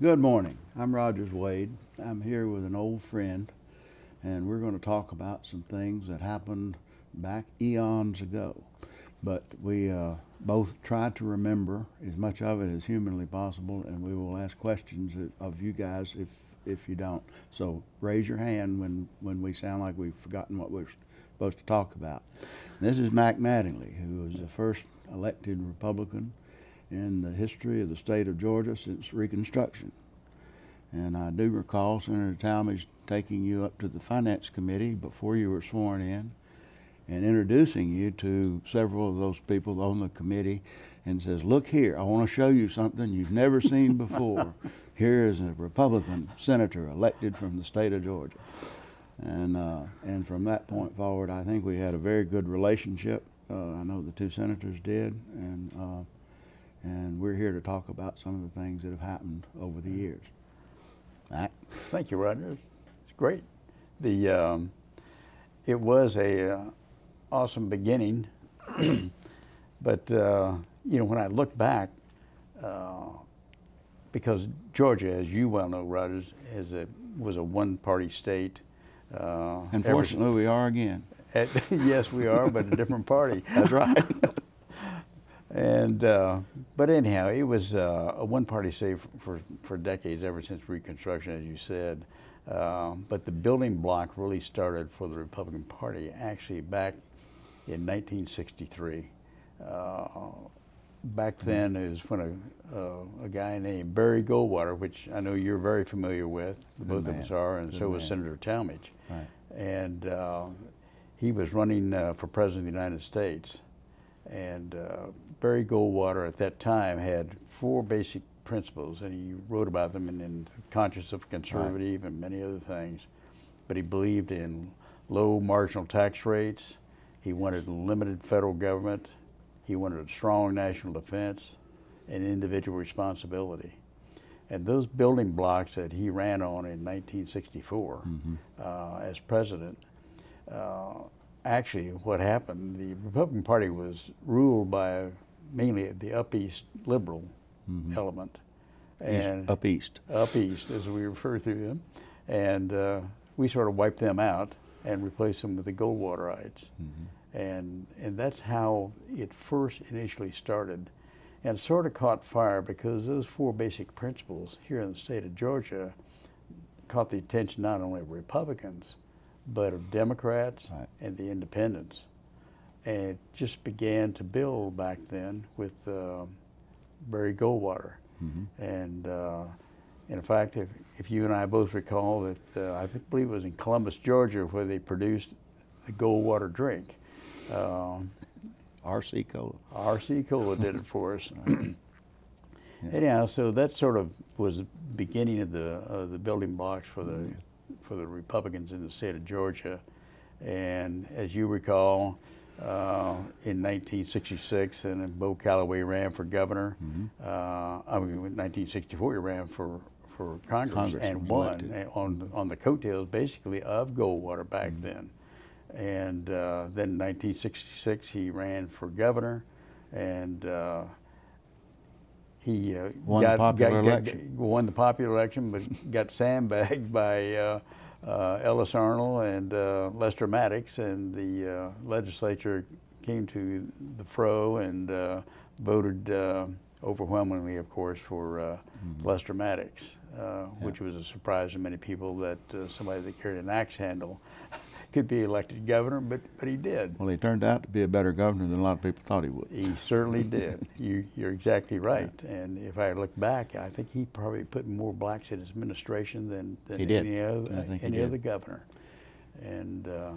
Good morning. I'm Rogers Wade. I'm here with an old friend, and we're going to talk about some things that happened back eons ago. But we uh, both try to remember as much of it as humanly possible, and we will ask questions of you guys if if you don't. So raise your hand when when we sound like we've forgotten what we're supposed to talk about. This is Mack Mattingly, who was the first elected Republican in the history of the state of Georgia since Reconstruction. And I do recall Senator Talmadge taking you up to the Finance Committee before you were sworn in and introducing you to several of those people on the committee and says, look here, I want to show you something you've never seen before. here is a Republican senator elected from the state of Georgia. And, uh, and from that point forward, I think we had a very good relationship. Uh, I know the two senators did, and uh, and we're here to talk about some of the things that have happened over the years. Mack? Thank you, Roger. It's great. The um, it was a uh, awesome beginning, but uh, you know when I look back, uh, because Georgia, as you well know, Rogers, is a was a one-party state. Uh, Unfortunately, we are again. At, yes, we are, but a different party. That's right. And uh, but anyhow, it was uh, a one-party state for, for decades, ever since Reconstruction, as you said. Uh, but the building block really started for the Republican Party actually back in 1963. Uh, back mm-hmm. then is when a, a, guy named Barry Goldwater, which I know you're very familiar with, Good both man. of us are, and Good so man. was Senator Talmadge. Right. And uh, he was running uh, for President of the United States. And uh, Barry Goldwater at that time had four basic principles, and he wrote about them in, in Conscience of Conservative right. and many other things. But he believed in low marginal tax rates. He wanted limited federal government. He wanted a strong national defense and individual responsibility. And those building blocks that he ran on in 1964 mm -hmm. uh, as president uh, actually what happened, the Republican Party was ruled by mainly the up east liberal mm-hmm. element. And east, up east. Up east, as we refer to them. And uh, we sort of wiped them out and replaced them with the Goldwaterites. Mm-hmm. And, and that's how it first initially started. And sort of caught fire because those four basic principles here in the state of Georgia caught the attention not only of Republicans, but of Democrats right. and the independents. And it just began to build back then with uh, Barry Goldwater. Mm-hmm. And uh, in fact, if, if you and I both recall that uh, I believe it was in Columbus, Georgia, where they produced the Goldwater drink. Um, RC Cola. RC Cola did it for us. yeah. Anyhow, so that sort of was the beginning of the uh, the building blocks for the mm-hmm for the Republicans in the state of Georgia. And as you recall, uh, in 1966, and Bo Callaway ran for governor. Mm-hmm. Uh, I mean, in 1964, he ran for for Congress, Congress and won on on the coattails, basically, of Goldwater back mm-hmm. then. And uh, then in 1966, he ran for governor, and uh, he uh, won got, the popular got, election. Got, won the popular election, but got sandbagged by Ellis Arnall and uh, Lester Maddox, and the uh, legislature came to the fro and uh, voted overwhelmingly, of course, for mm-hmm. Lester Maddox, yeah. which was a surprise to many people that somebody that carried an axe handle could be elected governor, but, but he did. Well, he turned out to be a better governor than a lot of people thought he would. He certainly did. You, you're exactly right. Yeah. And if I look back, I think he probably put more blacks in his administration than, than any, other, any other governor. And, uh,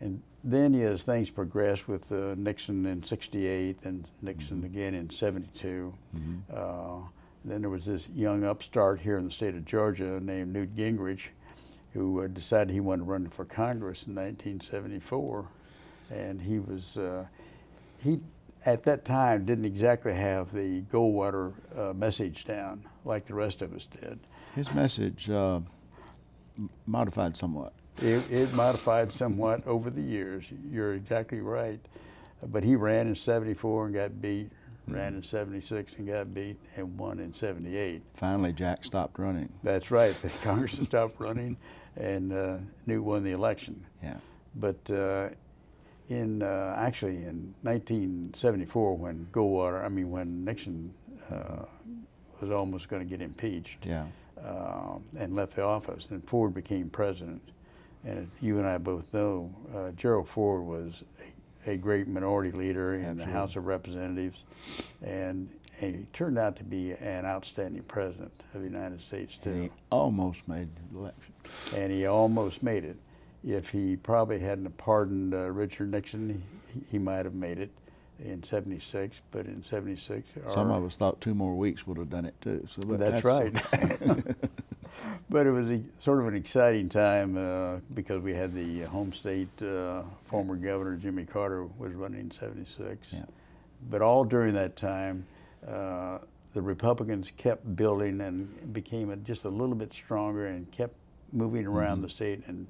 and then as things progressed with uh, Nixon in 68 and Nixon mm -hmm. again in 72, mm -hmm. uh, then there was this young upstart here in the state of Georgia named Newt Gingrich, who uh, decided he wanted to run for Congress in 1974, and he was uh, he at that time didn't exactly have the Goldwater uh, message down like the rest of us did. His message uh, modified somewhat. It, it modified somewhat over the years. You're exactly right, but he ran in '74 and got beat ran in 76 and got beat, and won in 78. Finally, Jack stopped running. That's right. The Congress stopped running, and uh, Newt won the election. Yeah. But uh, in uh, actually in 1974, when Goldwater, I mean when Nixon uh, was almost going to get impeached Yeah. uh, and left the office, then Ford became president. And you and I both know uh, Gerald Ford was a, a great minority leader in the House of Representatives, and, and he turned out to be an outstanding president of the United States too And he almost made the election. and he almost made it. If he probably hadn't pardoned uh, Richard Nixon, he, he might have made it in '76. But in '76, Some of us thought two more weeks would have done it too. So but that's, right. but it was a, sort of an exciting time uh, because we had the home state uh, former governor Jimmy Carter was running in '76. Yeah. But all during that time, uh, the Republicans kept building and became a, just a little bit stronger and kept moving around Mhm. the state and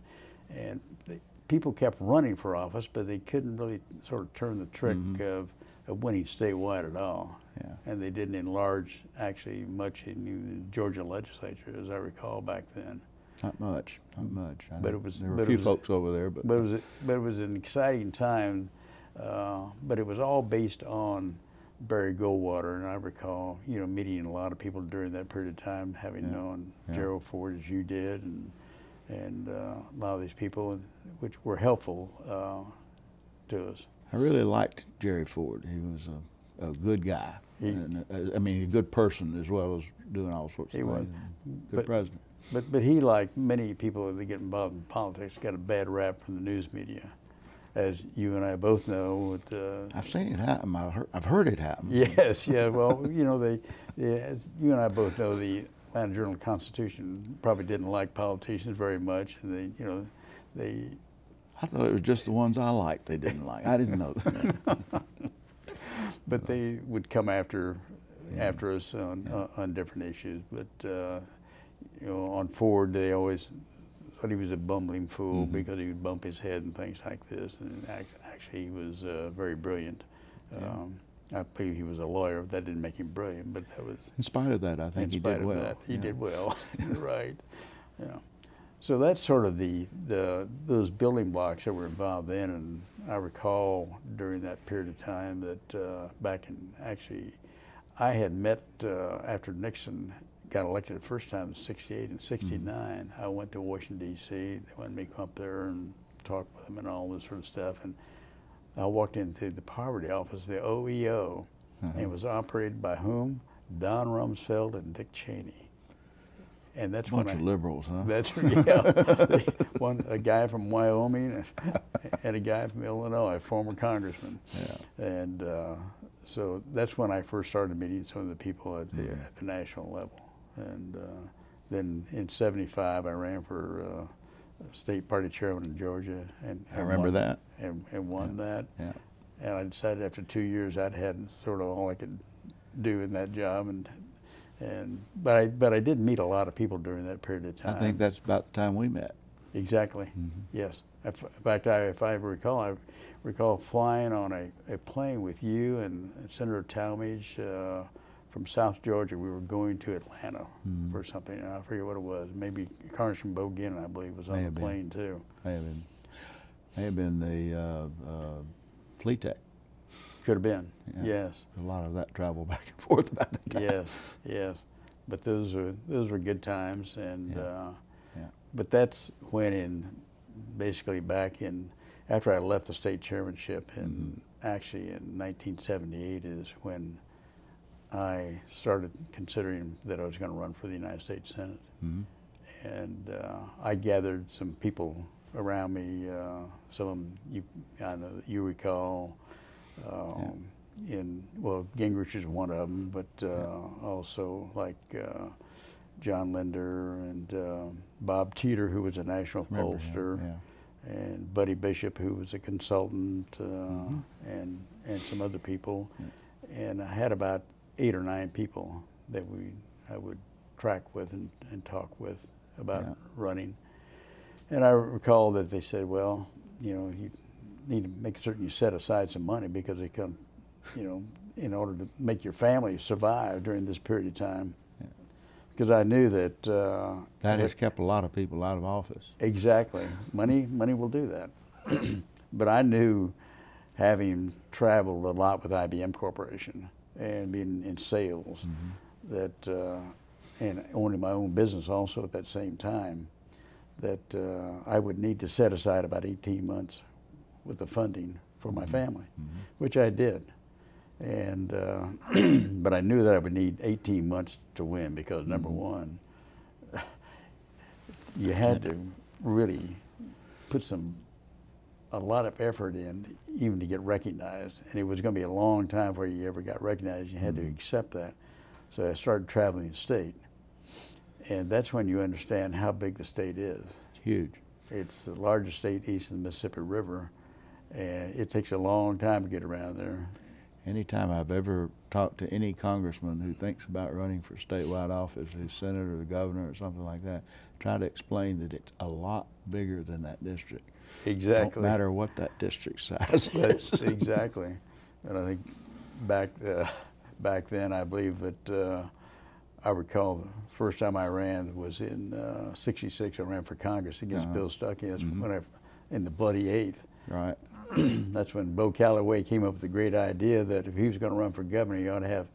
and the, people kept running for office, but they couldn't really sort of turn the trick Mhm. of, of winning statewide at all. Yeah. And they didn't enlarge actually much in the Georgia legislature, as I recall back then. Not much. Not much. I But it was- There were a few was- folks over there, but, But it was, but it was an exciting time. Uh, but it was all based on Barry Goldwater, and I recall, you know, meeting a lot of people during that period of time, having Yeah. known Yeah. Gerald Ford as you did, and and uh, a lot of these people, which were helpful uh, to us. I really liked Jerry Ford. He was a, a good guy. He- and, uh, I mean, a good person as well as doing all sorts of He was. Good But- president. But but he, like many people that get involved in politics, got a bad rap from the news media, as you and I both know. With, uh, I've seen it happen. I've heard, I've heard it happen. Yes, yeah. Well, you know, they, they, as you and I both know, the Atlanta Journal Constitution probably didn't like politicians very much, and they, you know, they. I thought it was just the ones I liked they didn't like. I didn't know that. But they would come after, Yeah. after us on Yeah. uh, on different issues. But uh, you know, on Ford, they always thought he was a bumbling fool Mhm. because he would bump his head and things like this. And actually, he was uh, very brilliant. Yeah. Um, I believe he was a lawyer. That didn't make him brilliant, but that was In spite of that, I think he did well. that, he yeah. did well. right. Yeah. So that's sort of the, the those building blocks that were involved then, and I recall during that period of time that uh, back in actually, I had met uh, after Nixon got elected the first time in '68 and '69. I went to Washington D.C. They wanted me to come up there and talk with them and all this sort of stuff, and I walked into the poverty office, the OEO, and it Uh-huh. was operated by whom? Don Rumsfeld and Dick Cheney. And that's Bunch when of liberals, huh? that's yeah, one a guy from Wyoming and, a guy from Illinois, a former congressman, yeah. and uh, so that's when I first started meeting some of the people at the, Mhm. at the national level. And uh, then in '75, I ran for uh, state party chairman in Georgia, and I and remember won- that. and, and won that. Yeah. And I decided after two years I'd had sort of all I could do in that job, and and but I but I did meet a lot of people during that period of time. I think that's about the time we met. exactly. Mhm. Yes. In fact, I, if I recall, I recall flying on a, a plane with you and Senator Talmadge uh, from South Georgia. We were going to Atlanta Mhm. for something. I forget what it was. Maybe Congressman Bo Ginn, I believe, was May on the have been. plane too. May have been, may have been the uh, uh, Fleetech. Could have been. Yeah. Yes. A lot of that travel back and forth about the time. yes, yes. But those were those were good times, and Yeah. uh, Yeah. but that's when in basically back in after I left the state chairmanship, and Mm-hmm. actually in 1978 is when I started considering that I was going to run for the United States Senate, Mhm. and uh, I gathered some people around me. Uh, some of them you I know you recall. Um, In well, Gingrich is one of them, but uh, also like uh, John Linder and um Bob Teeter, who was a national Remember pollster, Yeah. and Buddy Bishop, who was a consultant, uh, Mhm. and and some other people. Yeah. And I had about eight or nine people that we I would track with and, and talk with about Yeah. running. And I recall that they said, well, you know, you need to make certain you set aside some money because they come, you know, in order to make your family survive during this period of time. Because I knew that uh, That has kept a lot of people out of office. Exactly. Money, money will do that. but I knew, having traveled a lot with IBM Corporation and being in sales, that uh, and owning my own business also at that same time, that uh, I would need to set aside about 18 months with the funding for my family, which I did. And uh, but I knew that I would need 18 months to win because number one, you had to really put some a lot of effort in even to get recognized. And it was going to be a long time before you ever got recognized. You had to mm-hmm. accept that. So i started traveling the state. And that's when you understand how big the state is. It's huge. it's the largest state east of the mississippi river and it takes a long time to get around there. Anytime I've ever talked to any congressman who thinks about running for statewide office, who's senator or the governor or something like that, try to explain that it's a lot bigger than that district. Exactly Don't matter what that district size That's is. exactly. And I think back uh, back then, I believe that uh, I recall the first time I ran was in uh, '66. I ran for Congress against Uh-huh. Bill Stuckey. That's Mhm. when I, in the bloody eighth. right. That's when Bo Callaway came up with the great idea that if he was going to run for governor, he ought to have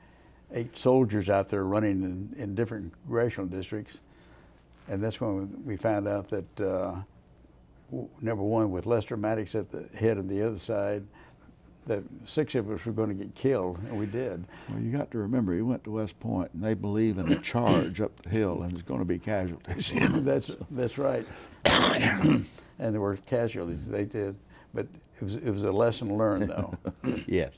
eight soldiers out there running in, in different congressional districts. And that's when we found out that uh, number one, with Lester Maddox at the head and the other side, that six of us were going to get killed, and we did. Well, you got to remember, he went to West Point, and they believe in a charge up the hill, and there's going to be casualties. That's that's right. and there were casualties. They did, but it was it was a lesson learned though. yes.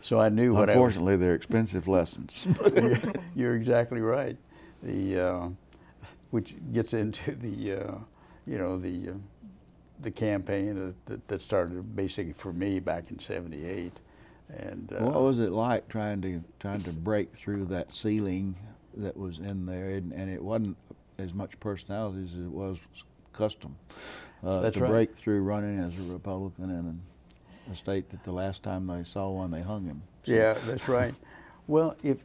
So I knew what Unfortunately, they're expensive lessons. you're, you're exactly right. The uh, which gets into the uh, you know the uh, the campaign that, that, that started basically for me back in '78, and uh, what was it like trying to trying to break through that ceiling that was in there, and, and it wasn't as much personality as it was custom. Uh, That's to right. break through running as a Republican in a state that the last time they saw one, they hung him. So- Yeah, that's right. Well, if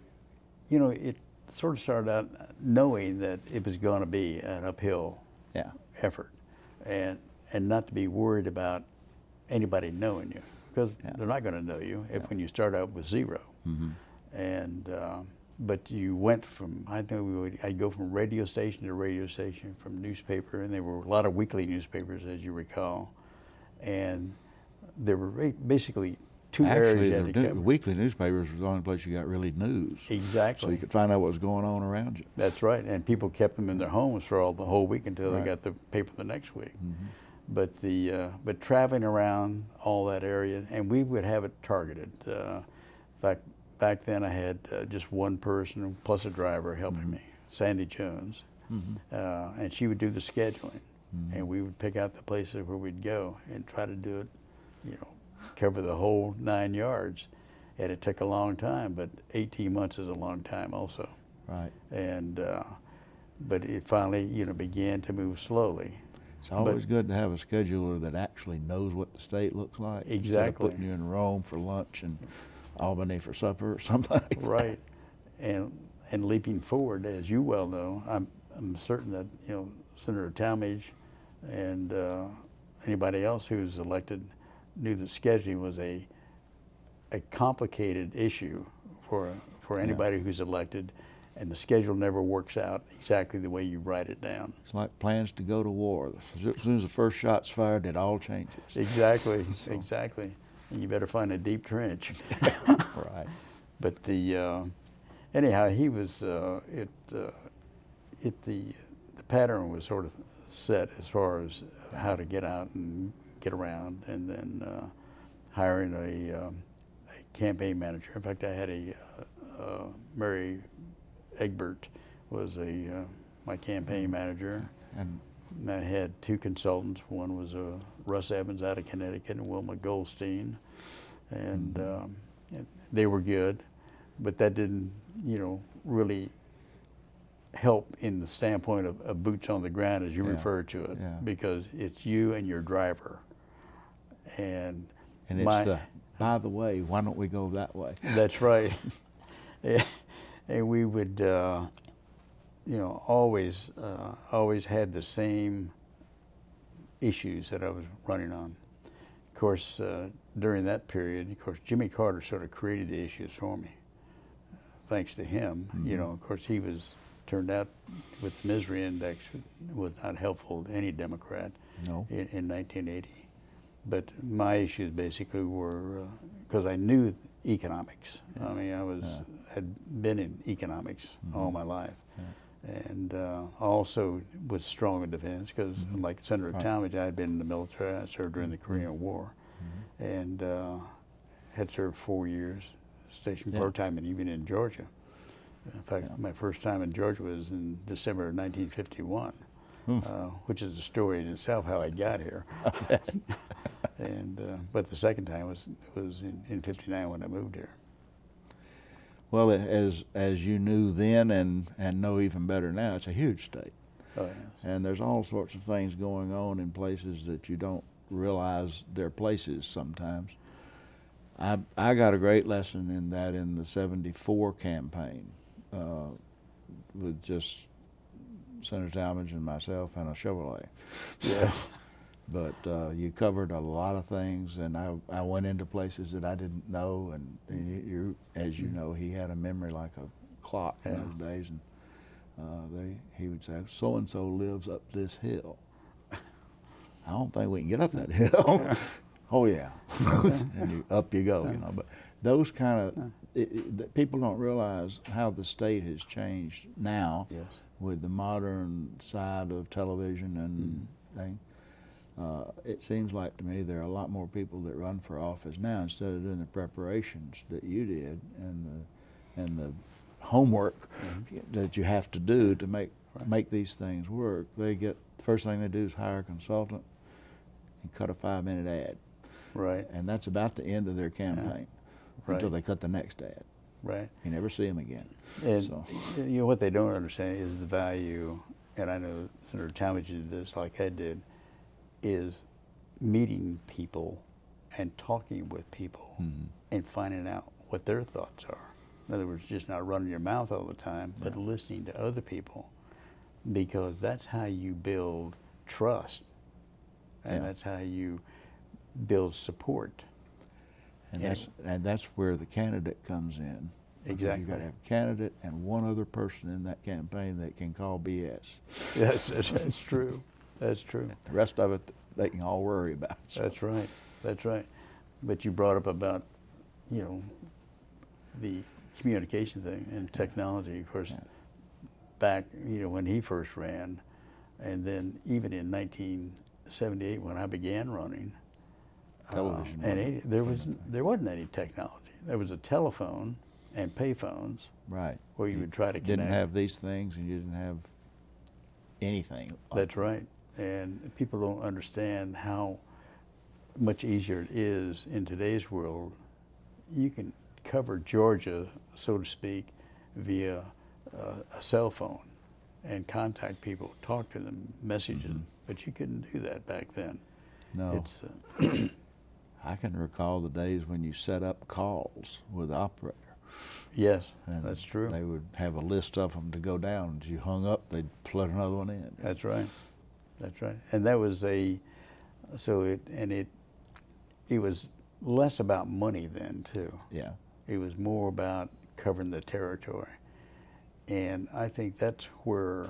you know, it sort of started out knowing that it was going to be an uphill Yeah. Effort, and and not to be worried about anybody knowing you because Yeah. they're not going to know you if when you start out with 0 Mhm. And uh, but you went from I know we would, I'd go from radio station to radio station, from newspaper, and there were a lot of weekly newspapers, as you recall, and there were basically two Actually, areas the weekly newspapers was the only place you got really news. Exactly. So you could find out what was going on around you. That's right, and people kept them in their homes for all the whole week until Right. they got the paper the next week. Mhm. But the uh, but traveling around all that area, and we would have it targeted. Uh, in fact, back then I had uh, just one person plus a driver helping me, Sandy Jones, Mhm. uh, and she would do the scheduling, Mhm. and we would pick out the places where we'd go and try to do it, you know, cover the whole nine yards. And it took a long time, but 18 months is a long time also Right. and uh, but it finally you know began to move slowly. It's always good to have a scheduler that actually knows what the state looks like. Instead of Exactly. putting you in Rome for lunch and Albany for supper or something like. Right, and and leaping forward, as you well know, I'm I'm certain that you know Senator Talmadge and uh, anybody else who's elected knew that scheduling was a a complicated issue for for Yeah. anybody who's elected, and the schedule never works out exactly the way you write it down. It's like plans to go to war. As soon as the first shot's fired, it all changes. Exactly, So- exactly. And you better find a deep trench. right. But the uh, anyhow, he was uh, it. Uh, it the the pattern was sort of set as far as how to get out and get around, and then uh, hiring a, um, a campaign manager. In fact, I had a uh, uh, Mary Egbert was a uh, my campaign manager. And And I had two consultants. One was uh, Russ Evans out of Connecticut and Wilma Goldstein, and um, and they were good, but that didn't, you know, really help in the standpoint of, of boots on the ground, as you Yeah. refer to it, Yeah. because it's you and your driver, and and it's my- the by the way, why don't we go that way? That's right. Yeah. and we would, uh, you know, always, uh, always had the same issues that I was running on. Of course, uh, during that period, of course, Jimmy Carter sort of created the issues for me. Thanks to him, you Mhm. know, of course, he was turned out with the misery index was not helpful to any Democrat No. in, in 1980. But my issues basically were because I knew economics. I mean, I was Yeah. had been in economics all Mhm. my life, and uh, also was strong in defense because, Mhm. like Senator Right. Talmadge, I had been in the military. I served during the Mhm. Korean War, Mhm. and uh, had served four years, stationed Yeah. part time, and even in Georgia. In fact, Yeah. my first time in Georgia was in December of 1951 Hmm. uh, which is a story in itself how I got here. and uh, but the second time was was in, in '59 when I moved here. Well, as as you knew then and and know even better now, it's a huge state, Oh, yes. and there's all sorts of things going on in places that you don't realize they're places sometimes. I I got a great lesson in that in the '74 campaign, uh, with just Senator Talmadge and myself and a Chevrolet. Yeah. but uh, you covered a lot of things, and I, I went into places that I didn't know, and, and you, as you know, he had a memory like a clock in those days, and uh, they he would say, "So and so lives up this hill." I don't think we can get up that hill. oh yeah, and you, up you go, you know. But those kind of it, it, people don't realize how the state has changed now Yes. with the modern side of television and Mm-hmm. thing. Uh, it seems like to me there are a lot more people that run for office now instead of doing the preparations that you did and the and the homework Mhm. that you have to do to make Right. make these things work. They get first thing they do is hire a consultant and cut a five minute ad, Right. and that's about the end of their campaign until Right. they cut the next ad. Right. You never see them again. And So- you know what they don't understand is the value, and I know Senator Talmadge did this like I did, is meeting people and talking with people Mhm. and finding out what their thoughts are. In other words, just not running your mouth all the time, but Yeah. listening to other people, because that's how you build trust, and Yeah. that's how you build support. And Yeah. that's and that's where the candidate comes in. because You've got to have a candidate and one other person in that campaign that can call BS. That's, that's, that's true. That's true. The rest of it, they can all worry about. So, That's right. That's right. But you brought up about, you know, the communication thing and technology. Of course, Yeah. back you know when he first ran, and then even in 1978 when I began running, uh, Television and it, there was there wasn't any technology. There was a telephone and payphones right. where you would try to didn't have these things, and you didn't have anything. That's right. And people don't understand how much easier it is in today's world. You can cover Georgia, so to speak, via uh, a cell phone and contact people, talk to them, message them. But you couldn't do that back then. No, It's uh, I can recall the days when you set up calls with the operator. yes, And that's true. They would have a list of them to go down. As you hung up, they'd flood another one in. That's right. That's right. And that was a so it and it it was less about money then too. Yeah. It was more about covering the territory. And I think that's where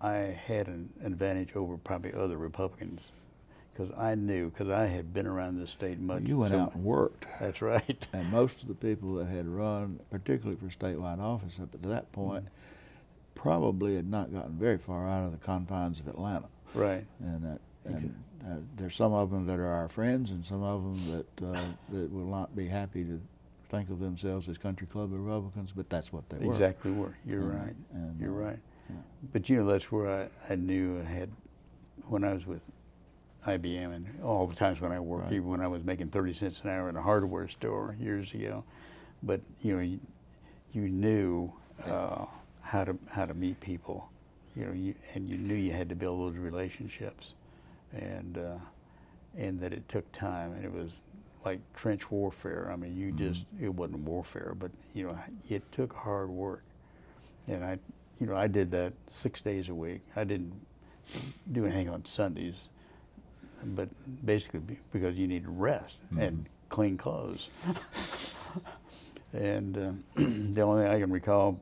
I had an advantage over probably other Republicans because I knew, because I had been around this state much. You went so- out and worked. That's right. And most of the people that had run, particularly for statewide office up to that point, probably had not gotten very far out of the confines of Atlanta. Right. And that, and uh, there's some of them that are our friends, and some of them that uh, that will not be happy to think of themselves as country club Republicans, but that's what they were. Exactly were. You're And- right. and, You're uh, right. yeah. But you know, that's where I, I knew I had, when I was with IBM and all the times when I worked, Right. even when I was making 30 cents an hour in a hardware store years ago. But, you know, you, you knew uh, how, to, how to meet people, you know, you, and you knew you had to build those relationships. And, uh, and that it took time and it was like trench warfare. I mean, you just it wasn't warfare, but you know, it took hard work, and I, you know, I did that six days a week. I didn't do anything on Sundays, but basically because you need rest and clean clothes. and uh, the only thing I can recall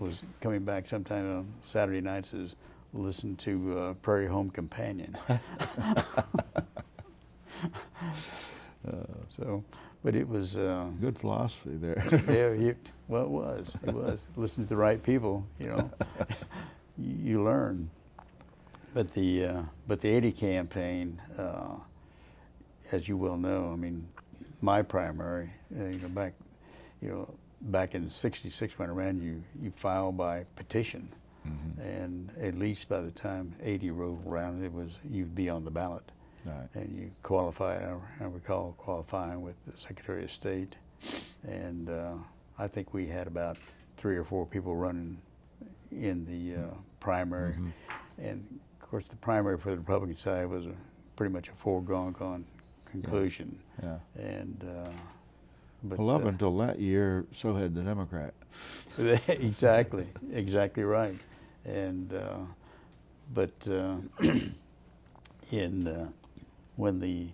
was coming back sometime on Saturday nights is listen to uh, Prairie Home Companion. so, but it was. Uh, Good philosophy there. yeah, it, well, it was. It was. Listen to the right people, you know, you, you learn. But the uh, but the 80 campaign, uh, as you well know, I mean, my primary, uh, you know, back, you know, back in '66 when I ran, you you file by petition, and at least by the time 80 rolled around, it was you'd be on the ballot Right. and you qualify. I, I recall qualifying with the Secretary of State, and uh, I think we had about three or four people running in the uh, primary, and of course the primary for the Republican side was a, pretty much a foregone con- conclusion, Yeah. and. Uh, but, Well, up uh, until that year, so had the Democrat. exactly, exactly right. And uh, but uh, in uh, when the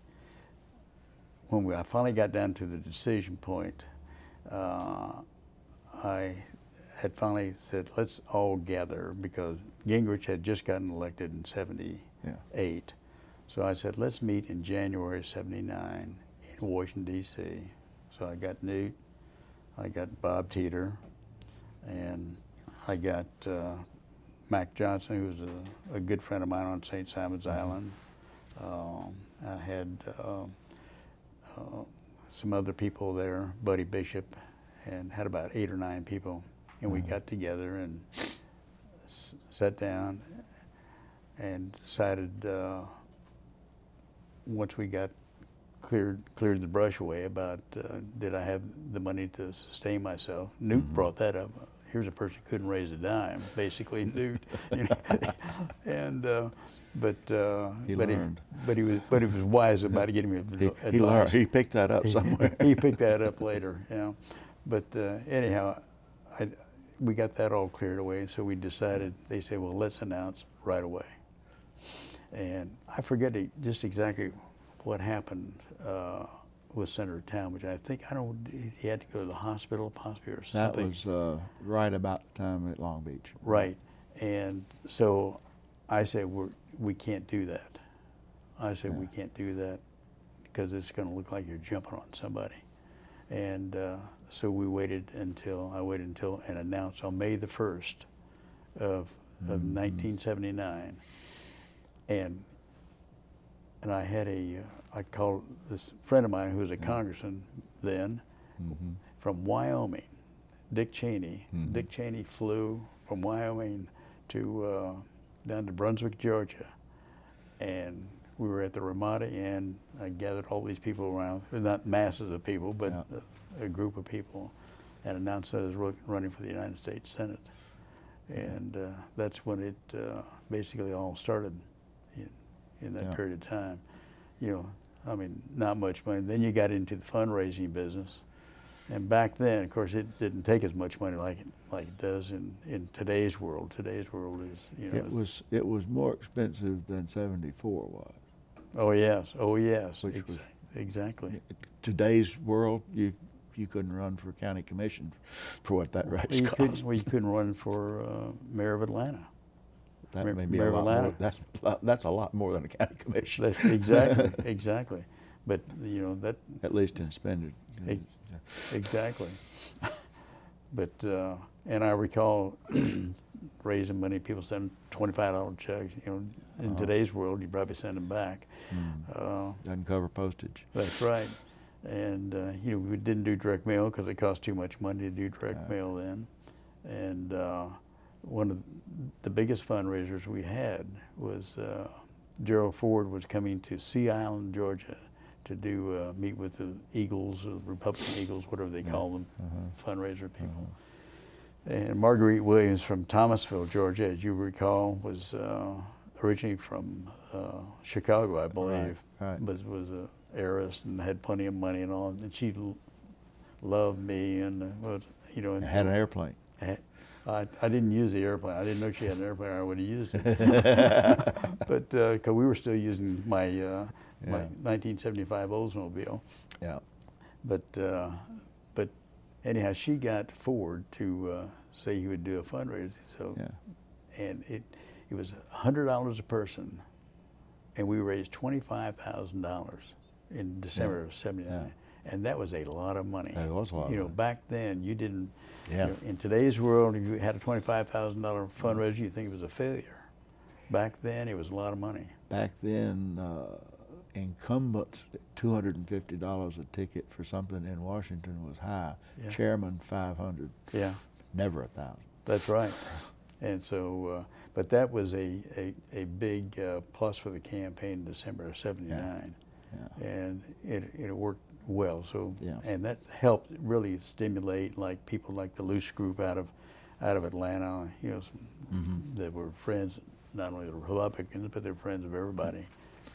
when we I finally got down to the decision point, uh, I had finally said, "Let's all gather," because Gingrich had just gotten elected in '78. Yeah. So I said, "Let's meet in January '79 in Washington D.C." So I got Newt, I got Bob Teeter, and I got uh, Mac Johnson, who was a, a good friend of mine on St. Simon's Island. Um, I had uh, uh, some other people there, Buddy Bishop, and had about eight or nine people. And we got together and s- sat down and decided uh, once we got cleared cleared the brush away about uh, did I have the money to sustain myself. Newt Mm-hmm. brought that up. Here's a person who couldn't raise a dime, basically Newt. you know. and uh, but uh, He but learned. He, but he was but he was wise about giving me He, he learned. He picked that up somewhere. he picked that up later, you know. But uh, anyhow, I, we got that all cleared away, so we decided. They said, "Well, let's announce right away." And I forget just exactly what happened uh, with Senator Talmadge. I think I don't. He had to go to the hospital, possibly or something. that was uh, right about the time at Long Beach. Right. And so I said, We're, we can't do that. I said, we can't do that because it's going to look like you're jumping on somebody. And uh, so we waited until, I waited until and announced on May the 1st of, of Mhm. 1979. And, and I had a, uh, I called this friend of mine who was a congressman then Mhm. from Wyoming, Dick Cheney. Mhm. Dick Cheney flew from Wyoming to uh, down to Brunswick, Georgia, and we were at the Ramada Inn. I gathered all these people around, not masses of people, but Yeah. a, a group of people, and announced that I was running for the United States Senate. And uh, that's when it uh, basically all started in, that Yeah. period of time. You know, I mean, not much money. Then you got into the fundraising business. And back then, of course, it didn't take as much money like it, like it does in, in today's world. Today's world is, you know, It was it was more expensive than '74 was. oh yes, oh yes, Which ex- was- exactly. Today's world, you you couldn't run for county commission for what that race Well, you, couldn't, cost. well, you couldn't run for uh, mayor of Atlanta. That may be a lot more. That's a lot- that's a lot more than a county commission. That's exactly, exactly. But you know that At least in spending. Ex- Exactly. But, uh, and I recall raising money, people send twenty-five dollar checks, you know, in Uh-huh. today's world, you probably send them back. Mm. Uh, Doesn't cover postage. that's right. And, uh, you know, we didn't do direct mail because it cost too much money to do direct mail then. And, uh, one of the biggest fundraisers we had was, uh, Gerald Ford was coming to Sea Island, Georgia to do, uh, meet with the Eagles, or Republican Eagles, whatever they call them, Uh-huh. fundraiser people. Uh-huh. And Marguerite Williams from Thomasville, Georgia, as you recall, was uh, originally from uh, Chicago, I believe. right. Was was a heiress and had plenty of money and all, and she l- loved me and uh, was, you know, and Had an airplane. I, I I didn't use the airplane. I didn't know she had an airplane. I would have used it. but because we were still using my uh, my 1975 Oldsmobile. Yeah. But uh, but anyhow, she got Ford to uh, say he would do a fundraiser. So Yeah. and it it was hundred dollars a person, and we raised twenty five thousand dollars in December of '79, and that was a lot of money. That was a lot of You know, back then you didn't. Yeah. in today's world, if you had a twenty five thousand dollar fundraiser, you think it was a failure. Back then, it was a lot of money. Back then, uh, incumbents, two hundred and fifty dollars a ticket for something in Washington was high. Yeah. Chairman, five hundred. Yeah. Never a thousand. That's right. And so, uh, but that was a, a, a big uh, plus for the campaign in December of 79. Yeah. And it, it worked well. So, Yeah. and that helped really stimulate like people like the Loose Group out of, out of Atlanta, you know, some, Mhm. that were friends, not only the Republicans, but they're friends of everybody,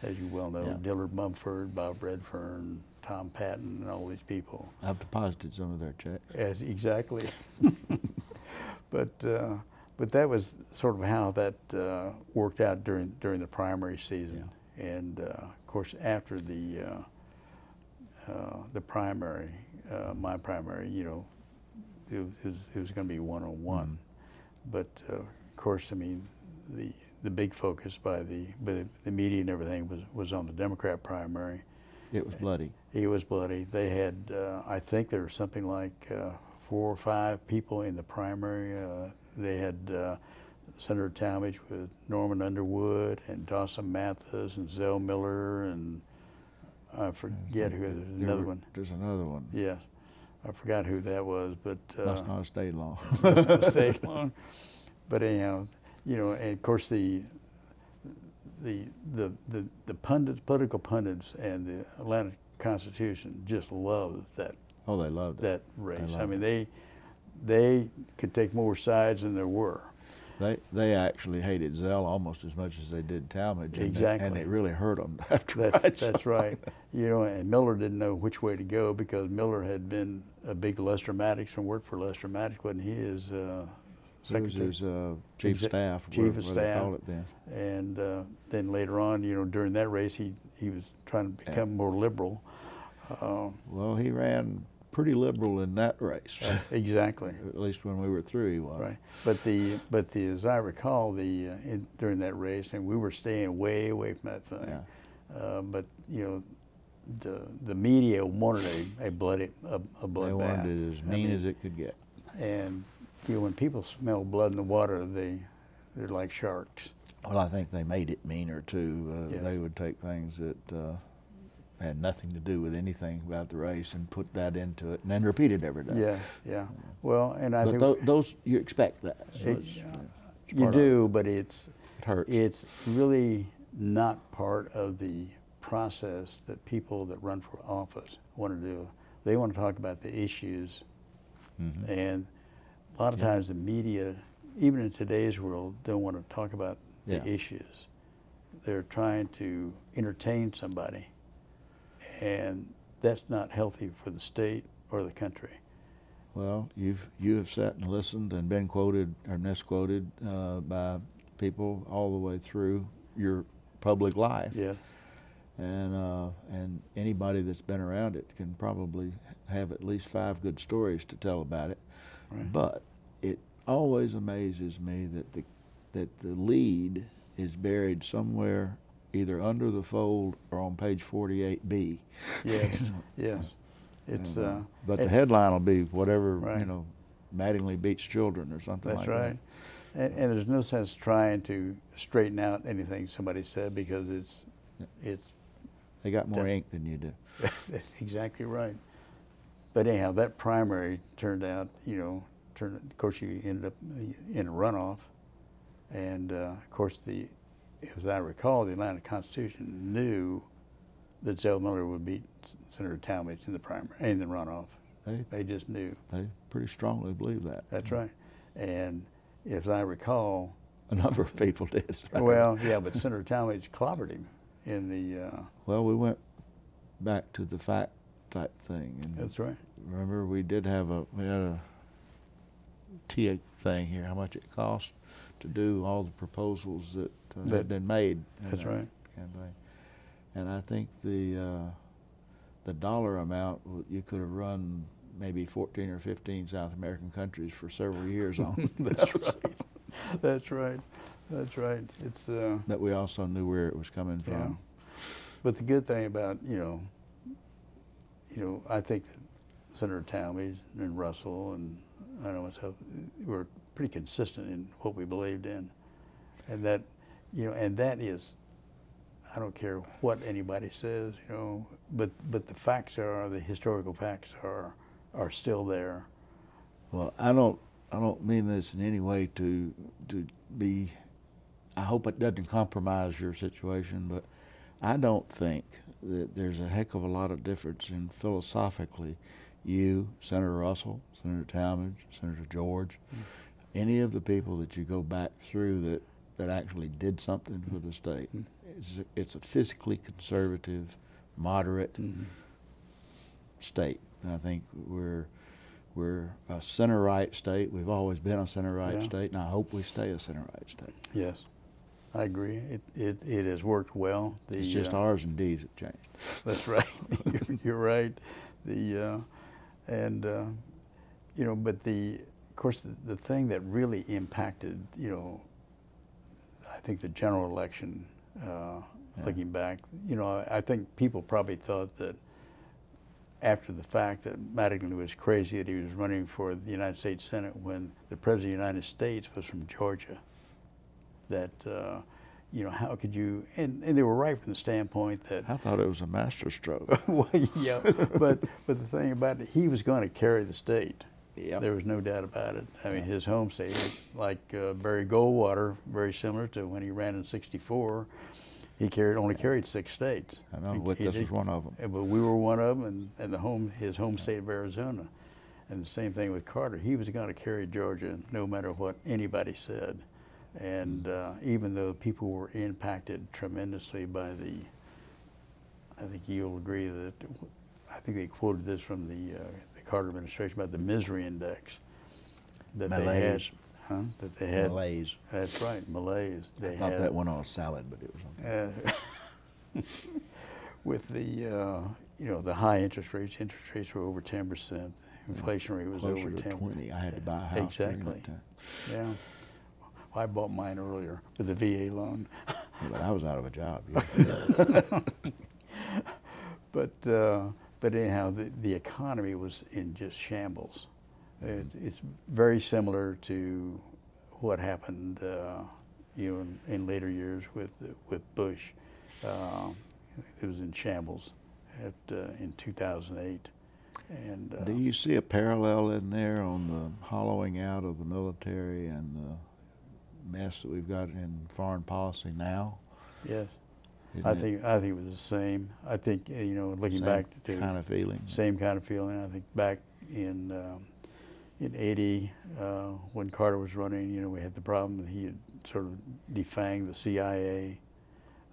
as you well know, Yeah. Dillard Munford, Bob Redfern, Tom Patton, and all these people. I've deposited some of their checks. Yes, exactly. but uh, but that was sort of how that uh, worked out during during the primary season, and uh, of course after the uh, the primary, uh, my primary, you know, it was, was, going to be one on one, but uh, of course, I mean, the the big focus by the by the, the media and everything was was on the Democrat primary. It was bloody. It was bloody. They had, uh, I think there was something like uh, four or five people in the primary. Uh, they had uh, Senator Talmadge with Norman Underwood and Dawson Mathis and Zell Miller and I forget who. There's There another were- one. There's another one. Yes, I forgot who that was, but uh, Must not a state law. not stayed long. But anyhow, you know, and of course the the the the, the pundits, political pundits, and the Atlanta Constitution just loved that Oh, they loved it. that race. I loved mean, they they could take more sides than there were. They they actually hated Zell almost as much as they did Talmadge. and it- Exactly. And it really hurt them have That's, that's right. like that. You know, and Miller didn't know which way to go because Miller had been a big Lester Maddox and worked for Lester Maddox, wasn't he? His uh, He was secretary. his uh, chief of Exa- staff, chief of they staff. it then. and uh, then later on, you know, during that race, he he was trying to Yeah. become more liberal. Um, Well, he ran pretty liberal in that race. exactly. At least when we were through, he was. Right, but the but the as I recall the uh, in, during that race, and we were staying way away from that thing. Yeah. Uh, but you know, the the media wanted a, a bloody a, a They bloodbath. wanted it as I mean mean, as it could get. And you know, when people smell blood in the water, they they're like sharks. Well, I think they made it meaner too. Uh, Yes. They would take things that uh, had nothing to do with anything about the race and put that into it, and then repeat it every day. Yeah, yeah. Well, and I But think tho- those you expect that. So It- you of it. do, but it's It hurts. It's really not part of the process that people that run for office want to do. They want to talk about the issues, Mhm. and a lot of Yeah. times the media, even in today's world, don't want to talk about the Yeah. issues. They're trying to entertain somebody, and that's not healthy for the state or the country. Well, you've you have sat and listened and been quoted or misquoted uh, by people all the way through your public life, Yeah, and uh, and anybody that's been around it can probably have at least five good stories to tell about it. Right. But it always amazes me that the that the lead is buried somewhere either under the fold or on page 48B. yes, yes. It's And, uh, but the headline will be whatever you know, Mattingly beats children or something That's like right. And, and there's no sense trying to straighten out anything somebody said because it's, it's. They got more that- ink than you do. exactly right. But anyhow, that primary turned out, you know, turned, of course, you ended up in a runoff. And uh, of course, the, as I recall, the Atlanta Constitution knew that Zell Miller would beat Senator Talmadge in the primary, in the runoff. They They just knew. they pretty strongly believe that. That's right. And as I recall, A number of people did. Well, yeah, but Senator Talmadge clobbered him in the. Uh, well, we went back to the fact type thing. And That's right. remember, we did have a we had a T thing here. How much it cost to do all the proposals that That- had been made. That's that right. Campaign, and I think the uh, the dollar amount you could have run maybe 14 or 15 South American countries for several years on. That's right. That's right. That's right. It's uh, But we also knew where it was coming yeah. from. But the good thing about you know, you know, I think that Senator Talmadge and Russell and I know myself were pretty consistent in what we believed in, and that you know, and that is, I don't care what anybody says, you know, but but the facts are the historical facts are are still there. Well, I don't, I don't mean this in any way to, to be. I hope it doesn't compromise your situation, but I don't think that there's a heck of a lot of difference in philosophically, you, Senator Russell, Senator Talmadge, Senator George, mm. any of the people that you go back through that, that actually did something for the state. Mm. It's, a, it's a fiscally conservative, moderate state. And I think we're we're a center right state. We've always been a center right Yeah. state, and I hope we stay a center right state. Yes, I agree. It it, it has worked well. The, it's just uh, R's and D's have changed. That's right. you're, you're right. The uh, and uh, you know, but the of course the, the thing that really impacted you know, think the general election. Uh, Yeah. Looking back, you know, I, think people probably thought that after the fact that Mattingly was crazy that he was running for the United States Senate when the President of the United States was from Georgia. That uh, you know, how could you? And, and they were right from the standpoint that I thought it was a masterstroke. well, yeah, but but the thing about it, he was going to carry the state. There was no doubt about it. I mean, his home state, like uh, Barry Goldwater, very similar to when he ran in '64. He carried only carried six states. I know. He- this was one of them. But we were one of them, and, and the home his home state of Arizona, and the same thing with Carter. He was going to carry Georgia no matter what anybody said, and uh, even though people were impacted tremendously by the, I think you'll agree that, I think they quoted this from the, uh, the Carter administration about the misery index that they had, Malaise. huh? That they had. Malaise. That's right, malaise. I thought had, that went on a salad, but it was on. uh, with the uh, you know the high interest rates, interest rates were over ten percent. Inflation rate was closer over to ten. 20. I had to buy a house Exactly. Yeah. I bought mine earlier with the VA loan, but I was out of a job. yeah. but uh, but anyhow, the the economy was in just shambles. It, it's very similar to what happened, uh, you know, in, in later years with with Bush. Uh, it was in shambles at uh, in 2008, and uh, Do you see a parallel in there on the hollowing out of the military and the mess that we've got in foreign policy now? yes, I it think I think it was the same. I think uh, you know, looking same back to kind of feeling. same kind of feeling. I think back in um, in '80 uh, when Carter was running, you know, we had the problem that he had sort of defanged the CIA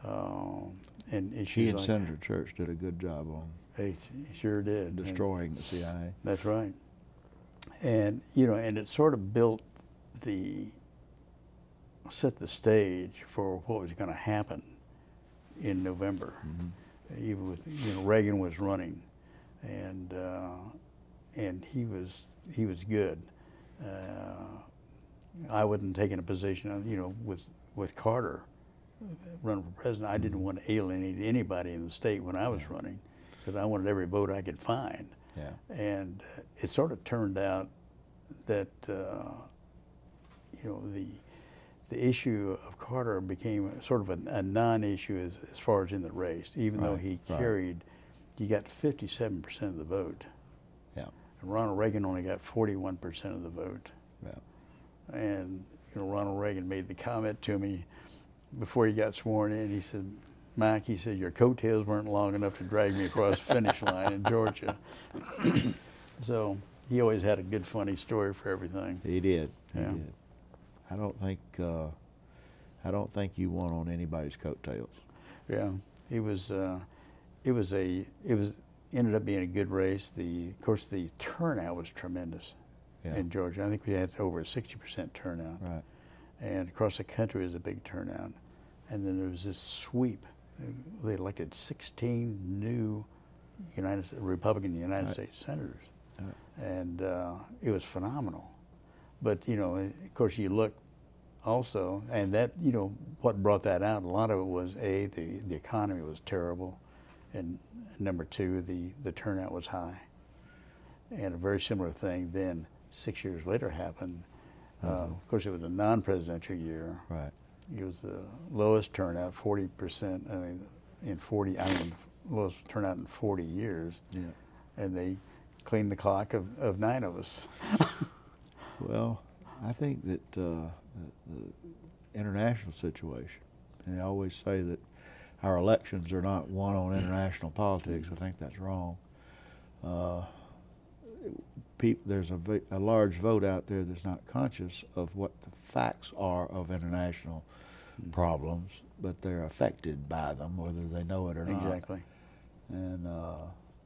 um, and issues He and like Senator Church did a good job on He, he sure did. And destroying the CIA. that's right. And you know, and it sort of built the set the stage for what was going to happen in November. Mhm. even with you know Reagan was running, and uh, and he was he was good. Uh, I wasn't taking a position on you know with with Carter running for president. I didn't want to alienate anybody in the state when I was running because I wanted every vote I could find. Yeah. And uh, it sort of turned out that uh, you know the the issue of Carter became sort of a, a non-issue as, as far as in the race, even though Right, he right. carried, he got 57% of the vote. Yeah. And Ronald Reagan only got 41% of the vote. Yeah. And you know, Ronald Reagan made the comment to me before he got sworn in. He said, Mack, he said, "your coattails weren't long enough to drag me across the finish line in Georgia." so he always had a good, funny story for everything. He did. He Yeah. did. I don't think uh, I don't think you won on anybody's coattails. Yeah, he was. Uh, it was a it was ended up being a good race. The of course the turnout was tremendous Yeah. in Georgia. I think we had over a sixty percent turnout, Right. and across the country was a big turnout. And then there was this sweep. They elected sixteen new United Republican United Right. States senators, Right. and uh, it was phenomenal. But you know, of course, you look also, and that you know what brought that out. A lot of it was a the the economy was terrible, and number two, the the turnout was high. And a very similar thing then six years later happened. Uh, Mhm. of course, it was a non-presidential year. Right. It was the lowest turnout, forty percent. I mean, in forty, I mean, lowest turnout in forty years, Yeah. and they cleaned the clock of, of nine of us. Well, I think that uh, the, the international situation, and they always say that our elections are not won on international politics. I think that's wrong. Uh, there's a, a large vote out there that's not conscious of what the facts are of international Mm. problems, but they're affected by them, whether they know it or not. exactly. And uh,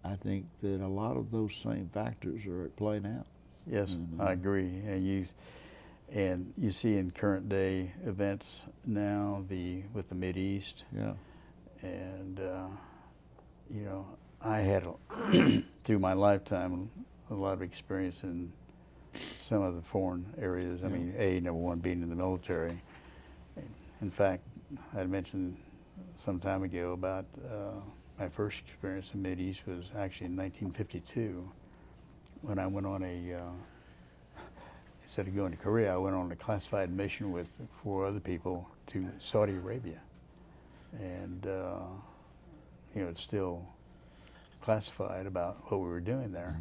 I think that a lot of those same factors are at play now. Yes, Mhm. I agree. And you, and you see in current day events now the with the Mid East, Yeah. and uh, you know I had through my lifetime a lot of experience in some of the foreign areas. I mean, a number one being in the military. In fact, I mentioned some time ago about uh, my first experience in the Mid East was actually in 1952 when I went on a uh, instead of going to Korea, I went on a classified mission with four other people to Saudi Arabia, and uh, you know it's still classified about what we were doing there,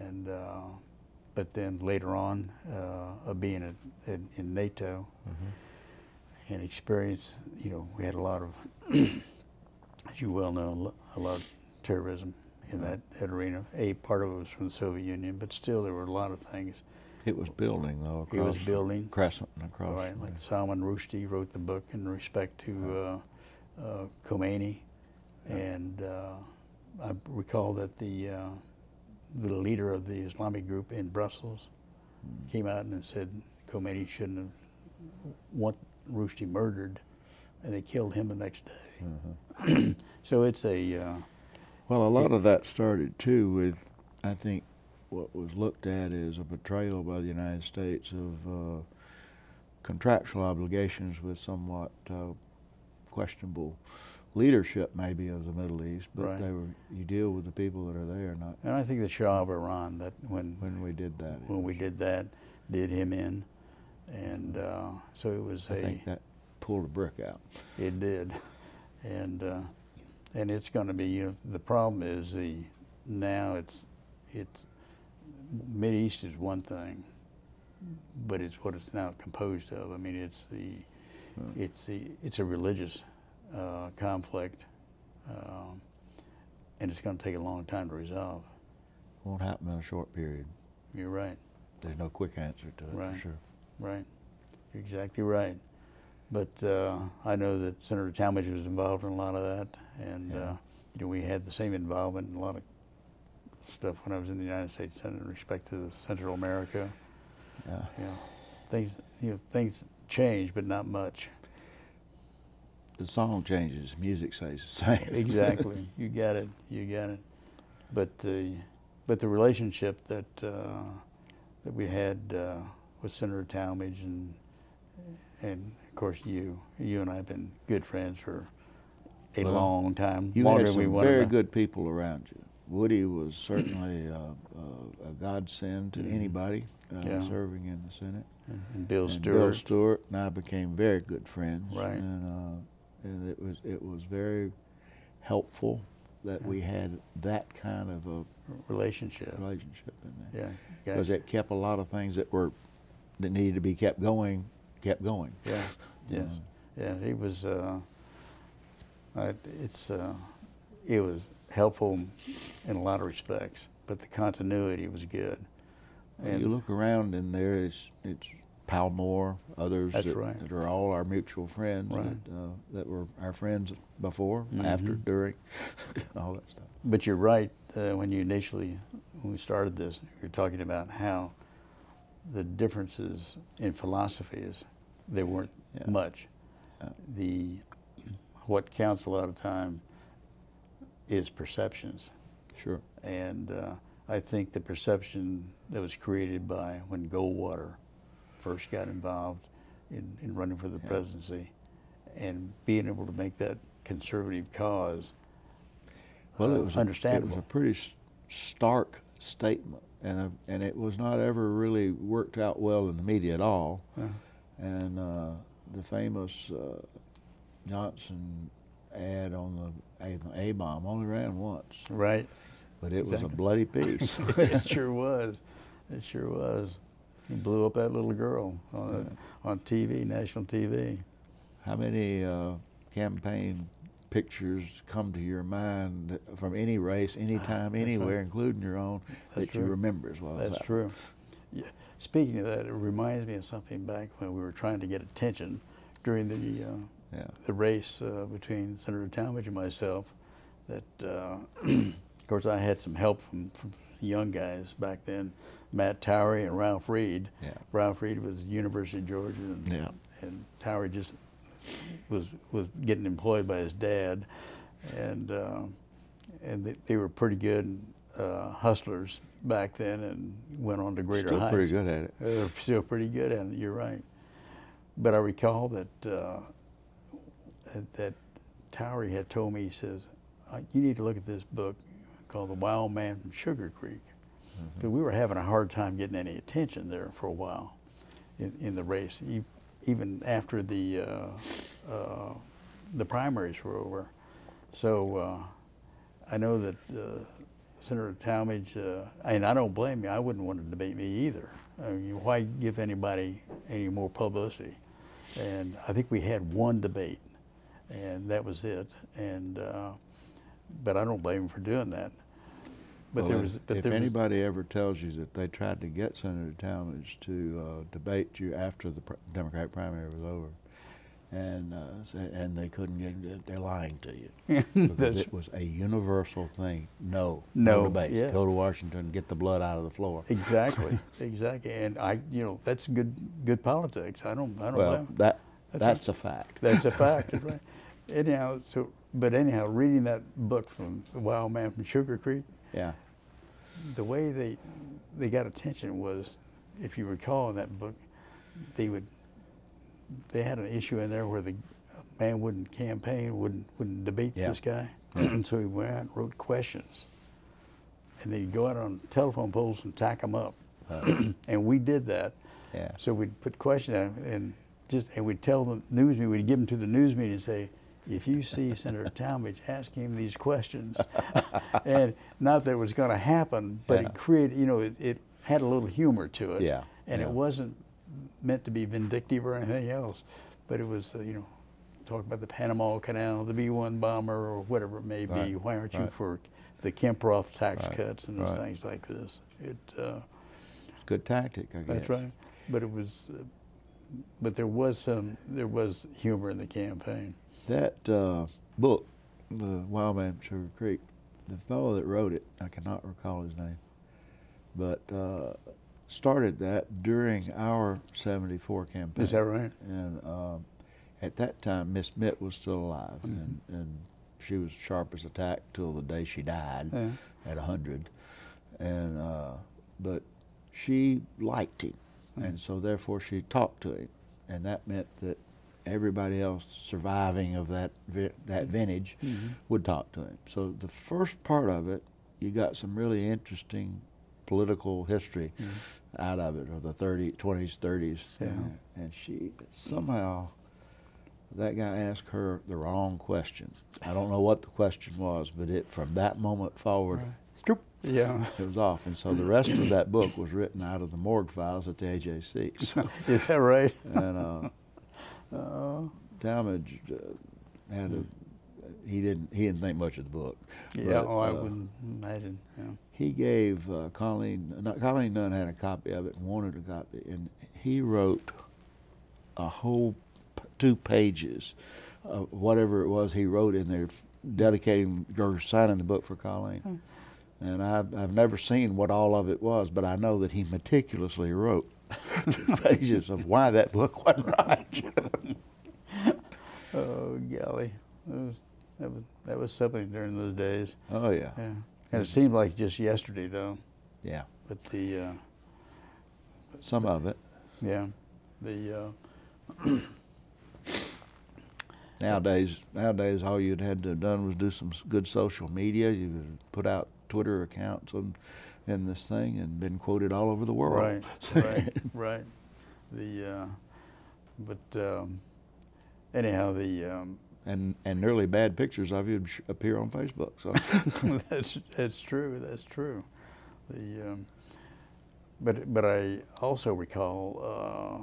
and uh, but then later on, uh, of being at, in, in NATO and experience, you know, we had a lot of, as you well know, a lot of terrorism in that, that arena. A part of it was from the Soviet Union, but still there were a lot of things. It was building though It was building. Crescent across. Right, like Salman Rushdie wrote the book in respect to uh, uh, Khomeini, and uh, I recall that the uh, the leader of the Islamic group in Brussels came out and said Khomeini shouldn't have want Rushdie murdered, and they killed him the next day. Mhm. So it's a uh, Well, a lot of that started too with, I think, what was looked at as a betrayal by the United States of uh, contractual obligations with somewhat uh, questionable leadership, maybe of the Middle East. But Right. they were you deal with the people that are there, not and I think the Shah of Iran that when when we did that. when we did that did him in, and uh, so it was I a think that pulled a brick out. It did, and uh, and it's going to be. You know, the problem is the now it's it's Mid East is one thing, but it's what it's now composed of. I mean, it's the Right. it's the it's a religious uh, conflict, um, and it's going to take a long time to resolve. Won't happen in a short period. You're right, There's no quick answer to it Right. for sure. right, you're exactly right. But uh, I know that Senator Talmadge was involved in a lot of that, and Yeah. uh, you know we had the same involvement in a lot of stuff when I was in the United States Senate in respect to Central America. Yeah. You know, things you know things change, but not much. The song changes, music stays the same. exactly, you got it, you got it. But the but the relationship that uh, that we had uh, with Senator Talmadge and and of course you you and I have been good friends for a Well, long time. You had some very good people around you. Woody was certainly uh, uh, a godsend to Mhm. anybody uh, Yeah. serving in the Senate. and, and Bill and Stewart. Bill Stewart and I became very good friends. Right. And, uh, and it was it was very helpful that Yeah. we had that kind of a relationship. relationship in there Yeah, because gotcha. it kept a lot of things that were that needed to be kept going kept going. yeah, yes, Uh, yeah. He was. Uh, it's uh, it was helpful in a lot of respects, but the continuity was good. When you look around in there, it's it's Palmore, others that, right. that are all our mutual friends Right. that, uh, that were our friends before, Mhm. after, during, all that stuff. But you're right. Uh, when you initially, when we started this, you're talking about how the differences in philosophies, there weren't Yeah. much. Yeah. The what counts a lot of time is perceptions, Sure. and uh, I think the perception that was created by when Goldwater first got involved in, in running for the Yeah. presidency, and being able to make that conservative cause Well, uh, it was a, it was a pretty stark statement, and a, and it was not ever really worked out well in the media at all. Uh, And uh, the famous uh, Johnson ad on the A bomb. only ran once, right. but it was a bloody piece. it sure was. It sure was. He blew up that little girl on, on TV, national TV. How many uh, campaign pictures come to your mind from any race, anytime, That's anywhere, right. including your own, That's that you remember as well as That's that? true. Yeah. Speaking of that, it reminds me of something back when we were trying to get attention during the uh, Yeah. the race uh, between Senator Talmadge and myself. That uh, of course I had some help from, from young guys back then, Matt Towery and Ralph Reed. Yeah. Ralph Reed was University of Georgia, and, Yeah. and Towery just was was getting employed by his dad, and uh, and they, they were pretty good uh, hustlers back then, and went on to greater Still heights. pretty good at it. They're still pretty good at it. You're right. But I recall that uh, that- Towery had told me. He says, "Uh, "You need to look at this book called The Wild Man from Sugar Creek." Because we were having a hard time getting any attention there for a while in, in the race, even after the uh, uh, the primaries were over. So uh, I know that uh, Senator Talmadge, uh, and I don't blame you. I wouldn't want to debate me either. I mean, why give anybody any more publicity? And I think we had one debate, and that was it. And uh, but I don't blame him for doing that. But Well, there if- was, but if there was, anybody ever tells you that they tried to get Senator Talmadge to uh, debate you after the pr- Democratic primary was over, and uh, and they couldn't get, they're lying to you because it was a universal thing. No, No, debates. yes. Go to Washington, and get the blood out of the floor. Exactly, exactly. And I, you know, that's good, good politics. I don't, I don't Well, blame. that That's that's a fact. That's a fact, right. Anyhow, so, but anyhow, reading that book from The Wild Man from Sugar Creek, Yeah, the way they, they got attention was, if you recall in that book, they would, they had an issue in there where the man wouldn't campaign, wouldn't, wouldn't debate Yeah. this guy. so he went out and wrote questions. And they'd go out on telephone poles and tack them up. Uh. and we did that. yeah. So we'd put questions out and just and we'd tell the news media, we'd give them to the news media and say, if you see Senator Talmadge, ask him these questions. and not that it was going to happen, but Yeah. it created, you know, it, it had a little humor to it. Yeah, And yeah. it wasn't meant to be vindictive or anything else, but it was, uh, you know, talk about the Panama Canal, the B-1 bomber, or whatever it may be. Why aren't you for the Kemp-Roth tax Right, cuts and right. things like this? It. Uh, Good tactic, I guess. that's right. But it was, uh, but there was some, there was humor in the campaign. That uh, book, The Wild Man Sugar Creek, the fellow that wrote it, I cannot recall his name, but uh, started that during our 74 campaign. Is that right? And um, at that time, Miss Mitt was still alive, and, and she was sharp as a tack till the day she died Yeah. at 100. And, uh, but she liked him, and so therefore she talked to him, and that meant that everybody else surviving of that that vintage Mhm. would talk to him. So the first part of it, you got some really interesting political history out of it, of the 30, 20s, 30s. Yeah. And, and she somehow, that guy asked her the wrong question. I don't know what the question was, but it from that moment forward, stoop, Yeah. it was off. And so the rest of that book was written out of the morgue files at the AJC. So, Is that right? and uh, Uh, Talmadge uh, had a, he didn't he didn't think much of the book. Yeah, But, oh, I uh, wouldn't imagine. Yeah. He gave uh, Colleen no, Colleen Nunn had a copy of it and wanted a copy, and he wrote a whole p- two pages of whatever it was he wrote in there, dedicating or signing the book for Colleen. Hmm. And I've, I've never seen what all of it was, but I know that he meticulously wrote two pages of why that book wasn't right. Oh golly, that was, that was that was something during those days. oh yeah, Yeah, and it seemed like just yesterday though. yeah. But the uh, Some of it. yeah, the uh, Nowadays, nowadays, all you'd had to have done was do some good social media. You would put out Twitter accounts on, in this thing and been quoted all over the world. right, right, right. The uh, but um, anyhow, the um, and and nearly bad pictures of you appear on Facebook. So that's that's true. That's true. The um, but but I also recall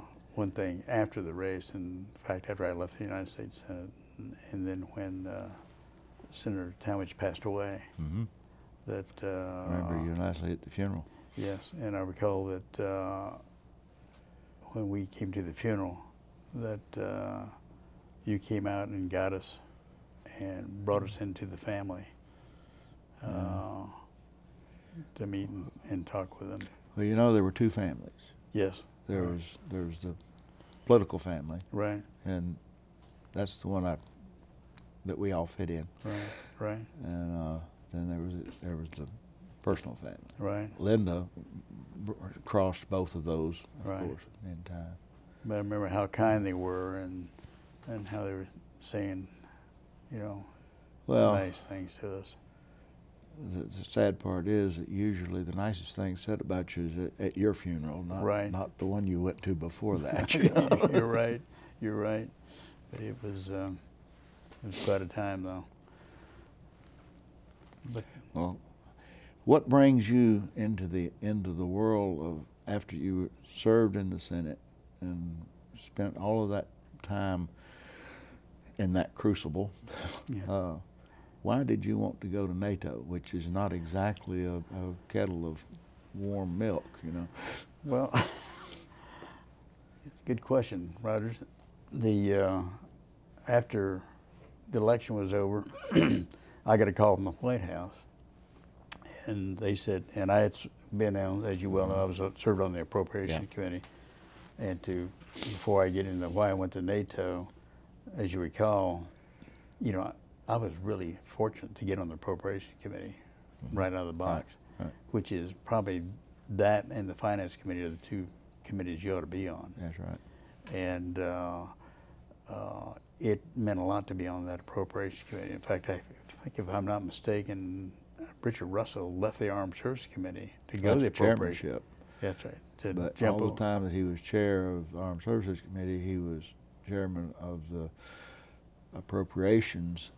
uh, one thing after the race. In fact, after I left the United States Senate, and, and then when uh, Senator Talmadge passed away, Mhm. That uh, I remember you and Leslie at the funeral. Yes, and I recall that uh, when we came to the funeral, that uh, you came out and got us and brought us into the family uh, Mm. to meet and, and talk with them. Well, you know there were two families. Yes, There Right. was there was the political family, right, and that's the one I that we all fit in. right, right, And uh, then there was there was the personal family. right. Linda crossed both of those, of Right. course, in time. But I remember how kind they were and and how they were saying, you know, Well, nice things to us. the, the sad part is that usually the nicest thing said about you is at, at your funeral, not Right. not the one you went to before that. you know? You're right. You're right. But it was um, it was quite a time though. But Well, what brings you into the into the world of after you served in the Senate and spent all of that time in that crucible? Yeah. Uh, why did you want to go to NATO, which is not exactly a, a kettle of warm milk, you know? well, good question, Rogers. The uh, after the election was over, I got a call from the White House, and they said, and I had been on, as you well know, I was uh, served on the Appropriation Yeah. Committee, and to before I get into why I went to NATO, as you recall, you know, I was really fortunate to get on the Appropriation Committee right out of the box, right. which is probably that and the Finance Committee are the two committees you ought to be on That's right. and uh, uh, it meant a lot to be on that appropriations committee. In fact, I think if I'm not mistaken, Richard Russell left the Armed Services Committee to go to the chairmanship. That's right. But all over. the time that he was chair of the Armed Services Committee, he was chairman of the appropriations.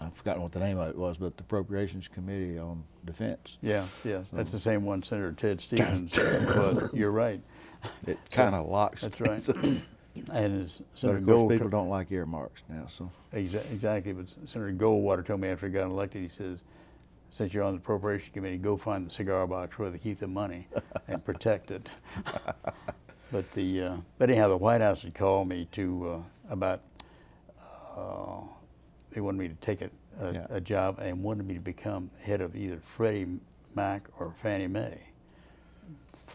I've forgotten what the name of it was, but the Appropriations Committee on Defense. Yeah, yes, that's the same one Senator Ted Stevens but You're right. It kind of locks. That's right. And as but Senator of course, people don't like earmarks now. So Exa- Exactly, but Senator Goldwater told me after he got elected, he says, since you're on the appropriation committee, go find the cigar box where they keep the money and protect it. But the, uh, but anyhow, the White House had called me to, uh, about, uh, they wanted me to take a, a, Yeah. a job and wanted me to become head of either Freddie Mac or Fannie Mae,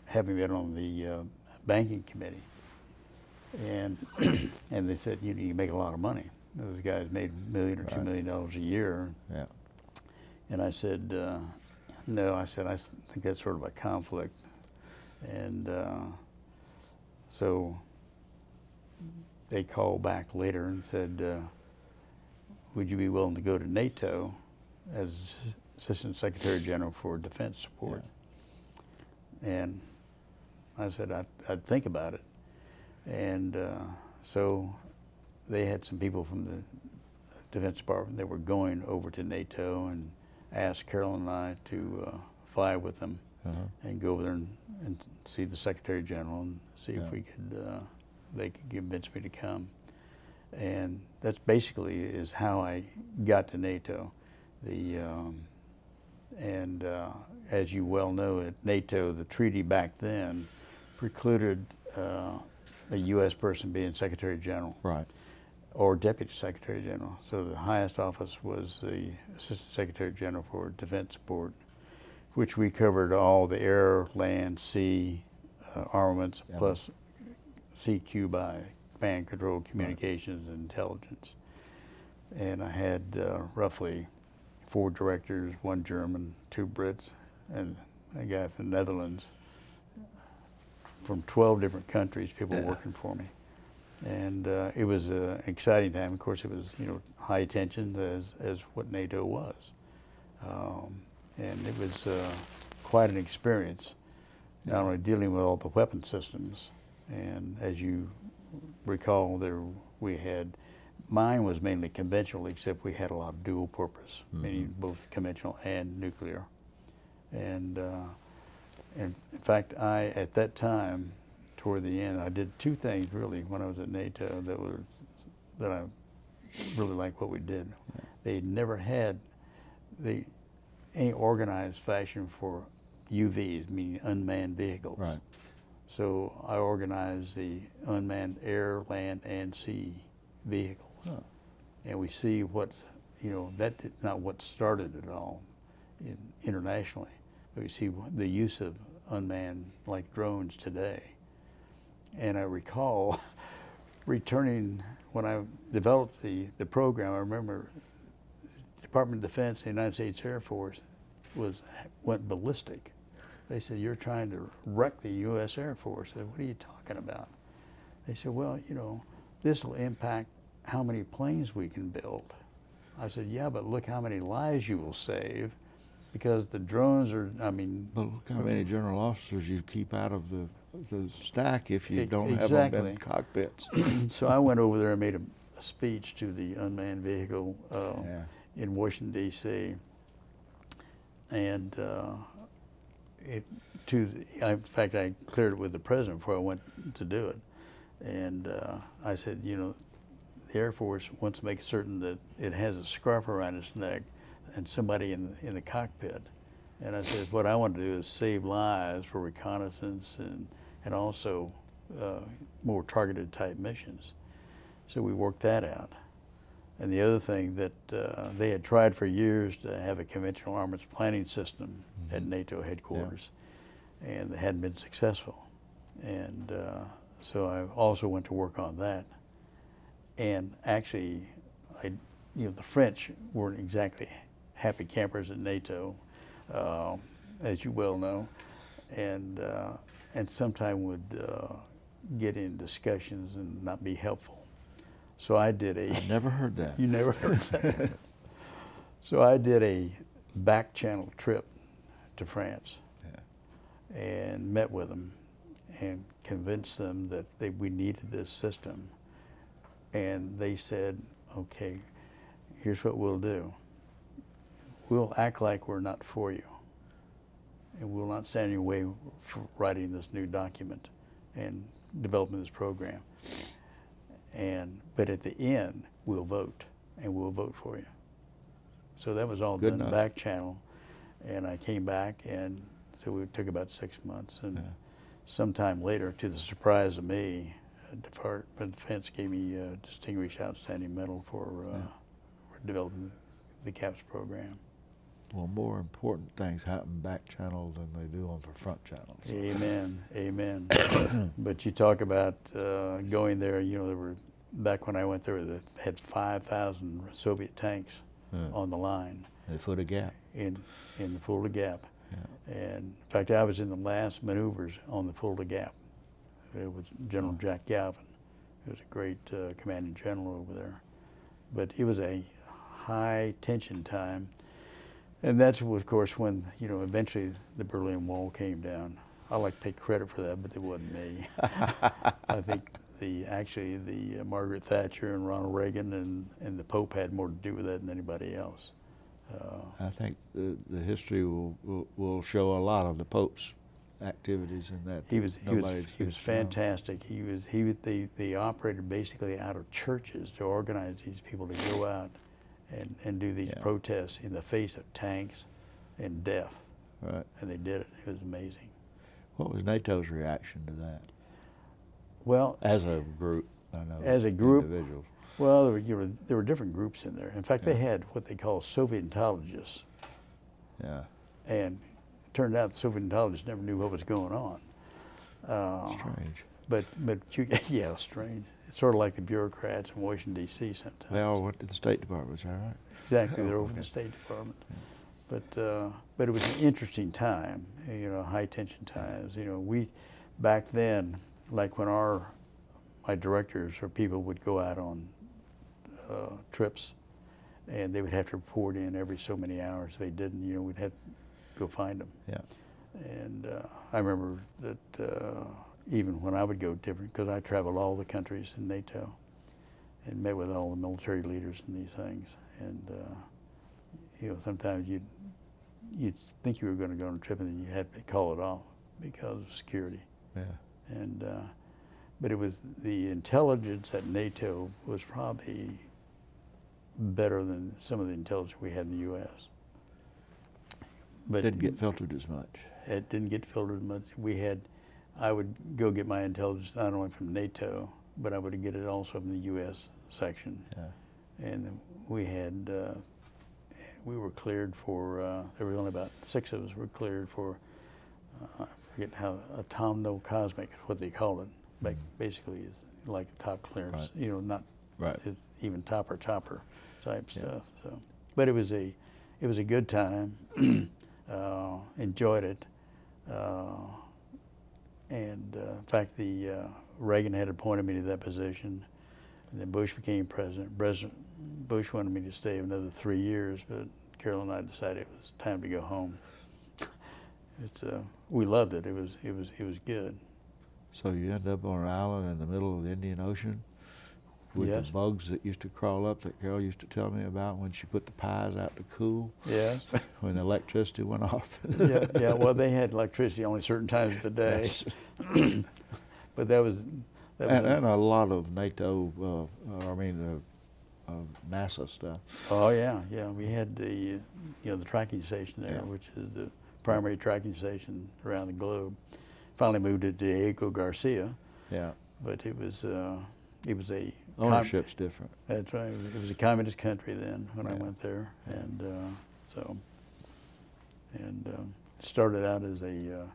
having been on the uh, banking committee. And, and they said, you know, you make a lot of money. Those guys made a million or two Right. million dollars a year. yeah, And I said, uh, no, I said, I think that's sort of a conflict. And uh, so they called back later and said, uh, would you be willing to go to NATO as Assistant Secretary General for Defense Support? And I said, I'd, I'd think about it. And uh, so they had some people from the Defense Department that were going over to NATO and asked Carolyn and I to uh, fly with them uh-huh. and go over there and, and see the Secretary General and see Yeah. if we could, uh, they could convince me to come. and that's basically is how I got to NATO. The um, and uh, as you well know, at NATO, the treaty back then precluded uh, a U.S. person being Secretary General Right. or Deputy Secretary General. So the highest office was the Assistant Secretary General for Defense Support, which we covered all the air, land, sea uh, armaments, Yeah. plus C3I command control, communications, and intelligence. And I had uh, roughly four directors, one German, two Brits, and a guy from the Netherlands. From 12 different countries, people Yeah. working for me and uh, it was an exciting time. Of course, it was you know high tension as as what NATO was, um, and it was uh, quite an experience. Not only dealing with all the weapon systems, and as you recall, there we had mine was mainly conventional, except we had a lot of dual purpose, meaning both conventional and nuclear. And, uh, and in fact, I at that time toward the end, I did two things really when I was at NATO that were that I really liked what we did. They never had the any organized fashion for UVs, meaning unmanned vehicles. Right. So I organized the unmanned air, land, and sea vehicles, Huh. and we see what's you know that is not what started it all in, internationally. We see the use of unmanned like drones today. And I recall returning when I developed the, the program. I remember Department of Defense, the United States Air Force, was went ballistic. They said, "You're trying to wreck the U.S. Air Force." I said, "What are you talking about?" They said, "Well, you know, this will impact how many planes we can build." I said, "Yeah, but look how many lives you will save, because the drones are. I mean, But look how many general officers you keep out of the, the stack if you don't have them exactly. in cockpits. so I went over there and made a, a speech to the unmanned vehicle uh, Yeah. in Washington D.C. And uh, it to the, I, in fact I cleared it with the president before I went to do it, and uh, I said, you know, the Air Force wants to make certain that it has a scarf around its neck and somebody in the, in the cockpit. And I said, what I want to do is save lives for reconnaissance and, and also uh, more targeted type missions. So we worked that out. And the other thing that uh, they had tried for years to have a conventional armaments planning system at NATO headquarters, and they hadn't been successful. And uh, so I also went to work on that. And actually, I, you know, the French weren't exactly happy campers at NATO, uh, as you well know, and uh, and sometimes would uh, get in discussions and not be helpful. So I did a. I never heard that. You never heard that. so I did a back channel trip to France Yeah. and met with them and convinced them that they, we needed this system. And they said, okay, here's what we'll do. We'll act like we're not for you. And we'll not stand in your way for writing this new document and developing this program. And, but at the end, we'll vote and we'll vote for you. So that was all Good done enough. back channel. And I came back and so it took about six months. And Yeah. sometime later, to the surprise of me, Department of Defense gave me a Distinguished Outstanding Medal for, uh, Yeah. for developing the CAPS program. Well, more important things happen back channel than they do on the front channels. Amen, amen. but you talk about uh, going there, you know, there were, back when I went there, they had 5,000 Soviet tanks Yeah. on the line They Fulda gap. in, in the Fulda Gap. Yeah. And in fact, I was in the last maneuvers on the Fulda Gap. It was General Jack Galvin, who was a great uh, commanding general over there. But it was a high tension time. And that's, of course, when, you know, eventually the Berlin Wall came down. I like to take credit for that, but it wasn't me. I think the, actually, the uh, Margaret Thatcher and Ronald Reagan and, and the Pope had more to do with that than anybody else. Uh, I think the, the history will, will, will show a lot of the Pope's activities in that? He was he was he was fantastic. He was he was they they operated basically out of churches to organize these people to go out and and do these Yeah. protests in the face of tanks and death, Right. and they did it. It was amazing. What was NATO's reaction to that Well, as a group? I know As a group, individuals. well, there were, you know, there were different groups in there. In fact, they had what they call Sovietologists, Yeah, and it turned out the Sovietologists never knew what was going on. Uh, strange. But but you, yeah, strange. Sort of like the bureaucrats in Washington D.C. sometimes. They all went to the State Department. Is that right? Exactly, they're over in Okay. the State Department. But uh, but it was an interesting time, you know, high tension times. You know, we back then, like when our my directors or people would go out on uh, trips, and they would have to report in every so many hours. If they didn't, you know, we'd have to go find them. Yeah. And uh, I remember that uh, even when I would go different, because I traveled all the countries in NATO and met with all the military leaders and these things. And uh, you know, sometimes you'd you'd think you were going to go on a trip, and then you had to call it off because of security. Yeah. And uh, but it was the intelligence at NATO was probably better than some of the intelligence we had in the U.S. But Didn't get filtered as much. it didn't get filtered as much. We had, I would go get my intelligence not only from NATO, but I would get it also from the U.S. section. Yeah. And we had, uh, we were cleared for, uh, there was only about six of us were cleared for, uh, I forget how, atomal-cosmic is what they call it. Ba- Basically, is like top clearance, Right. you know, not Right. even topper topper type Yeah. stuff. So, but it was a it was a good time. uh, enjoyed it, uh, and uh, in fact, the uh, Reagan had appointed me to that position, and then Bush became president. President Bush wanted me to stay another three years, but Carol and I decided it was time to go home. It's uh, we loved it. It was it was it was good. So you end up on an island in the middle of the Indian Ocean with Yes. the bugs that used to crawl up that Carol used to tell me about when she put the pies out to cool Yes. when the electricity went off. yeah, yeah. Well, they had electricity only certain times of the day, Yes. but that was that was and, and a lot of NATO, uh, I mean, uh, uh, NASA stuff. oh yeah, yeah. We had the you know the tracking station there, Yeah. which is the primary tracking station around the globe. Finally moved it to Diego Garcia, Yeah, but it was uh, it was a ownership's different. That's right. It was, a communist country then when I went there, and uh, so and um, started out as a uh,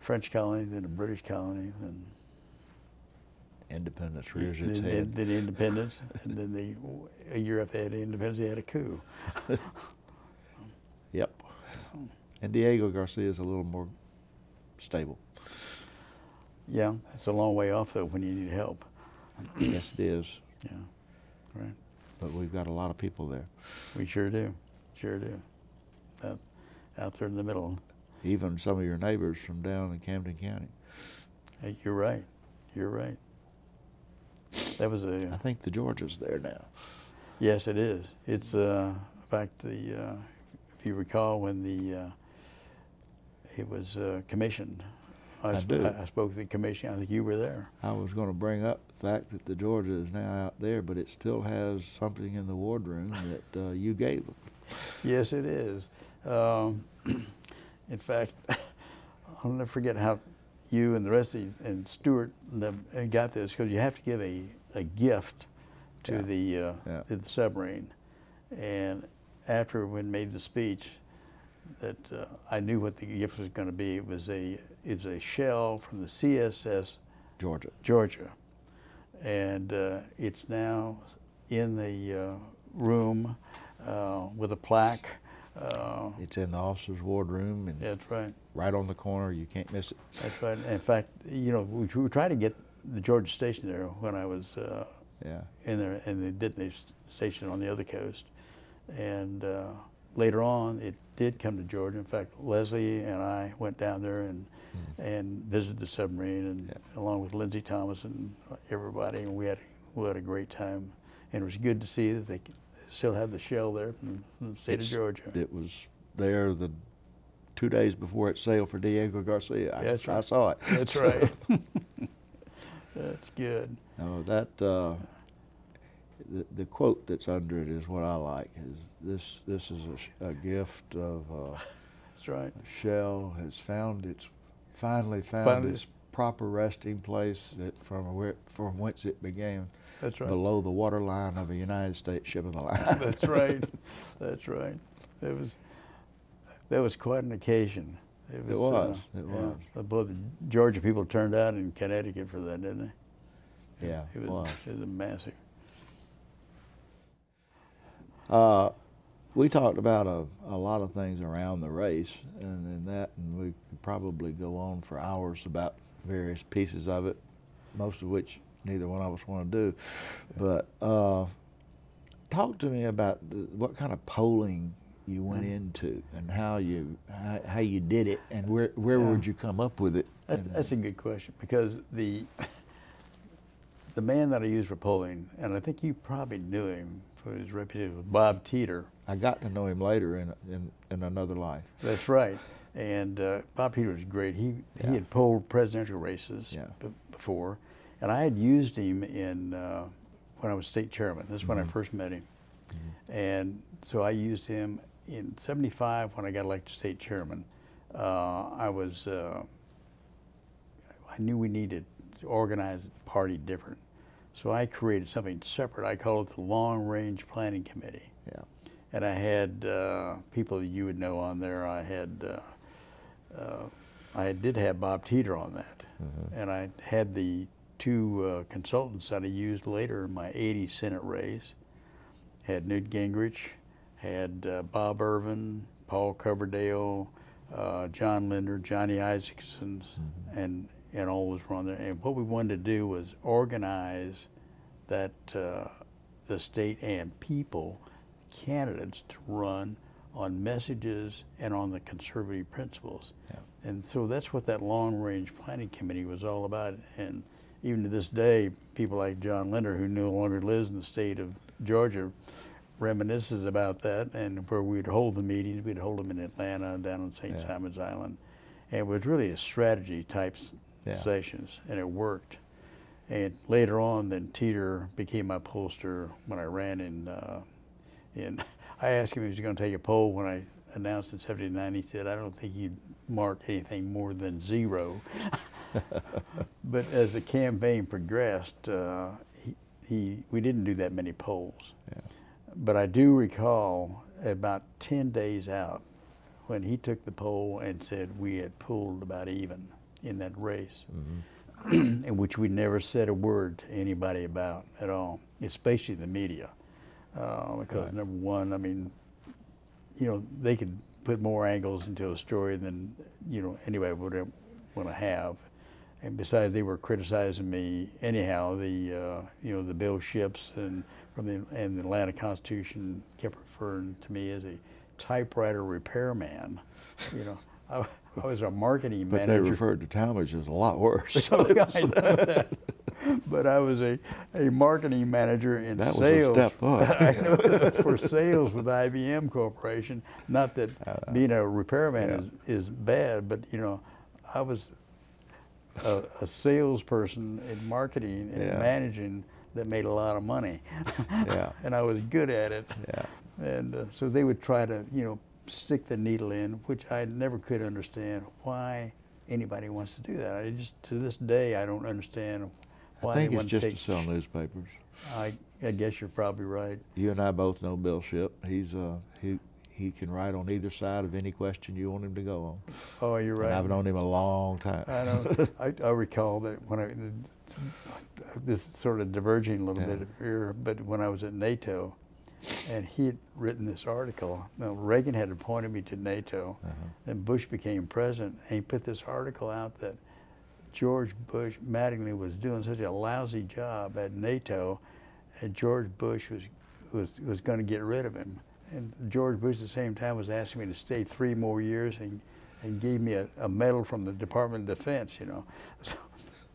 French colony, then a British colony, and Independence rears then, its then, head. then independence, and then they, a year after they had independence, they had a coup. Yep. And Diego Garcia is a little more stable. Yeah, it's a long way off though when you need help. Yes, it is. Yeah, right. But we've got a lot of people there. We sure do, sure do. Out, out there in the middle. Even some of your neighbors from down in Camden County. Hey, you're right. You're right. That was a I think the Georgia's there now. Yes, it is. It's uh, in fact the uh, if you recall when the uh, it was uh, commissioned. I sp- do. I, I spoke to the commission. I think you were there. I was going to bring up the fact that the Georgia is now out there, but it still has something in the wardroom that uh, you gave them. Yes, it is. Um, in fact, I'll never forget how you and the rest of you and Stuart uh, got this because you have to give a, a gift to Yeah. the uh, Yeah. to the submarine. And after we made the speech, that uh, I knew what the gift was going to be. It was a was a shell from the CSS Georgia. Georgia, and uh, it's now in the uh, room uh, with a plaque. Uh, It's in the officer's wardroom and that's right. right on the corner. You can't miss it. That's right. In fact, you know, we, we tried to get the Georgia station there when I was uh, Yeah. in there, and they didn't. They stationed on the other coast, and uh, later on, it did come to Georgia. In fact, Leslie and I went down there and and visited the submarine, and Yeah. along with Lindsay Thomas and everybody, and we had we had a great time. And it was good to see that they still had the shell there from, from the state It's- of Georgia. It was there the two days before it sailed for Diego Garcia. I, That's I saw it. That's So, right. That's good. No, that uh, the, the quote that's under it is what I like. Is this this is a, a gift of uh, That's right. a shell has found its finally found its proper resting place that from where from whence it began That's right. below the waterline of a United States ship of the line. That's right. That's right. It was that was quite an occasion. It was, it was. uh, Both the Georgia people turned out in Connecticut for that, didn't they? Yeah, it it was. was. It was a massive. Uh, we talked about a, a lot of things around the race, and in that, and we could probably go on for hours about various pieces of it, most of which neither one of us want to do. But uh, talk to me about what kind of polling you went Mm. into, and how you how, how you did it, and where where Yeah. would you come up with it? That's, that's a good question because the the man that I used for polling, and I think you probably knew him for his reputation, Bob Teeter. I got to know him later in in, in another life. That's right. And uh, Bob Teeter was great. He Yeah. he had polled presidential races Yeah. b- before, and I had used him in uh, when I was state chairman. This is when I Mhm. first met him, Mhm. and so I used him in '75 when I got elected state chairman. Uh, I was uh, I knew we needed to organize the party different, so I created something separate. I call it the Long Range Planning Committee Yeah. and I had uh, people that you would know on there. I had, uh, uh, I did have Bob Teeter on that, Mhm. and I had the two uh, consultants that I used later in my '80 Senate race. Had Newt Gingrich, had uh, Bob Irvin, Paul Coverdell, uh, John Linder, Johnny Isakson, Mhm. and and all those were on there. And what we wanted to do was organize that uh, the state and people candidates to run on messages and on the conservative principles. Yeah. And so that's what that long range planning committee was all about. And even to this day, people like John Linder, who no longer lives in the state of Georgia, reminisces about that and where we'd hold the meetings, we'd hold them in Atlanta, down on St. Yeah. Simon's Island. And it was really a strategy type Yeah. sessions, and it worked. And later on, then Teeter became my pollster when I ran in. Uh, in I asked him if he was going to take a poll when I announced in '79. He said, "I don't think he'd mark anything more than zero." but as the campaign progressed, uh, he, he we didn't do that many polls. Yeah. But I do recall about 10 days out when he took the poll and said we had pulled about even in that race, Mhm. in which we never said a word to anybody about at all, especially the media. Uh, because Right. number one, I mean, you know, they could put more angles into a story than, you know, anybody would want to have. And besides, they were criticizing me anyhow. The uh, you know the Bill Shipps and from the and the Atlanta Constitution kept referring to me as a typewriter repairman. You know, I, I was a marketing manager But they referred to Talmadge as a lot worse. I know that. but I was a, a marketing manager in That was a step up. I for sales with IBM Corporation. Not that being a repairman Uh, yeah. is, is bad, but you know, I was a, a salesperson in marketing and Yeah. managing that made a lot of money. Yeah. and I was good at it. yeah. And uh, so they would try to, you know, stick the needle in, which I never could understand why anybody wants to do that. I just, to this day, I don't understand why I think they it's want just to to sell newspapers. I, I guess you're probably right. You and I both know Bill Shipp. He's uh he he can write on either side of any question you want him to go on. Oh, you're right. And I've known him a long time. I know. I, I recall that when I, this sort of diverging a little Yeah. bit here, but when I was at NATO, and he had written this article. Now Reagan had appointed me to NATO, Uh-huh. then Bush became president, and he put this article out that George Bush Mattingly was doing such a lousy job at NATO, and George Bush was was was going to get rid of him. And George Bush at the same time was asking me to stay three more years and and gave me a, a medal from the Department of Defense, you know. So,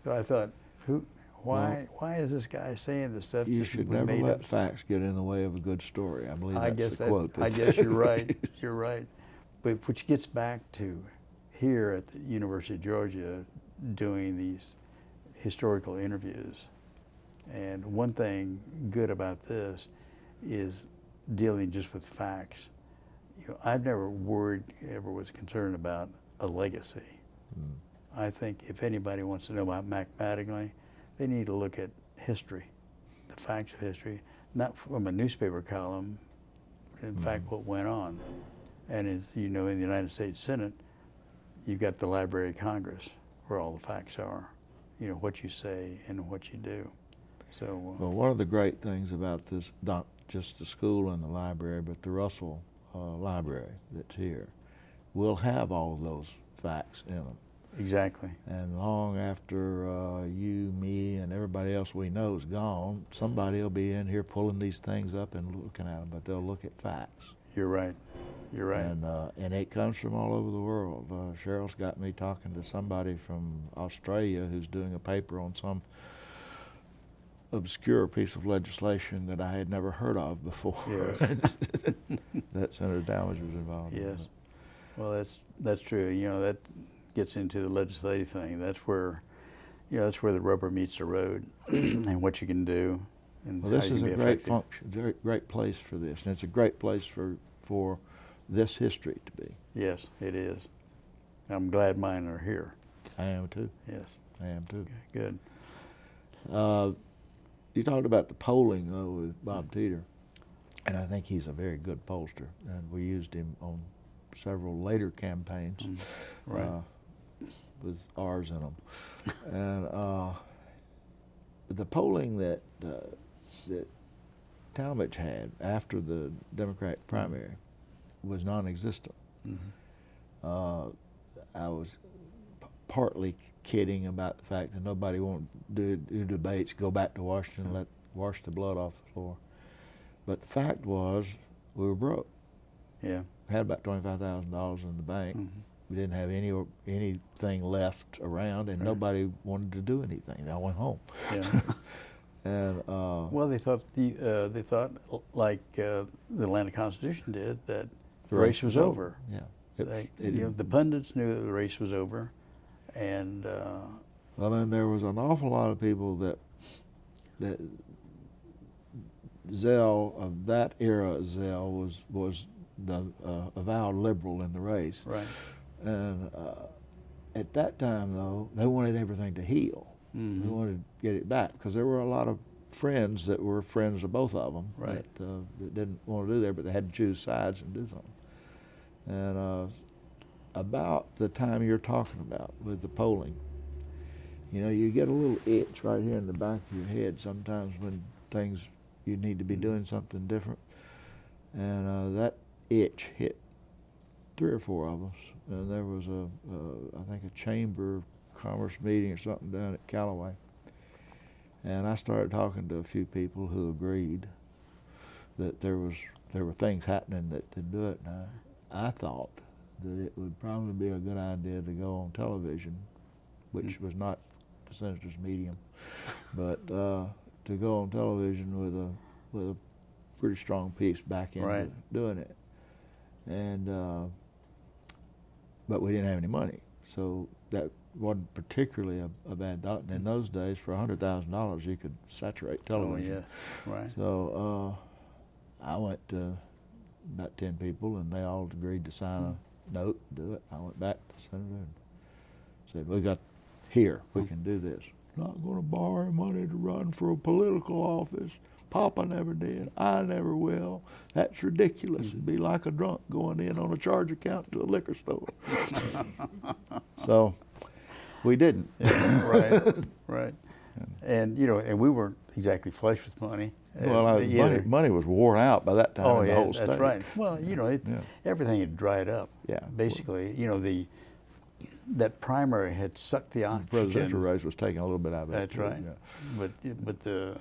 so I thought, who, why, why is this guy saying this stuff? You that should never made let up? facts get in the way of a good story. I believe I that's guess the that, quote. I guess you're right. You're right. but which gets back to here at the University of Georgia doing these historical interviews. And one thing good about this is dealing just with facts. You know, I've never worried, ever was concerned about a legacy. Mm. I think if anybody wants to know about Mack Mattingly, they need to look at history, the facts of history, not from a newspaper column, in fact, what went on. And as you know, in the United States Senate, you've got the Library of Congress where all the facts are, you know, what you say and what you do. So, uh, Well, one of the great things about this, not just the school and the library, but the Russell uh, Library that's here, will have all of those facts in them. Exactly. And long after uh, you, me, and everybody else we know is gone, somebody will be in here pulling these things up and looking at them, but they'll look at facts. You're right. You're right. And, uh, and it comes from all over the world. Uh, Cheryl's got me talking to somebody from Australia who's doing a paper on some obscure piece of legislation that I had never heard of before. Yes. that Senator Dowling was involved in. Yes. Well, that's that's true. You know, that gets into the legislative thing. That's where, you know, that's where the rubber meets the road, and what you can do, and Well, this is a great function, great, great place for this, and it's a great place for, for this history to be. Yes, it is. I'm glad mine are here. I am too. Yes. I am too. Good. Uh, you talked about the polling though with Bob Teeter, and I think he's a very good pollster, and we used him on several later campaigns Mm, Right. uh, with R's in them. and uh, the polling that uh, that Talmadge had after the Democratic primary was non-existent. Mhm. Uh, I was p- partly kidding about the fact that nobody wanted to do, do debates, go back to Washington, let wash the blood off the floor. But the fact was, we were broke. Yeah. We had about twenty-five thousand dollars in the bank. Mhm. We didn't have any or- anything left around, and Right. nobody wanted to do anything. I went home. Yeah. And uh, well, they thought the uh, they thought like uh, the Atlanta Constitution did that the the race was over. Yeah. It- They, it- you know, the pundits knew that the race was over, and uh, Well, and there was an awful lot of people that that Zell of that era. Zell was was the uh, avowed liberal in the race, right. And uh, at that time though they wanted everything to heal. Mhm. They wanted to get it back because there were a lot of friends that were friends of both of them Right. that, uh, that didn't want to do that, but they had to choose sides and do something. And uh, about the time you're talking about with the polling, you know, you get a little itch right here in the back of your head sometimes when things you need to be Mhm. doing something different, and uh, that itch hit three or four of us, and there was a, uh, I think a chamber of commerce meeting or something down at Callaway, and I started talking to a few people who agreed that there was there were things happening that could do it. And I, I thought that it would probably be a good idea to go on television, which Mm. was not the senator's medium, but uh, to go on television with a with a pretty strong piece back into Right. doing it, and uh, but we didn't have any money, so that wasn't particularly a, a bad thought. And in those days, for hundred thousand dollars, you could saturate television. Oh, yeah. Right. So uh, I went to about ten people, and they all agreed to sign a note and do it. I went back to the senator and said, "We got here. We can do this. Not going to borrow money to run for a political office. Papa never did. I never will. That's ridiculous. It'd be like a drunk going in on a charge account to a liquor store." so we didn't. Yeah, right. Right. And you know, and we weren't exactly flush with money. uh, Well, I, either. money, money was worn out by that time Oh in the yeah, whole that's state. right. Well, you know, it, Yeah. everything had dried up. Yeah. Basically, you know, the that primary had sucked the The oxygen. presidential race was taking a little bit out of it. That's right. Yeah. But but the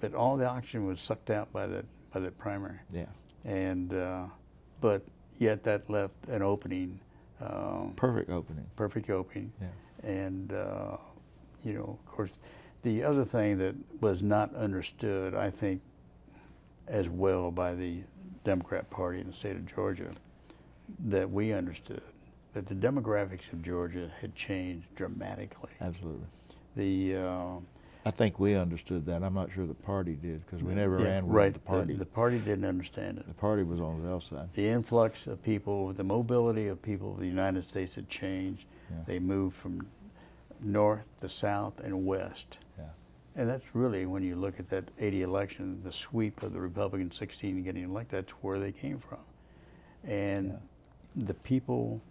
but all the oxygen was sucked out by that by that primary, yeah. and uh, but yet that left an opening, um, Perfect opening. perfect opening, Yeah. and uh, you know, of course, the other thing that was not understood, I think, as well by the Democrat Party in the state of Georgia, that we understood that the demographics of Georgia had changed dramatically. Absolutely. The uh, I think we understood that. I'm not sure the party did because we never yeah, ran with right. the party. The, party didn't understand it. The party was on the south side. The influx of people, the mobility of people of the United States had changed. Yeah. They moved from north to south and west. Yeah. And that's really, when you look at that 80 election, the sweep of the Republican 16 getting elected, that's where they came from. And Yeah. the people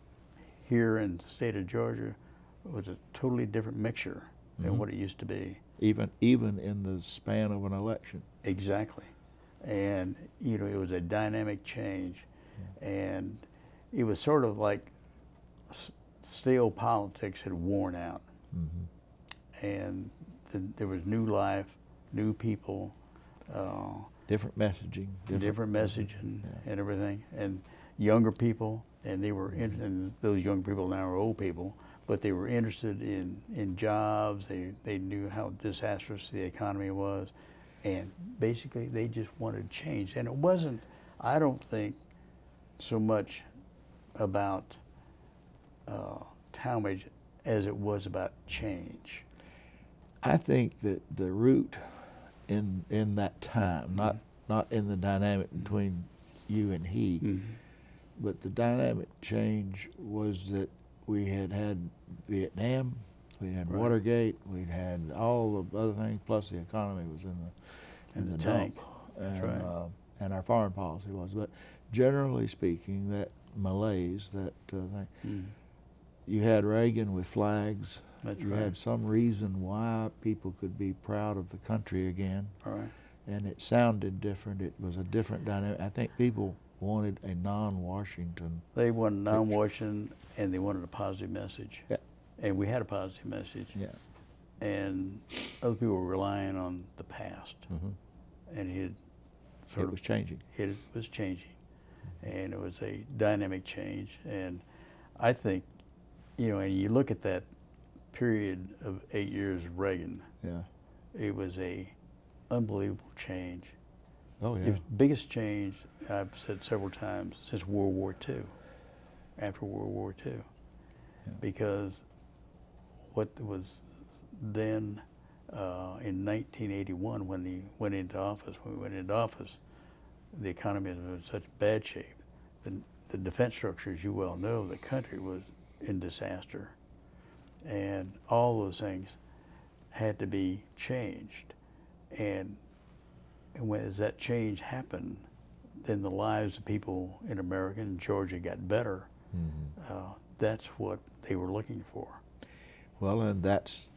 here in the state of Georgia was a totally different mixture than Mhm. what it used to be. Even even in the span of an election. Exactly. And, you know, it was a dynamic change. And it was sort of like stale politics had worn out. hmm And th- there was new life, new people, uh, Different messaging. different, message and, Yeah. and everything. And younger people, and they were, in, and those young people now are old people, but they were interested in, in jobs. They, they knew how disastrous the economy was. And basically, they just wanted change. And it wasn't, I don't think, so much about uh, Talmadge as it was about change. I think that the root in in that time, not not in the dynamic between you and he, but the dynamic change was that we had had Vietnam, we had Right. Watergate, we'd had all the other things, plus the economy was in the In the dump. tank. and, right. uh, and our foreign policy was. But generally speaking, that malaise, that uh, thing, Mm. you had Reagan with flags. That's you right. had some reason why people could be proud of the country again, All right. and it sounded different. It was a different dynamic. I think people wanted a non-Washington. They wanted non-Washington, and they wanted a positive message. Yeah. And we had a positive message. Yeah. And other people were relying on the past, mm -hmm. and it sort It of was changing. it was changing, and it was a dynamic change. And I think, you know, and you look at that period of eight years of Reagan, Yeah. it was a unbelievable change. Oh yeah. The biggest change I've said several times since World War II, after World War II, Yeah. because what was then uh, in 1981 when he went into office, when we went into office, the economy was in such bad shape. The, the defense structure, as you well know, the country was in disaster, and all those things had to be changed, and and when as that change happened, then the lives of people in America and Georgia got better. Mhm. Uh, that's what they were looking for. Well, and that's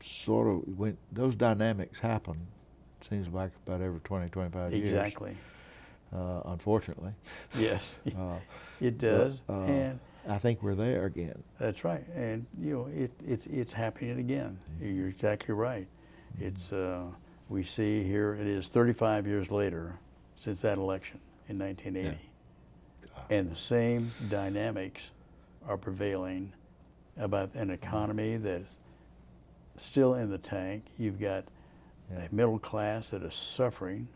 sort of when those dynamics happen. Seems like about every 20, 25 years. Exactly. Uh, unfortunately. Yes, Uh, it does, uh, and I think we're there again. that's right. And you know, it, it's it's happening again. You're exactly right. It's uh, we see here it is 35 years later since that election in 1980, and the same dynamics are prevailing about an economy that's still in the tank. You've got Yeah. a middle class that is suffering.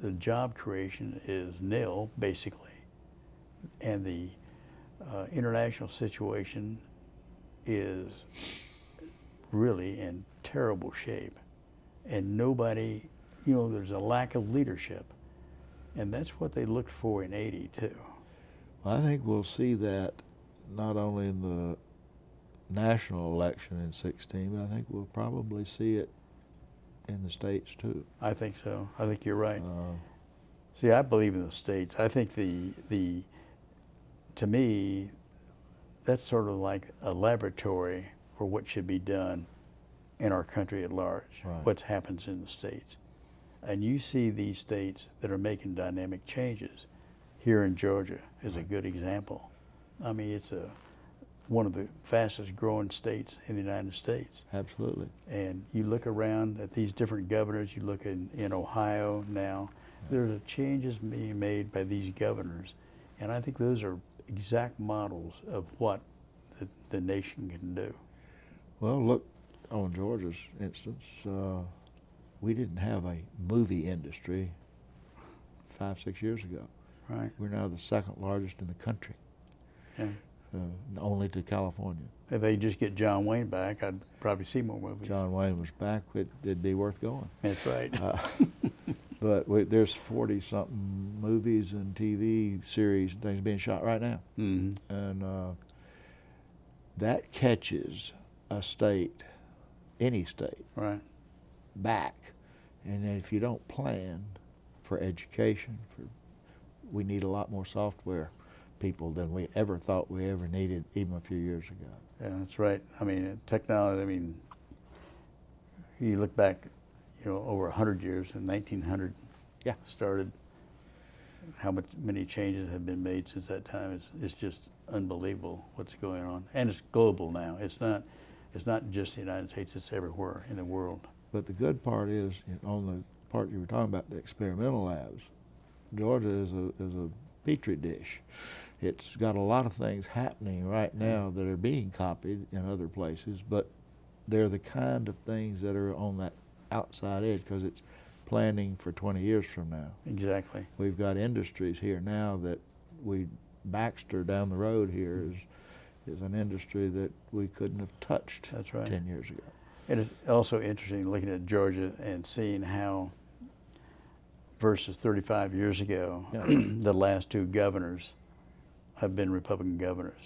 The job creation is nil, basically, and the uh, international situation is really in terrible shape. And nobody, you know, there's a lack of leadership. And that's what they looked for in 80, too. I think we'll see that not only in the national election in 16, but I think we'll probably see it in the states too. I think so. I think you're right. Uh, See, I believe in the states. I think the the to me, that's sort of like a laboratory for what should be done in our country at large. Right. What happens in the states, and you see these states that are making dynamic changes. Here in Georgia is a good example. I mean, it's a one of the fastest growing states in the United States. absolutely. And you look around at these different governors, you look in, in Ohio now, there's a changes being made by these governors. And I think those are exact models of what the, the nation can do. Well, look on Georgia's instance. Uh, we didn't have a movie industry five, six years ago. Right. We're now the second largest in the country, Yeah. uh, only to California. If they just get John Wayne back, I'd probably see more movies. John Wayne was back, it, it'd be worth going. That's right. Uh, but we, there's 40 something movies and TV series and things being shot right now. hmm And uh, that catches a state, any state, Right. back. And then if you don't plan for education, for we need a lot more software people than we ever thought we ever needed, even a few years ago. Yeah, that's right. I mean, technology, I mean, you look back, you know, over 100 years, and 1900 Yeah. started, how much, many changes have been made since that time. It's, it's just unbelievable what's going on. And it's global now. It's not, it's not just the United States, it's everywhere in the world. But the good part is, on the part you were talking about, the experimental labs, Georgia is a, is a petri dish. It's got a lot of things happening right now that are being copied in other places, but they're the kind of things that are on that outside edge because it's planning for 20 years from now. Exactly. We've got industries here now that we, Baxter down the road here mm-hmm. is, is an industry that we couldn't have touched That's right. 10 years ago. And It is also interesting looking at Georgia and seeing how, versus 35 years ago, Yeah. the last two governors have been Republican governors.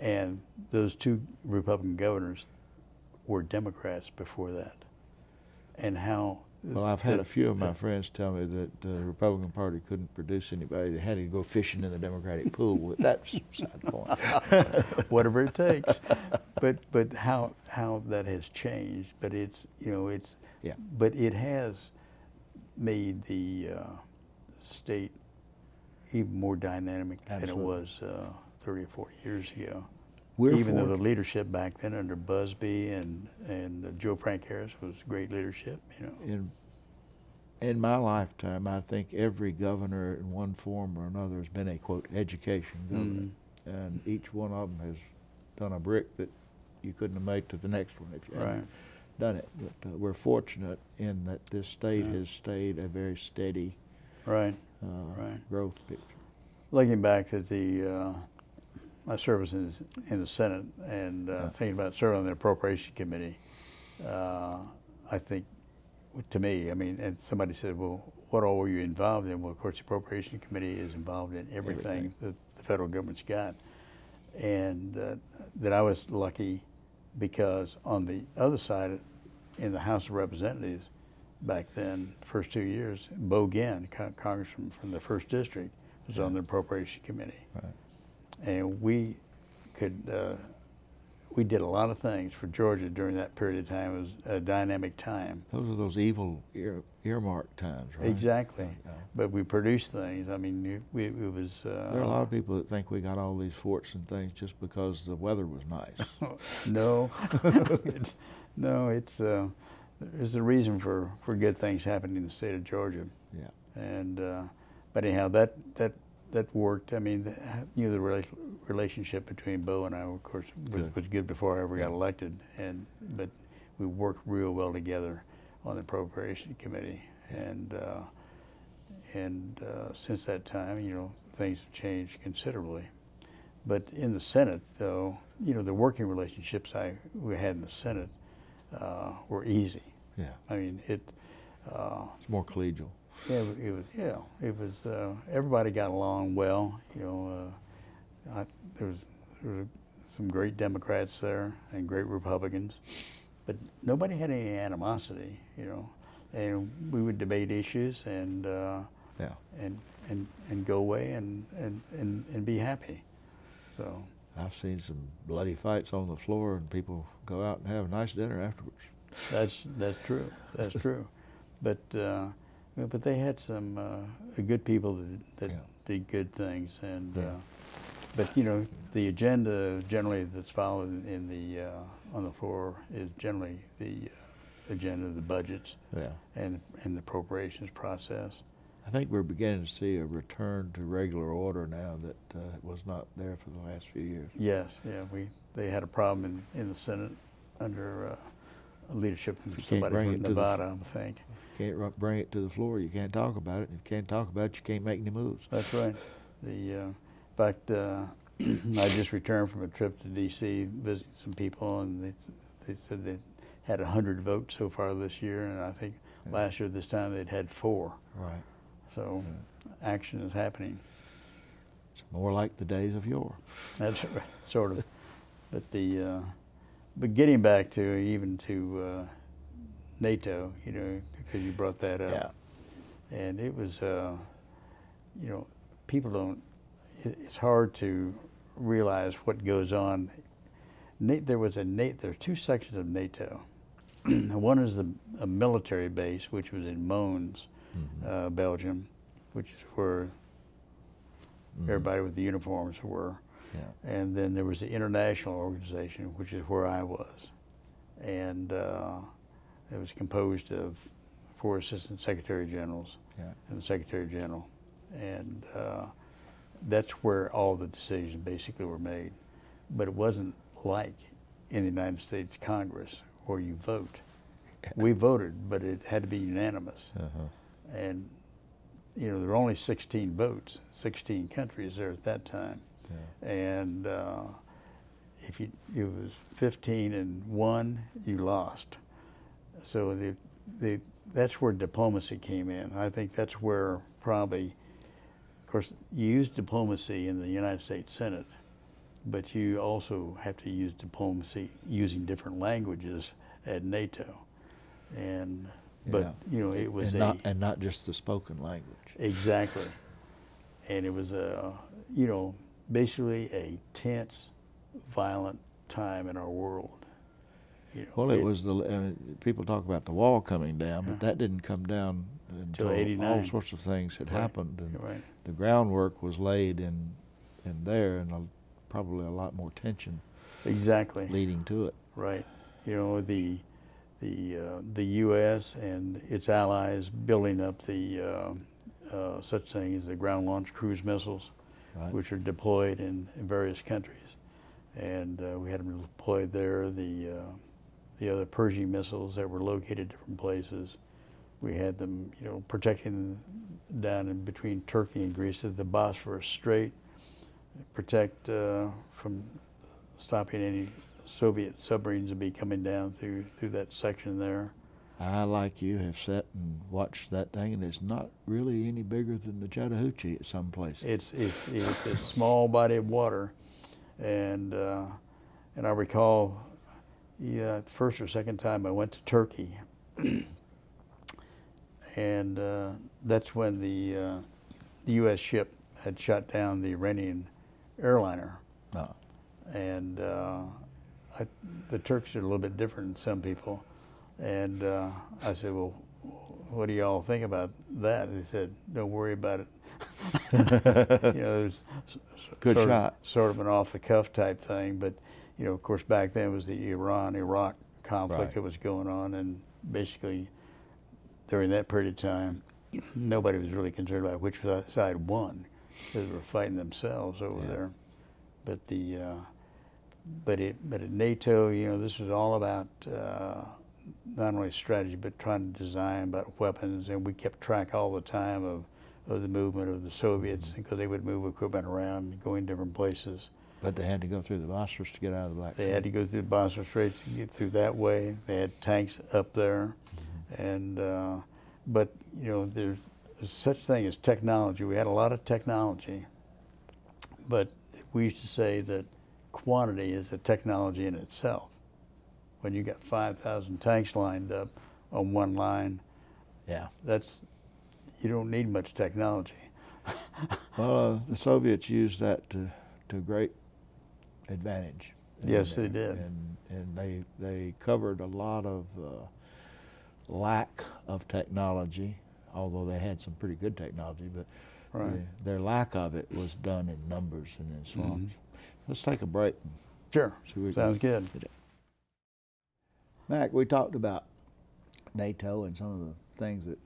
And those two Republican governors were Democrats before that. And how. Well, I've had a few of my friends tell me that the Republican Party couldn't produce anybody. They had to go fishing in the Democratic pool. But That's beside the point. whatever it takes. But but how how that has changed. But it's you know it's Yeah. But it has made the uh, state even more dynamic than it was uh, 30 or 40 years ago. We're even though the leadership back then under Busbee and and uh, Joe Frank Harris was great leadership. You know. in in my lifetime, I think every governor in one form or another has been a quote education governor, Mhm. and each one of them has done a brick that you couldn't have made to the next one if you Right. hadn't done it. But uh, we're fortunate in that this state Yeah. has stayed a very steady Right. uh, Right. growth picture. Looking back at the uh, my service in, in the Senate and uh, Yeah. thinking about serving on the Appropriation Committee, uh, I think, to me, I mean, and somebody said, "Well, what all were you involved in?" Well, of course, the Appropriation Committee is involved in everything, Everything. that the federal government's got, and uh, that I was lucky because on the other side, in the House of Representatives, back then, first two years, Bo Ginn, co- congressman from the first district, was on the Appropriation Committee, Right. And we could uh, we did a lot of things for Georgia during that period of time. It was a dynamic time. Those are those evil ear, earmark times, right? Exactly. Yeah. But we produced things. I mean, you- we, it was. Uh, There are a lot of people that think we got all these forts and things just because the weather was nice. no, it's, no, it's uh, there's a reason for, for good things happening in the state of Georgia, yeah. and uh, but anyhow, that that that worked. I mean, you know, the rela- relationship between Bo and I, of course, was Good. was good before I ever got elected, and but we worked real well together on the appropriation committee, and uh, and uh, since that time, you know, things have changed considerably. But in the Senate, though, you know, the working relationships I we had in the Senate uh, were easy. Yeah. I mean, it. Uh, It's more collegial. Yeah, it was. Yeah, it was. Uh, everybody got along well. You know, uh, I, there was there were some great Democrats there and great Republicans, but nobody had any animosity. You know, and we would debate issues and uh, Yeah. and and and go away and and and, and be happy. So I've seen some bloody fights on the floor and people go out and have a nice dinner afterwards. that's that's true. That's true. But uh, but they had some uh, good people that that Yeah. did good things and. Yeah. Uh, but you know, the agenda generally that's followed in the uh, on the floor is generally the uh, agenda, of the budgets, and and the appropriations process. I think we're beginning to see a return to regular order now that uh, was not there for the last few years. Yes, yeah, we they had a problem in, in the Senate under uh, leadership from If you can't somebody from Nevada, I think. Can't bring it to the floor, you can't talk about it. If you can't talk about it, you can't make any moves. That's right. The, uh, in fact, uh, I just returned from a trip to D.C. visiting some people, and they, they said they had 100 votes so far this year, and I think Yeah. last year this time they'd had four. Right. So action is happening. It's more like the days of yore. That's right, sort of. But the, uh, but getting back to even to uh, NATO, you know, because you brought that up. And it was, uh, you know, people don't, it, it's hard to realize what goes on. Na- there was a NATO, there are two sections of NATO. One is the, a military base, which was in Mons, uh, Belgium, which is where Mhm. everybody with the uniforms were. Yeah. And then there was the international organization, which is where I was. And uh, it was composed of four assistant secretary generals Yeah. and the secretary general. And uh, that's where all the decisions basically were made. But it wasn't like in the United States Congress where you vote. We voted, but it had to be unanimous. Uh-huh. And, you know, there were only 16 votes, 16 countries there at that time Yeah. and uh, if you it was 15 and one, you lost. So the the that's where diplomacy came in. I think that's where probably, of course, you use diplomacy in the United States Senate, but you also have to use diplomacy using different languages at NATO, and but Yeah. you know it was and a not and not just the spoken language. Exactly. And it was a, you know, basically a tense, violent time in our world. You know, Well, it was the uh, people talk about the wall coming down, but Yeah. that didn't come down until '89. all sorts of things had Right. happened, and right. the groundwork was laid in in there, and a, probably a lot more tension Exactly. leading to it. Right. You know the the uh, the U.S. and its allies building up the uh, uh, such thing as the ground launched cruise missiles, Right. which are deployed in, in various countries, and uh, we had them deployed there. The uh, the other Pershing missiles that were located different places. We had them, you know, protecting down in between Turkey and Greece at the Bosphorus Strait, protect uh, from stopping any Soviet submarines to be coming down through through that section there. I, like you, have sat and watched that thing, and it's not really any bigger than the Chattahoochee at some places. It's it's, it's a small body of water, and uh, and I recall, yeah, the first or second time I went to Turkey, and uh, that's when the uh, the U.S. ship had shot down the Iranian airliner, No. and uh, I, the Turks are a little bit different than some people, and uh, I said, well. What do y'all think about that? They said, "Don't worry about it." you know, it was Good sort shot. Of, sort of an off the cuff type thing, but you know, of course, back then was the Iran Iraq conflict Right. that was going on, and basically during that period of time, nobody was really concerned about which side won, because they were fighting themselves over Yeah. there. But the uh, but it but at NATO, you know, this was all about. Uh, not only strategy, but trying to design about weapons, and we kept track all the time of, of the movement of the Soviets because they would move equipment around, and go in different places. But they had to go through the Bosphorus to get out of the Black They Sea. They had to go through the Bosphorus Straits to get through that way. They had tanks up there, and uh, but you know there's, there's such thing as technology. We had a lot of technology, but we used to say that quantity is a technology in itself. When you got 5,000 tanks lined up on one line, Yeah. that's you don't need much technology. Well, uh, the Soviets used that to, to great advantage. Yes, And, they did. And, and they, they covered a lot of uh, lack of technology, although they had some pretty good technology, but Right. the- their lack of it was done in numbers and in swamps. Mhm. Let's take a break. Sure, see what sounds good. Mac, we talked about NATO and some of the things that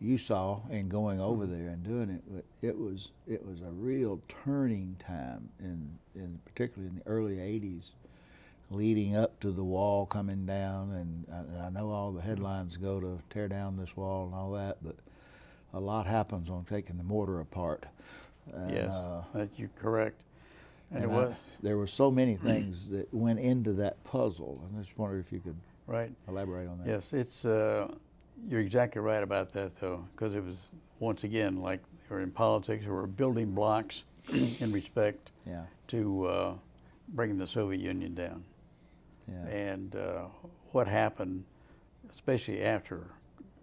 you saw in going over Mm-hmm. there and doing it, but it was it was a real turning time in in particularly in the early '80s. leading up to the wall coming down, and I, I know all the headlines go to tear down this wall and all that, but a lot happens on taking the mortar apart. And, yes, uh, that you're correct. And, and it I- was there were so many things that went into that puzzle, and I just wondered if you could right. elaborate on that. Yes, it's uh, you're exactly right about that though, because it was once again like or in politics, were building blocks in respect Yeah. to uh, bringing the Soviet Union down. Yeah. And uh, what happened, especially after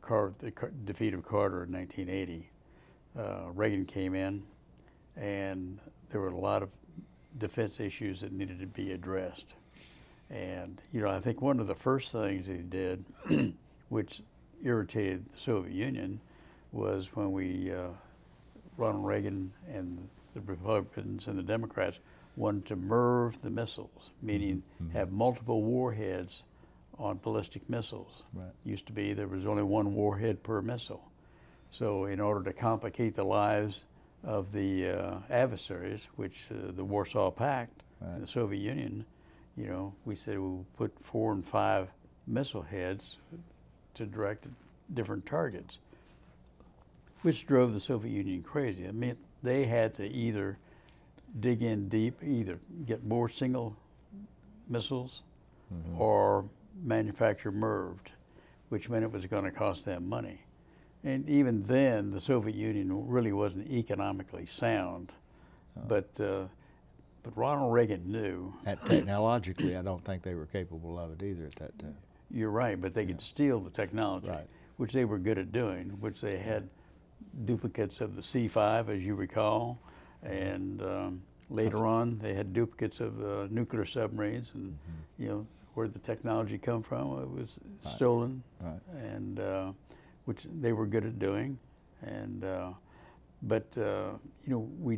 Car- the Car- defeat of Carter in 1980, uh, Reagan came in, and there were a lot of defense issues that needed to be addressed. And you know, I think one of the first things he did, which irritated the Soviet Union, was when we uh, Ronald Reagan and the Republicans and the Democrats wanted to MIRV the missiles, meaning have multiple warheads on ballistic missiles. Right. Used to be there was only one warhead per missile. So in order to complicate the lives of the uh, adversaries, which uh, the Warsaw Pact Right. and the Soviet Union, you know, we said we'll put four and five missile heads to direct different targets, which drove the Soviet Union crazy. I mean, they had to either dig in deep, either get more single missiles Mhm. or manufacture MIRVed, which meant it was going to cost them money. And even then, the Soviet Union really wasn't economically sound. But, uh, but Ronald Reagan knew, And technologically, I don't think they were capable of it either at that time. You're right, but they could steal the technology, Right. which they were good at doing, which they had duplicates of the C5, as you recall. And um, later on, they had duplicates of uh, nuclear submarines. And, you know, where the technology come from, it was stolen. Right. and uh, which they were good at doing, and uh, but uh, you know we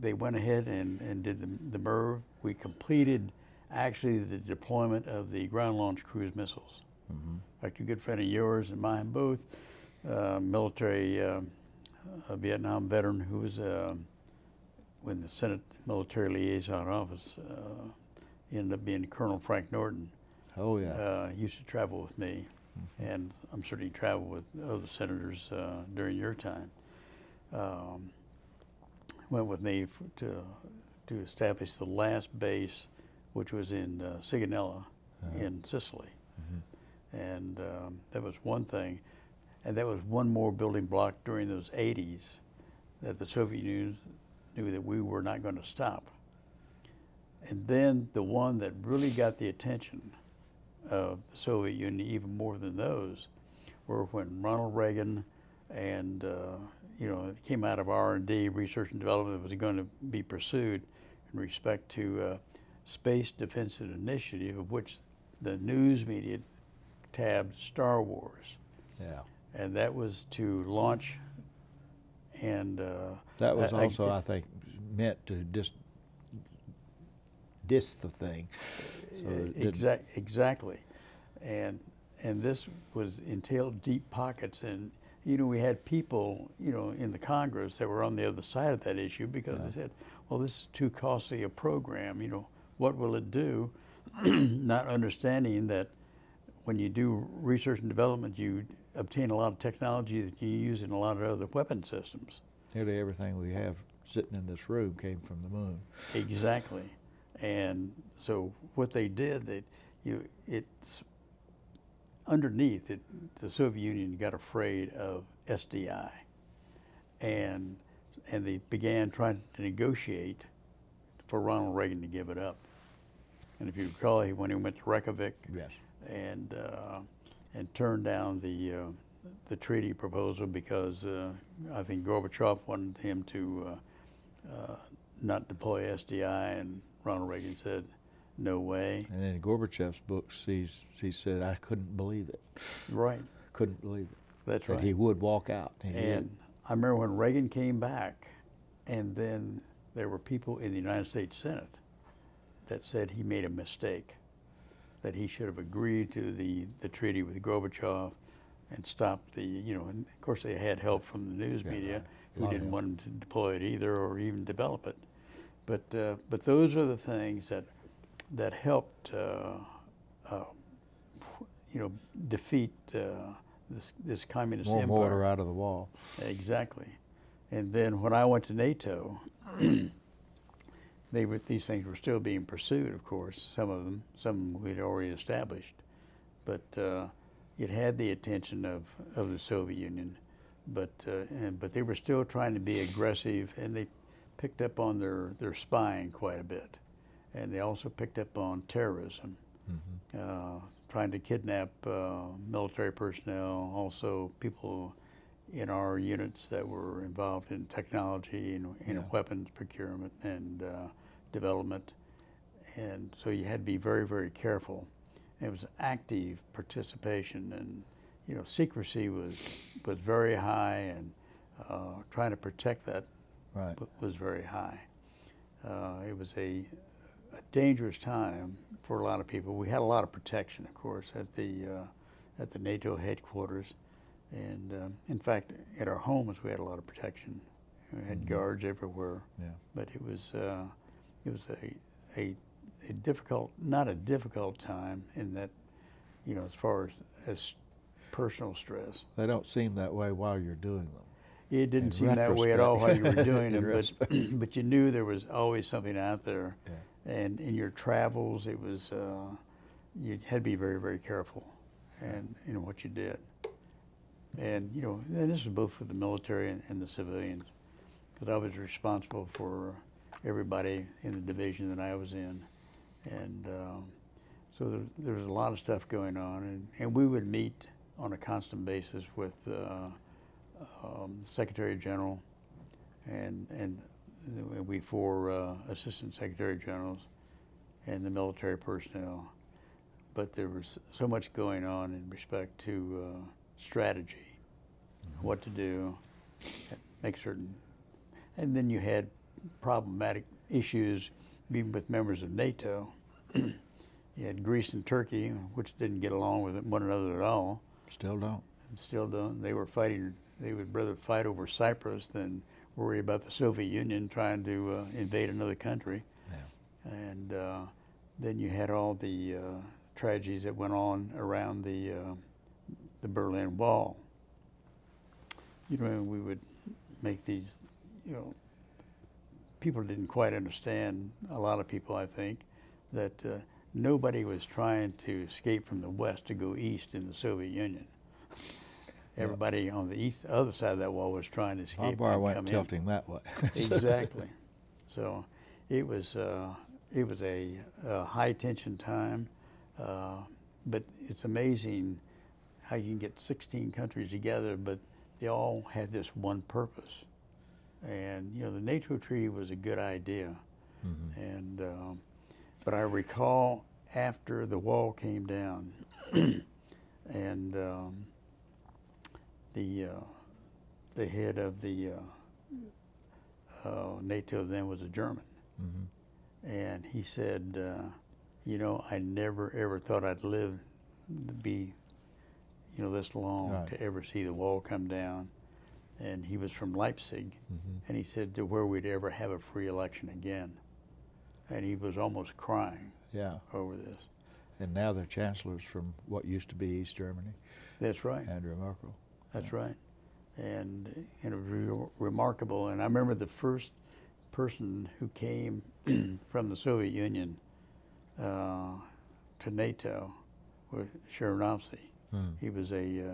they went ahead and, and did the, the MIRV. We completed actually the deployment of the ground launch cruise missiles. Mhm. In fact, a good friend of yours and mine both, uh, military uh, a Vietnam veteran who was uh, in the Senate Military Liaison Office, uh, ended up being Colonel Frank Norton Oh, yeah. uh, used to travel with me, and I'm sure he traveled with other senators uh, during your time. Um, went with me f- to to establish the last base, which was in uh, Sigonella, in Sicily, and um, that was one thing, and that was one more building block during those 80s that the Soviet Union knew that we were not going to stop. And then the one that really got the attention of the Soviet Union, even more than those, were when Ronald Reagan and uh, you know it came out of R and D, research and development, that was going to be pursued in respect to uh, space defense initiative, of which the news media tabbed Star Wars, yeah. and that was to launch and uh, That was I- I- also, I think, meant to just dis the thing. So it exactly, and and this was entailed deep pockets, and you know we had people you know in the Congress that were on the other side of that issue because they said, well, this is too costly a program. You know, what will it do? Not understanding that when you do research and development, you obtain a lot of technology that you use in a lot of other weapon systems. Nearly everything we have sitting in this room came from the moon. Exactly. And so what they did, that you, it's underneath it, the Soviet Union got afraid of SDI, and and they began trying to negotiate for Ronald Reagan to give it up. And if you recall, he when he went to Reykjavik Yes. and uh, and turned down the uh, the treaty proposal because uh, I think Gorbachev wanted him to uh, uh, not deploy SDI, and Ronald Reagan said, "No way." And in Gorbachev's books, he's, he said, I couldn't believe it. Right. Couldn't believe it. That's that right. he would walk out. Did. And I remember when Reagan came back, and then there were people in the United States Senate that said he made a mistake, that he should have agreed to the, the treaty with Gorbachev and stopped the, you know, and of course they had help from the news Yeah, media right. Who didn't help. want him to deploy it either or even develop it. But, uh, but those are the things that that helped, uh, uh, you know, defeat uh, this this communist More empire. mortar out of the wall. Exactly. And then when I went to NATO, they were, these things were still being pursued, of course, some of them, some we'd already established. But uh, it had the attention of, of the Soviet Union, but, uh, and, but they were still trying to be aggressive, and they picked up on their, their spying quite a bit. And they also picked up on terrorism, uh, trying to kidnap uh, military personnel, also people in our units that were involved in technology and in Yeah. weapons procurement and uh, development. And so you had to be very, very careful. And it was active participation, and you know, secrecy was was very high, and uh, trying to protect that Right. was very high. Uh, it was a, a dangerous time for a lot of people. We had a lot of protection, of course, at the uh, at the NATO headquarters, and um, in fact, at our homes we had a lot of protection. We had Mhm. guards everywhere, Yeah. but it was uh, it was a, a a difficult, not a difficult time in that, you know, as far as as personal stress. They don't seem that way while you're doing them. It didn't In seem that way at all while you were doing them, but, but you knew there was always something out there. Yeah. And in your travels, it was, uh, you had to be very, very careful and, you know, what you did. And, you know, and this was both for the military and, and the civilians, because I was responsible for everybody in the division that I was in. And um, so there, there was a lot of stuff going on, and, and we would meet on a constant basis with uh, um, Secretary General and and we four uh, Assistant Secretary Generals and the military personnel. But there was so much going on in respect to uh, strategy, what to do, make certain, and then you had problematic issues even with members of NATO. you had Greece and Turkey, which didn't get along with one another at all Still don't. and still don't. They were fighting. They would rather fight over Cyprus than worry about the Soviet Union trying to uh, invade another country. Yeah. And uh, then you had all the uh, tragedies that went on around the uh, the Berlin Wall. You know, we would make these. You know, people didn't quite understand. A lot of people, I think, that uh, nobody was trying to escape from the West to go east in the Soviet Union. Everybody on the east, other side of that wall was trying to escape. Our bar went come in. tilting that way. exactly. So it was uh, it was a, a high tension time, uh, but it's amazing how you can get 16 countries together, but they all had this one purpose. And you know, the NATO treaty was a good idea, Mhm. and um, but I recall after the wall came down, and um, the uh, the head of the uh, uh, NATO then was a German, Mhm. and he said, uh, "You know, I never ever thought I'd live to be, you know, this long Right. to ever see the wall come down." And he was from Leipzig, Mhm. and he said to where we'd ever have a free election again, and he was almost crying Yeah. over this. And now they're chancellors from what used to be East Germany, That's right. Angela Merkel. That's right. And, and it was re- remarkable. And I remember the first person who came from the Soviet Union uh, to NATO was Sharanovsky. Hmm. He was a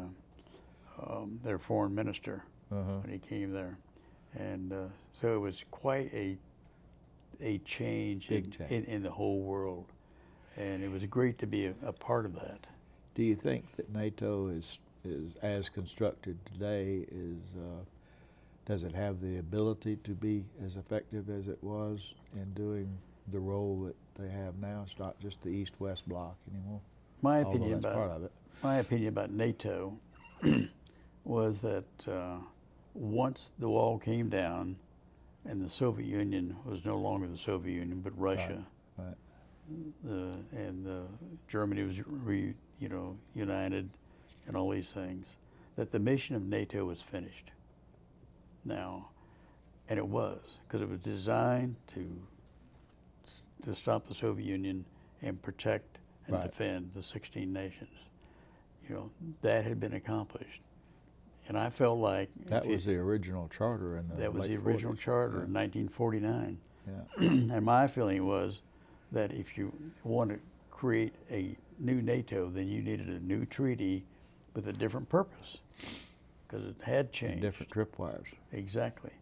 uh, um, their foreign minister Uh-huh. when he came there, and uh, so it was quite a a change, in, change. In, in the whole world, and it was great to be a, a part of that. Do you think that NATO is is as constructed today? Is uh, does it have the ability to be as effective as it was in doing the role that they have now? It's not just the East-West bloc anymore. My opinion that's about part of it. My opinion about NATO was that uh, once the wall came down and the Soviet Union was no longer the Soviet Union but Russia, Right. the, and the Germany was re, you know united and all these things, that the mission of NATO was finished. Now, and it was because it was designed to to stop the Soviet Union and protect and Right. defend the 16 nations. You know, that had been accomplished. And I felt like That was the original charter in the that was the original 40s. charter in 1949. Yeah. and my feeling was that if you want to create a new NATO, then you needed a new treaty with a different purpose because it had changed. Different tripwires. Exactly.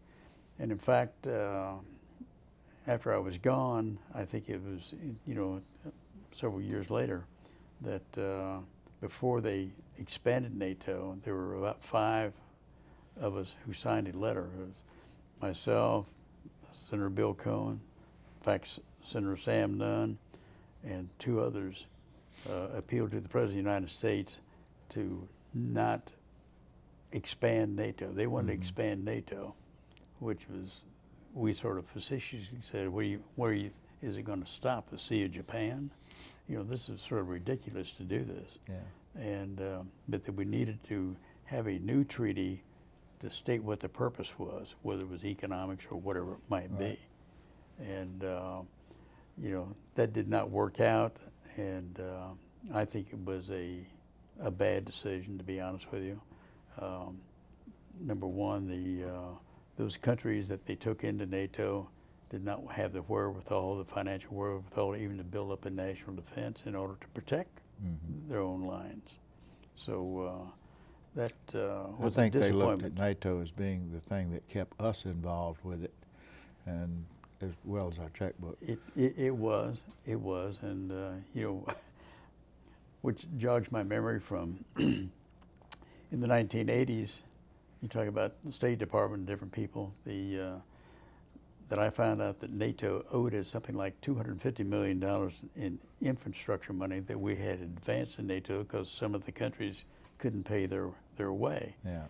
And in fact, uh, after I was gone, I think it was, you know, several years later, that uh, before they expanded NATO, there were about five of us who signed a letter. It was myself, Senator Bill Cohen, in fact, Senator Sam Nunn, and two others uh, appealed to the President of the United States to not expand NATO. They wanted to Mhm. expand NATO, which was, we sort of facetiously said, where, you, where you, is it going to stop? The Sea of Japan? You know, this is sort of ridiculous to do this. Yeah. And, um, but that we needed to have a new treaty to state what the purpose was, whether it was economics or whatever it might Right. be. And, uh, you know, that did not work out. And uh, I think it was a, a bad decision, to be honest with you. Um, number one, the, uh, those countries that they took into NATO did not have the wherewithal, the financial wherewithal, even to build up a national defense in order to protect Mhm. their own lines. So uh, that uh, I think they looked at NATO as being the thing that kept us involved with it, and as well as our checkbook. It, it, it was, it was, and uh, you know, which jogs my memory from in the 1980s. You talk about the State Department and different people. The uh, that I found out that NATO owed us something like 250 million dollars in infrastructure money that we had advanced in NATO because some of the countries couldn't pay their their way. Yeah.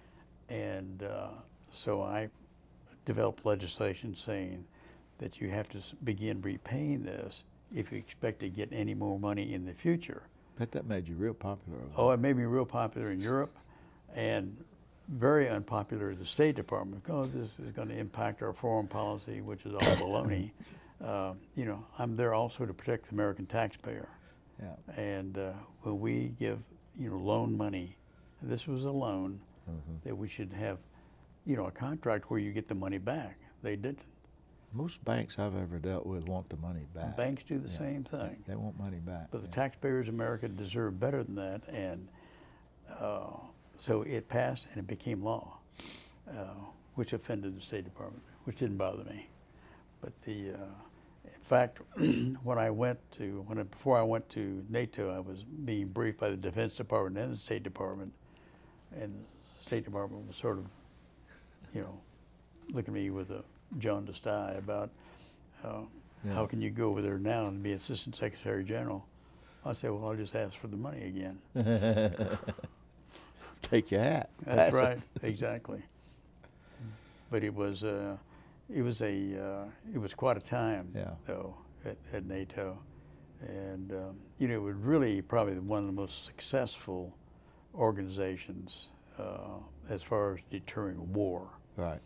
And uh, so I developed legislation saying that you have to begin repaying this if you expect to get any more money in the future. Bet that made you real popular. Oh, it made me real popular in Europe and very unpopular at the State Department because this is going to impact our foreign policy, which is all baloney. Uh, you know, I'm there also to protect the American taxpayer. Yeah. And uh, when we give, you know, loan money, this was a loan Mhm. that we should have, you know, a contract where you get the money back. They didn't. Most banks I've ever dealt with want the money back. Banks do the Yeah. same thing. They want money back. But the yeah. taxpayers of America deserve better than that, and uh, so it passed and it became law, uh, which offended the State Department, which didn't bother me. But the, uh, in fact, when I went to, when I, before I went to NATO, I was being briefed by the Defense Department and the State Department, and the State Department was sort of, you know, looking at me with a jaundiced eye about uh, Yeah. how can you go over there now and be Assistant Secretary General? I said, well, I'll just ask for the money again. Take your hat. That's right, exactly. But it was, uh, it was a, uh, it was quite a time, Yeah. though, at, at NATO, and um, you know, it was really probably one of the most successful organizations uh, as far as deterring war. Right.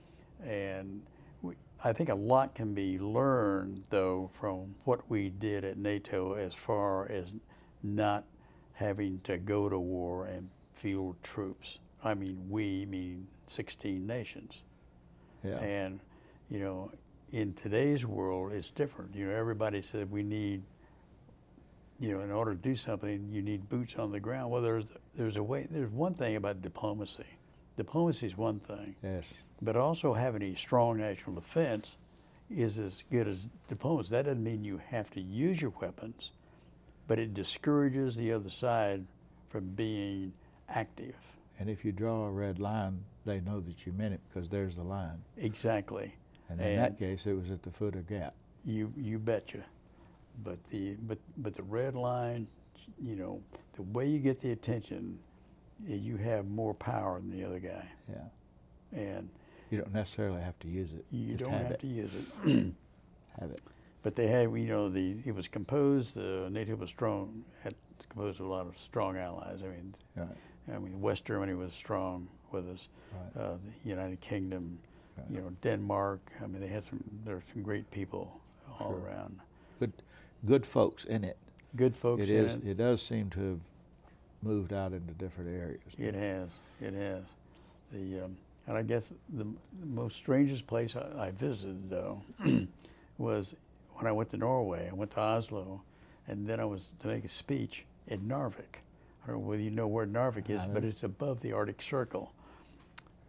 And we, I think a lot can be learned, though, from what we did at NATO as far as not having to go to war and field troops. I mean, we mean 16 nations. Yeah. And, you know, in today's world, it's different. You know, everybody said we need, you know, in order to do something, you need boots on the ground. Well, there's, there's a way, there's one thing about diplomacy. Diplomacy is one thing. yes. But also having a strong national defense is as good as diplomacy. That doesn't mean you have to use your weapons, but it discourages the other side from being active. And if you draw a red line, they know that you meant it because there's the line. Exactly. And in And- that case, it was at the Fulda Gap. You you betcha. But the but but the red line, you know, the way you get the attention, eh, you have more power than the other guy, Yeah. and You don't necessarily have to use it. you Just don't have, have to use it. Have it. But they had, you know, the it was composed. Uh, NATO was strong, had composed of a lot of strong allies. I mean, Right. I mean, West Germany was strong with us. Right. Uh, the United Kingdom, Right. you know, Denmark. I mean, they had some. There were some great people all Sure. around. Good, good folks in it. good folks It in is, it. it does seem to have moved out into different areas. It has, it has. The, um, and I guess the, the most strangest place I, I visited though was when I went to Norway. I went to Oslo, and then I was to make a speech in Narvik. I don't know whether you know where Narvik is, but it's above the Arctic Circle.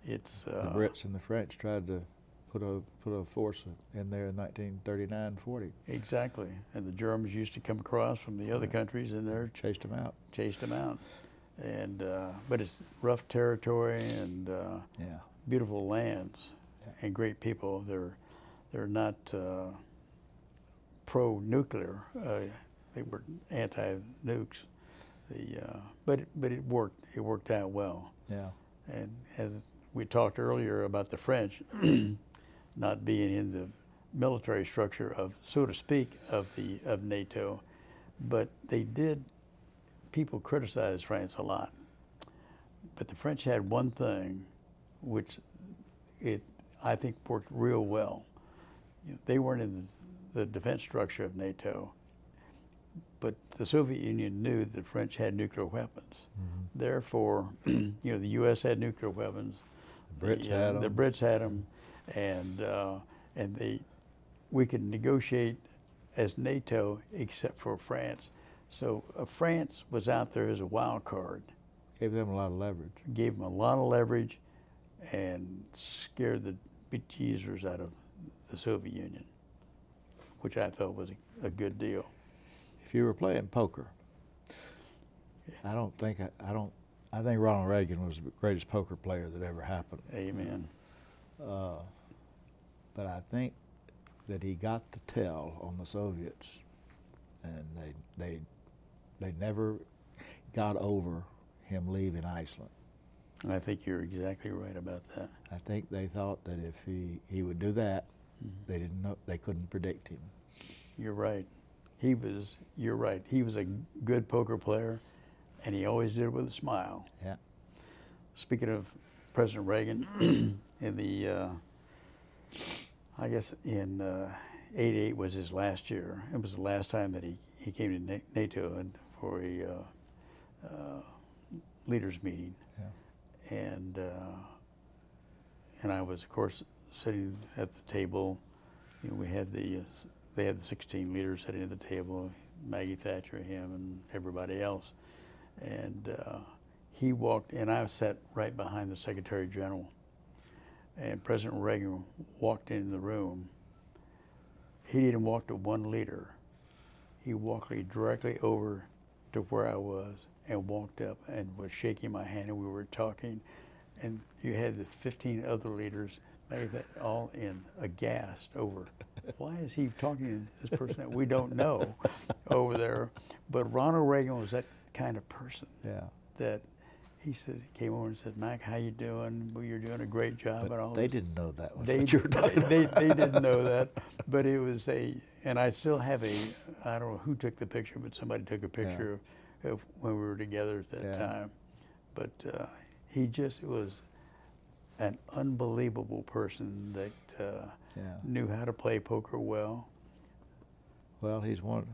It's The uh, Brits and the French tried to put a, put a force in there in 1939, 40, exactly, and the Germans used to come across from the other Right. countries, and they're chased them out. chased them out. And uh, but it's rough territory and uh, Yeah. beautiful lands Yeah. and great people. They're they're not uh, pro-nuclear. Uh, they were anti-nukes. The uh, but it, but it worked. It worked out well. Yeah. And as we talked earlier about the French not being in the military structure of, so to speak, of the of NATO, but they did. People criticized France a lot, but the French had one thing, which it I think worked real well. You know, they weren't in the, the defense structure of NATO, but the Soviet Union knew that the French had nuclear weapons. Mhm. Therefore, you know, the U.S. had nuclear weapons. The Brits the, had The 'em. Brits had them, and uh, and they, we could negotiate as NATO except for France. So uh, France was out there as a wild card, Gave them a lot of leverage. gave them a lot of leverage, and scared the bejesus out of the Soviet Union, which I thought was a, a good deal. If you were playing poker, I don't think I, I don't I think Ronald Reagan was the greatest poker player that ever happened. Amen. Uh, but I think that he got the tell on the Soviets, and they they they never got over him leaving Iceland. And I think you're exactly right about that. I think they thought that if he, he would do that, Mhm. they didn't know they couldn't predict him. You're right. He was. You're right. He was a good poker player, and he always did it with a smile. Yeah. Speaking of President Reagan, in the, uh, I guess in uh, '88 was his last year. It was the last time that he, he came to NATO and for a uh, uh, leaders meeting, Yeah. and uh, and I was of course sitting at the table. You know, we had the uh, they had the 16 leaders sitting at the table, Maggie Thatcher, him, and everybody else. And uh, he walked, and I sat right behind the Secretary General. And President Reagan walked in the room. He didn't walk to one leader. He walked directly over to where I was and walked up and was shaking my hand, and we were talking. And you had the 15 other leaders, all in aghast over why is he talking to this person that we don't know over there? But Ronald Reagan was that kind of person Yeah. that he said he came over and said, "Mack, how you doing? Well, you're doing a great job." But and all they this." didn't know that was They, what you were talking they, they didn't know that, but it was a, and I still have a, I don't know who took the picture, but somebody took a picture of, of when we were together at that Yeah. time. But uh, he just it was an unbelievable person that uh, Yeah. knew how to play poker well. Well, he's one.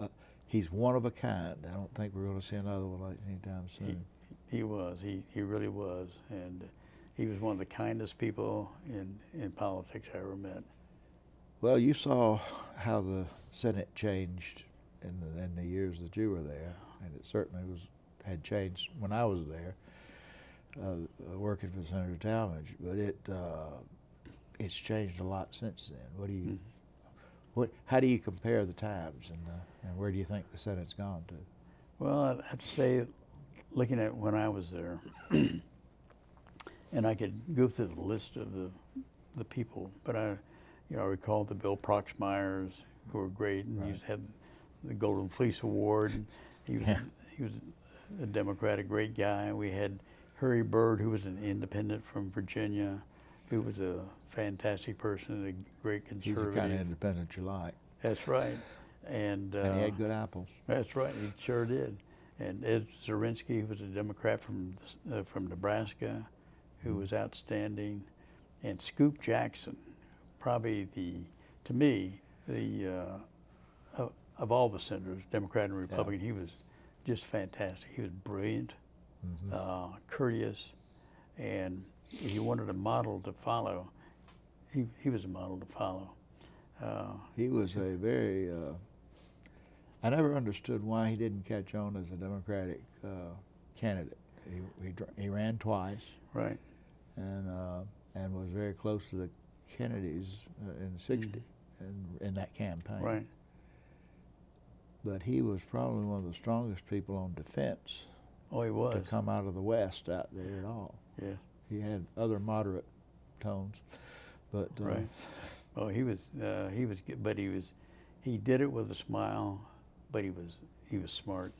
Uh, he's one of a kind. I don't think we're going to see another one like anytime soon. He was. He, he really was. And he was one of the kindest people in, in politics I ever met. Well, you saw how the Senate changed in the, in the years that you were there, and it certainly was had changed when I was there, uh, working for Senator Talmadge. But it uh, it's changed a lot since then. What do you? Mhm. What? How do you compare the times, and uh, and where do you think the Senate's gone to? Well, I'd have to say, looking at when I was there, and I could go through the list of the, the people, but I, you know, I recall the Bill Proxmires, who were great, and he Right. had the Golden Fleece Award. And he was Yeah. he was a Democrat, a great guy. We had Harry Byrd, who was an independent from Virginia, who was a fantastic person, a great conservative. He's the kind of independent you like, That's right, and uh, and he had good apples. that's right, he sure did. And Ed Zorinsky, who was a Democrat from uh, from Nebraska, who was outstanding, and Scoop Jackson, probably the, to me, the uh, a, of all the senators, Democrat and Republican, he was just fantastic. He was brilliant, Mhm. uh, courteous, and if you wanted a model to follow, he, he was a model to follow. Uh, He was a very. Uh, I never understood why he didn't catch on as a Democratic uh, candidate. He, he he ran twice right. and uh, and was very close to the Kennedys uh, in '60 and in that campaign. Right. But he was probably one of the strongest people on defense Oh, he was. to come out of the West out there at all. Yes. He had other moderate tones, but uh, Right. Oh, he was. Uh, he was. But he was. He did it with a smile. But he was. He was smart.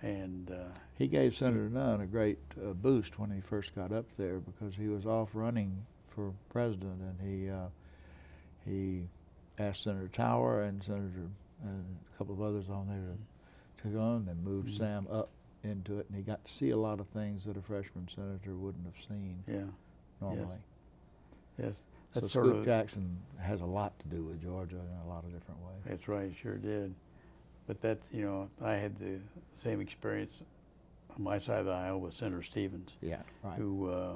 And uh, He gave Senator Nunn a great uh, boost when he first got up there because he was off running for president, and he uh, he asked Senator Tower and Senator and a couple of others on there to, to go on, and moved Mhm. Sam up into it, and he got to see a lot of things that a freshman senator wouldn't have seen yeah. normally. Yes. So That's sort Scoop of. Jackson has a lot to do with Georgia in a lot of different ways. That's right. he Sure did. But that's you know I had the same experience on my side of the aisle with Senator Stevens. Yeah, right. who uh,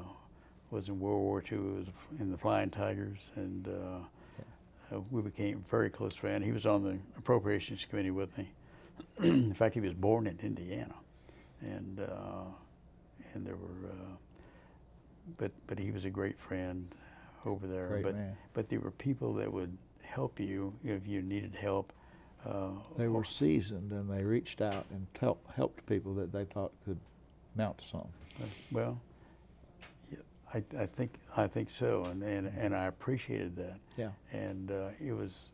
was in World War II, was in the Flying Tigers, and uh, uh, we became very close friends. He was on the Appropriations Committee with me. in fact, he was born in Indiana, and uh, and there were, uh, but but he was a great friend over there. Great but man. but there were people that would help you if you needed help. Uh, They were seasoned, and they reached out and help, helped people that they thought could mount something. Well, I, I think I think so, and, and, and I appreciated that. Yeah. And uh, it was,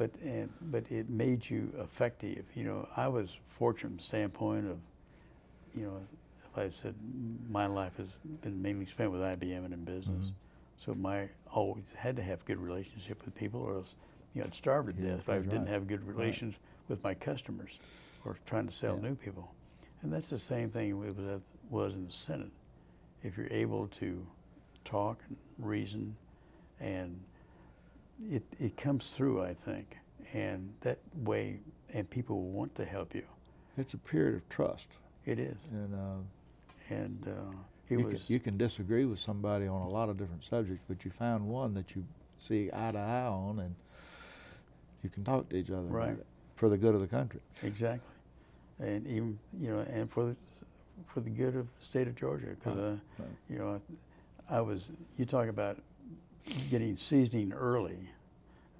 but and but it made you effective. You know, I was fortunate from the standpoint of, you know, if I said, my life has been mainly spent with IBM and in business. Mhm. So my always had to have good relationship with people, or else you know, I'd starve to Yeah, death if I didn't right. have good relations with my customers, or trying to sell Yeah. new people. And that's the same thing it was, at- was in the Senate. If you're able to talk and reason, and it, it comes through, I think. And that way, and people will want to help you. It's a period of trust, It is. and uh, And uh, he you, was. can, you can disagree with somebody on a lot of different subjects, but you found one that you see eye to eye on, and you can talk to each other Right. for the good of the country. Exactly, and even you know, and for the, for the good of the state of Georgia, because Right, uh, right. you know, I was you talk about getting seasoning early,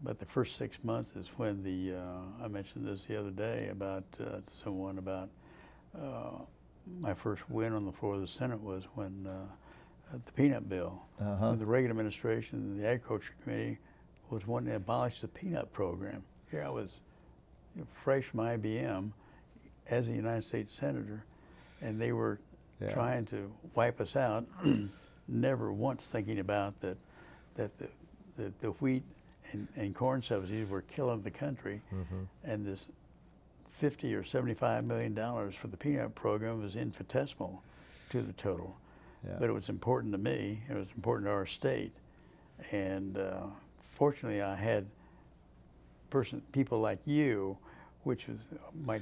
but the first six months is when the uh, I mentioned this the other day about uh, to someone about uh, my first win on the floor of the Senate was when uh, the peanut bill, Uh-huh. when the Reagan administration and the Agriculture Committee was wanting to abolish the peanut program. Here I was, you know, fresh from IBM as a United States senator, and they were Yeah. trying to wipe us out. Never once thinking about that, that the, the, the wheat and, and corn subsidies were killing the country, Mhm. and this 50 or 75 million dollars for the peanut program was infinitesimal to the total. Yeah. But it was important to me. It was important to our state, and uh, fortunately, I had person people like you, which was my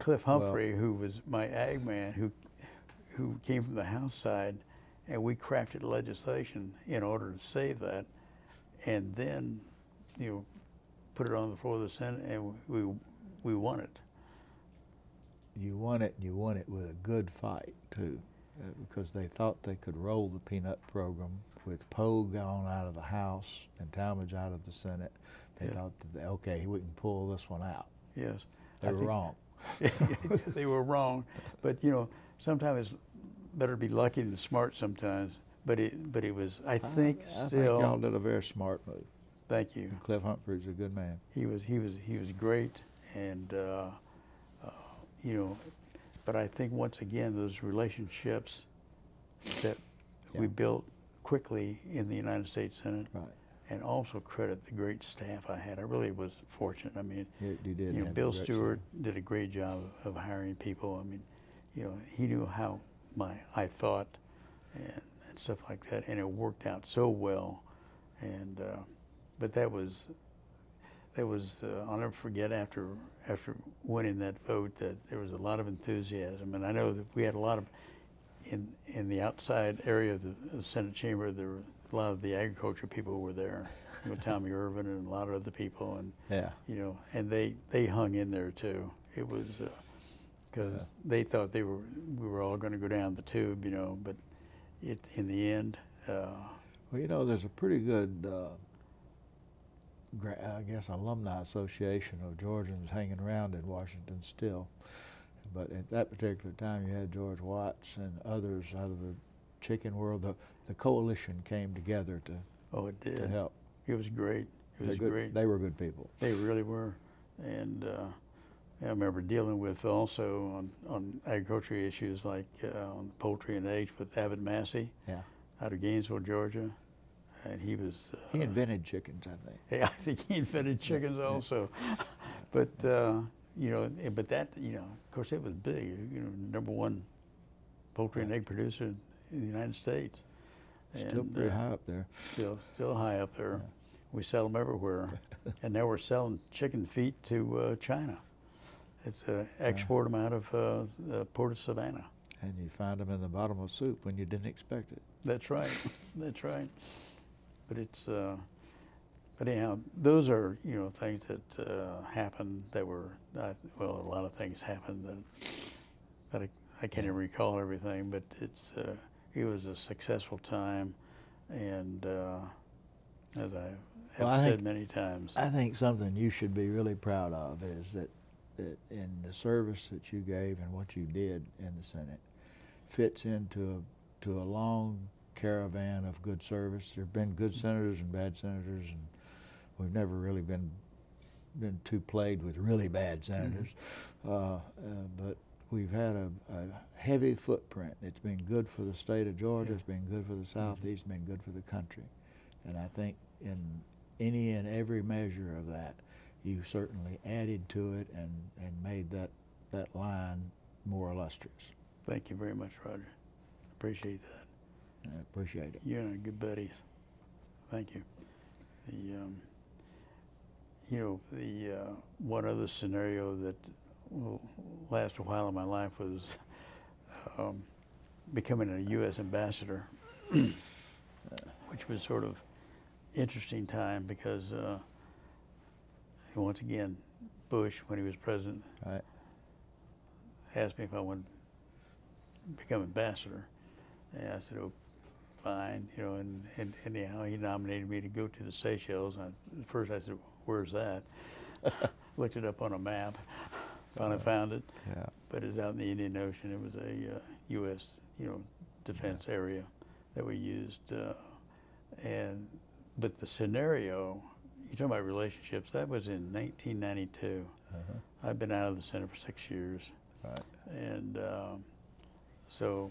Cliff Humphrey, who was my ag man, who who came from the House side, and we crafted legislation in order to save that, and then, you know, put it on the floor of the Senate, and we we won it. you won it, and you won it with a good fight too, uh, because they thought they could roll the peanut program with Bo gone out of the House and Talmadge out of the Senate. They Yeah. thought that okay, we can pull this one out. Yes, They I were wrong. they were wrong, but you know, sometimes it's better be lucky than smart sometimes. But it, but it was, I think, I still. think y'all did a very smart move. Thank you. And Cliff Humphrey's a good man. He was, he was, he was great, and uh, uh, you know, but I think once again those relationships that we built quickly in the United States Senate, Right. and also credit the great staff I had. I really was fortunate. I mean, You, you did. you know, Bill Stewart did a great job of hiring people. I mean, you know, he knew how my I thought and, and stuff like that, and it worked out so well. And uh, but that was there was uh, I'll never forget after after winning that vote that there was a lot of enthusiasm, and I know that we had a lot of in in the outside area of the, of the Senate chamber. There were a lot of the agriculture people were there, you know, Tommy Irvin and a lot of other people, and Yeah. you know, and they they hung in there too. It was because Yeah. they thought they were we were all going to go down the tube, you know, but it in the end. Uh, Well, you know, there's a pretty good, uh, I guess, alumni association of Georgians hanging around in Washington still. But at that particular time, you had George Watts and others out of the chicken world. The, the coalition came together to, oh, it did. to help. It was great. It was good- great. They were good people. They really were, and uh, I remember dealing with also on, on agriculture issues like uh, on poultry and eggs with Abit Massey Yeah. out of Gainesville, Georgia, and he was. Uh, He invented chickens, I think. Yeah, I think he invented chickens also, but uh, you know, but that you know, of course, it was big. You know, number one poultry and egg producer in the United States. Still And, pretty uh, high up there. Still, still high up there. Yeah. We sell them everywhere, and now we're selling chicken feet to uh, China. It's uh, export them out of uh, the port of Savannah. And you find them in the bottom of soup when you didn't expect it. That's right. That's right. But it's, uh, but anyhow, those are you know things that uh, happened that were uh, well, a lot of things happened that, that I, I can't even recall everything. But it's uh, it was a successful time, and uh, as I have Well, said think- many times, I think something you should be really proud of is that, that in the service that you gave and what you did in the Senate fits into a, to a long caravan of good service. There have been good senators and bad senators, and we've never really been been too plagued with really bad senators. Uh, uh, but we've had a, a heavy footprint. It's been good for the state of Georgia. It's been good for the Southeast. It's been good for the country. And I think in any and every measure of that, you certainly added to it and, and made that, that line more illustrious. thank you very much, Roger. Appreciate that. I appreciate it. You and I are good buddies. Thank you. The, um, you know, the uh, one other scenario that will last a while in my life was um, becoming a U.S. ambassador, which was sort of interesting time because uh, once again, Bush, when he was president, Right. asked me if I wanted to become ambassador. And I said, oh, fine, you know, and, and anyhow, he nominated me to go to the Seychelles. And I, at first I said, where's that? Looked it up on a map, finally found it, Yeah. but it's out in the Indian Ocean. It was a uh, U.S., you know, defense area that we used. Uh, and, but the scenario, you talk about relationships, that was in 1992. Uh-huh. I've been out of the Senate for six years. Right. And um, so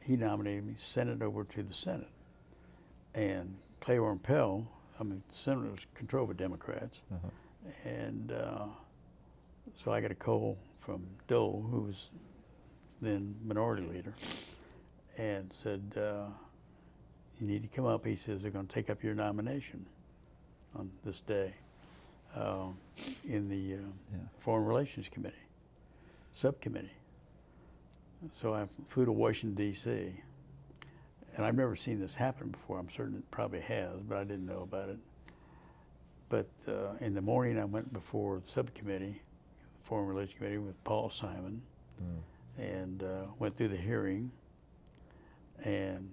he nominated me, sent it over to the Senate. And Claiborne Pell, I mean, the Senate was controlled by Democrats. Uh-huh. And uh, so I got a call from Dole, who was then minority leader, and said, uh, You need to come up. He says, They're going to take up your nomination on this day uh, in the uh, Yeah. Foreign Relations Committee, subcommittee. So I flew to Washington, D.C. And I've never seen this happen before. I'm certain it probably has, but I didn't know about it. But uh, in the morning, I went before the subcommittee, the Foreign Relations Committee, with Paul Simon, Mm. and uh, went through the hearing. And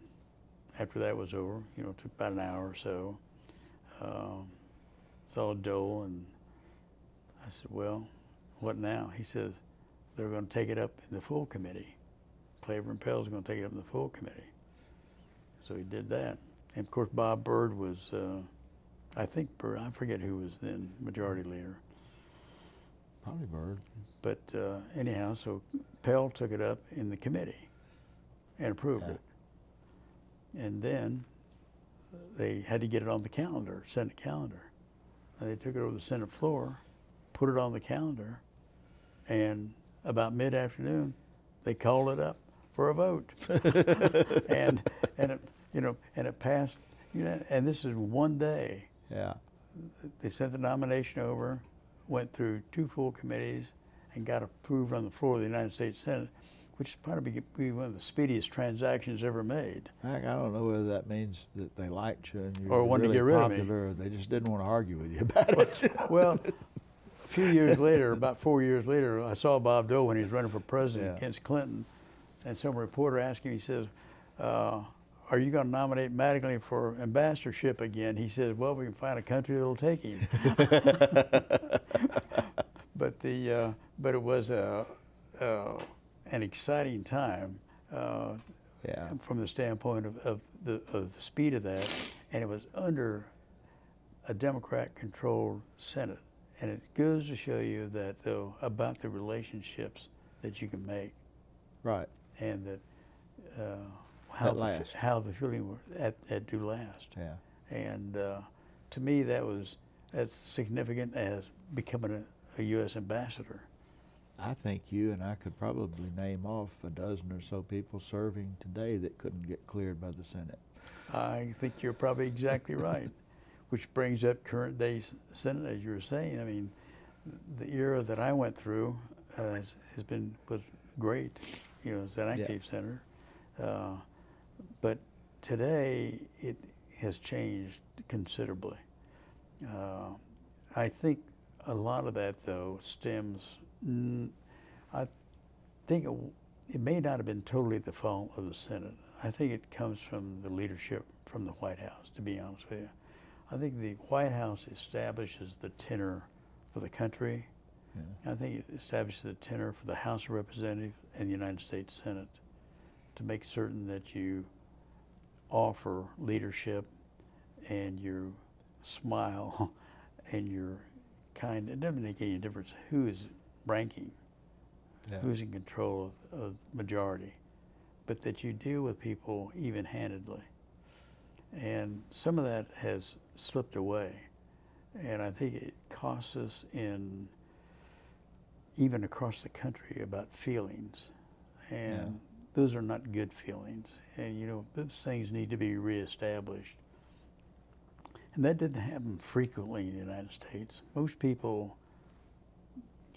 after that was over, you know, it took about an hour or so. Um, saw Dole, and I said, "Well, what now?" He says, "They're going to take it up in the full committee. Claiborne Pell's going to take it up in the full committee." So he did that, and of course, Bob Byrd was. Uh, I think Byrd, I forget who was then majority leader. Probably Byrd. But uh, anyhow, so Pell took it up in the committee and approved Yeah. it. And then they had to get it on the calendar, Senate calendar. And they took it over the Senate floor, put it on the calendar, and about mid-afternoon, they called it up for a vote. and and it, you know, and it passed. You know, and this is one day Yeah. they sent the nomination over, went through two full committees, and got approved on the floor of the United States Senate, which is probably one of the speediest transactions ever made. I don't know whether that means that they liked you and you Or were wanted to really get rid of me. popular, or they just didn't want to argue with you about it. Well, a few years later, about four years later, I saw Bob Dole when he was running for president Yeah. against Clinton, and some reporter asked him, he says, uh, "Are you going to nominate Mattingly for ambassadorship again?" He says, "Well, we can find a country that'll take him." but the uh, but it was a, uh, an exciting time. Uh, Yeah. from the standpoint of, of, the, of the speed of that, and it was under a Democrat-controlled Senate. And it goes to show you that, though, about the relationships that you can make, Right. and that uh, how That the, how the feeling at, at do last. Yeah. And uh, to me, that was as significant as becoming a, a U.S. ambassador. I think you and I could probably name off a dozen or so people serving today that couldn't get cleared by the Senate. I think you're probably exactly right. Which brings up current day Senate, as you were saying. I mean, the era that I went through uh, has, has been was great. You know, as an Yeah. active senator, uh, but today it has changed considerably. Uh, I think a lot of that, though, stems. Mm, I think it, it may not have been totally the fault of the Senate. I think it comes from the leadership from the White House, to be honest with you. I think the White House establishes the tenor for the country. Yeah. I think it establishes the tenor for the House of Representatives and the United States Senate to make certain that you offer leadership and you smile and you're kind. It doesn't make any difference who is ranking, Yeah. who's in control of, of majority, but that you deal with people even-handedly. And some of that has slipped away, and I think it costs us in even across the country about feelings, and those are not good feelings. And you know those things need to be reestablished. And that didn't happen frequently in the United States. Most people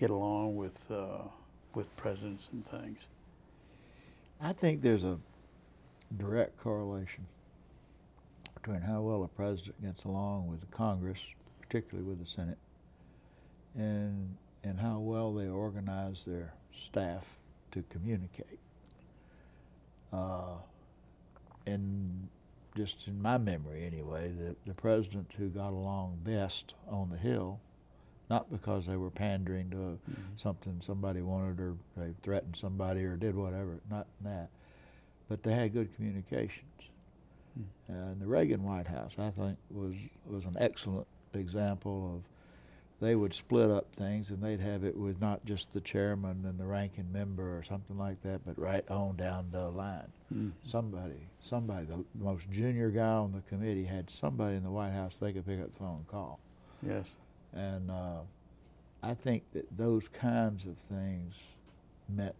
get along with uh, with presidents and things. I think there's a direct correlation between how well a president gets along with the Congress, particularly with the Senate, and and how well they organize their staff to communicate. Uh, and just in my memory, anyway, the, the presidents who got along best on the Hill, not because they were pandering to something somebody wanted or they threatened somebody or did whatever, not that, but they had good communications. Hmm. And the Reagan White House, I think, was was an excellent example of they would split up things and they'd have it with not just the chairman and the ranking member or something like that, but right on down the line. Mhm. Somebody, somebody, the most junior guy on the committee had somebody in the White House they could pick up the phone and call. Yes. And uh, I think that those kinds of things meant,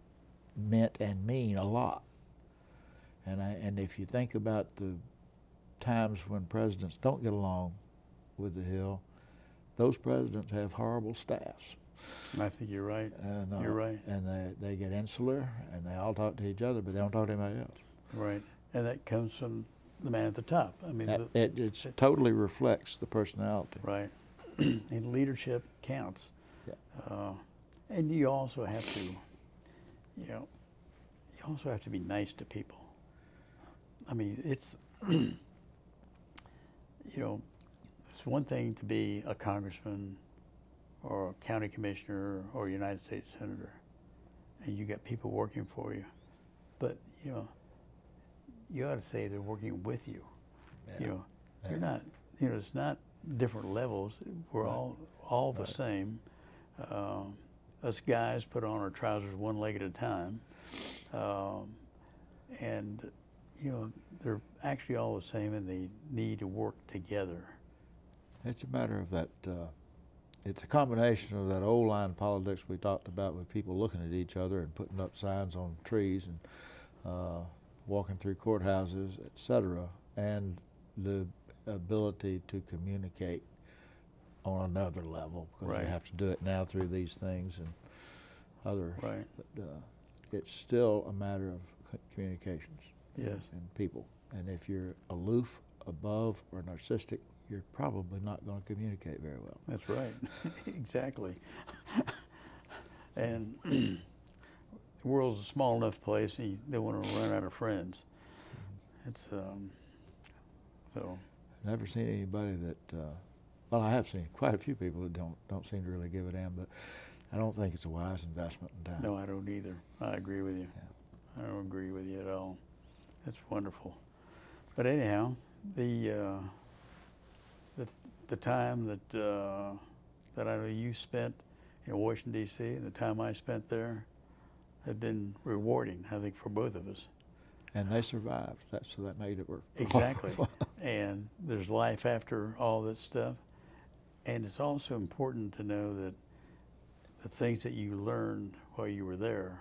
meant and mean a lot. And, I, and if you think about the times when presidents don't get along with the Hill, those presidents have horrible staffs. I think you're right. And, uh, You're right. And they, they get insular and they all talk to each other, but they don't talk to anybody else. Right. And that comes from the man at the top. I mean, That, the, it it's totally reflects the personality. right. and leadership counts. Yeah. Uh, and you also have to, you know, you also have to be nice to people. I mean, it's, you know, it's one thing to be a congressman or a county commissioner or a United States senator, and you got people working for you, but you know, you ought to say they're working with you. You know, Yeah. you're not. You know, it's not different levels. We're Right. all all the same. Um, us guys put on our trousers one leg at a time, um, and you know they're actually all the same, and they need to work together. It's a matter of that. Uh, it's a combination of that old line politics we talked about with people looking at each other and putting up signs on trees and uh, walking through courthouses, etc., and the ability to communicate on another level because Right. you have to do it now through these things and other. Right. But uh, it's still a matter of communications. and- Yes. And people. And if you're aloof, above, or narcissistic, you're probably not going to communicate very well. That's right. exactly. and the world's a small enough place, and you don't want to run out of friends. It's um, so Never seen anybody that. Uh, well, I have seen quite a few people that don't don't seem to really give a damn, but I don't think it's a wise investment in time. no, I don't either. I agree with you. Yeah. I don't agree with you at all. That's wonderful. But anyhow, the uh, the the time that uh, that I know you spent in Washington D.C. and the time I spent there have been rewarding. I think for both of us. And they survived. That's so that made it work. Exactly. and there's life after all that stuff. And it's also important to know that the things that you learned while you were there,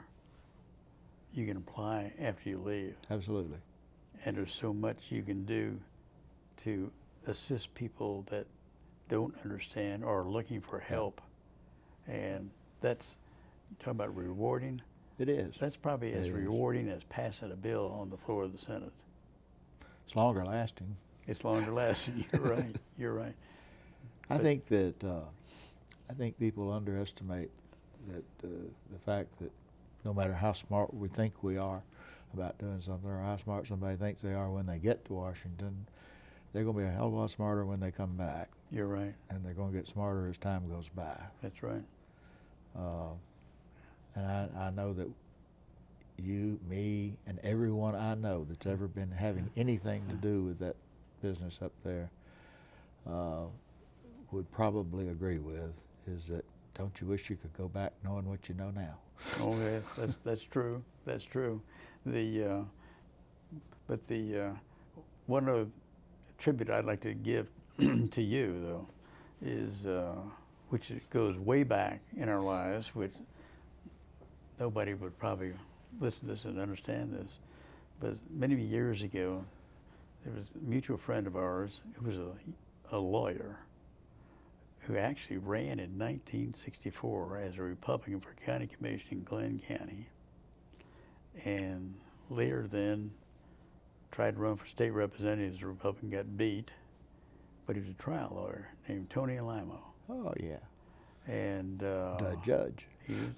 you can apply after you leave. Absolutely. And there's so much you can do to assist people that don't understand or are looking for help. And that's, talk about rewarding, It is. that's probably as It is. rewarding as passing a bill on the floor of the Senate. It's longer lasting. It's longer lasting. You're right. You're right. I But- think that uh, I think people underestimate that uh, the fact that no matter how smart we think we are about doing something, or how smart somebody thinks they are when they get to Washington, they're going to be a hell of a lot smarter when they come back, You're right. and they're going to get smarter as time goes by. That's right. Uh, and I, I know that you, me, and everyone I know that's ever been having anything to do with that business up there uh, would probably agree with is that don't you wish you could go back knowing what you know now? Oh, yes, that's that's true. That's true. The uh, but the uh, one of tribute I'd like to give to you though is uh, which goes way back in our lives, which nobody would probably listen to this and understand this. But many years ago, there was a mutual friend of ours who was a, a lawyer who actually ran in 1964 as a Republican for county commission in Glynn County, and later then tried to run for state representative as a Republican, got beat, but he was a trial lawyer named Tony Alaimo, Oh yeah, and uh, the judge, he was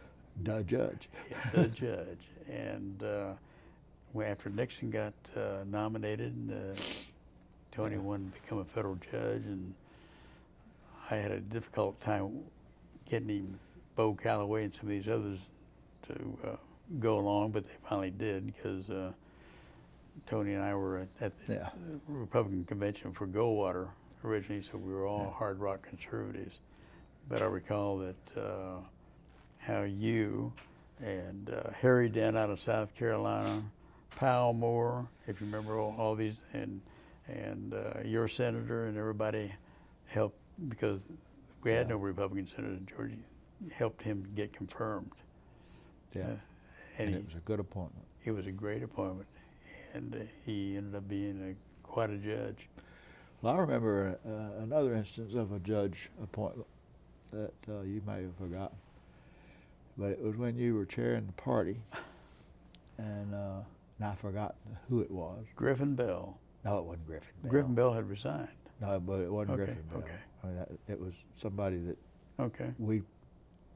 the judge. the judge. And uh, after Nixon got uh, nominated, uh, Tony wanted to become a federal judge, and I had a difficult time getting him, Bo Callaway, and some of these others to uh, go along, but they finally did because uh, Tony and I were at, the Yeah. Republican convention for Goldwater originally, so we were all Yeah. hard rock conservatives. But I recall that uh, how you and uh, Harry Dent out of South Carolina, Powell Moore, if you remember all, all these, and and uh, your senator and everybody helped because we had no Republican senator in Georgia. Helped him get confirmed. Yeah, Uh, and, and he, it was a good appointment. it was a great appointment, and uh, he ended up being a, quite a judge. Well, I remember uh, another instance of a judge appointment that uh, you may have forgotten, but it was when you were chairing the party, and, uh, and I forgot who it was. Griffin Bell. No, it wasn't Griffin Bell. Griffin Bell had resigned. No, but it wasn't Okay, Griffin Bell. okay. I mean, that, it was somebody that Okay. we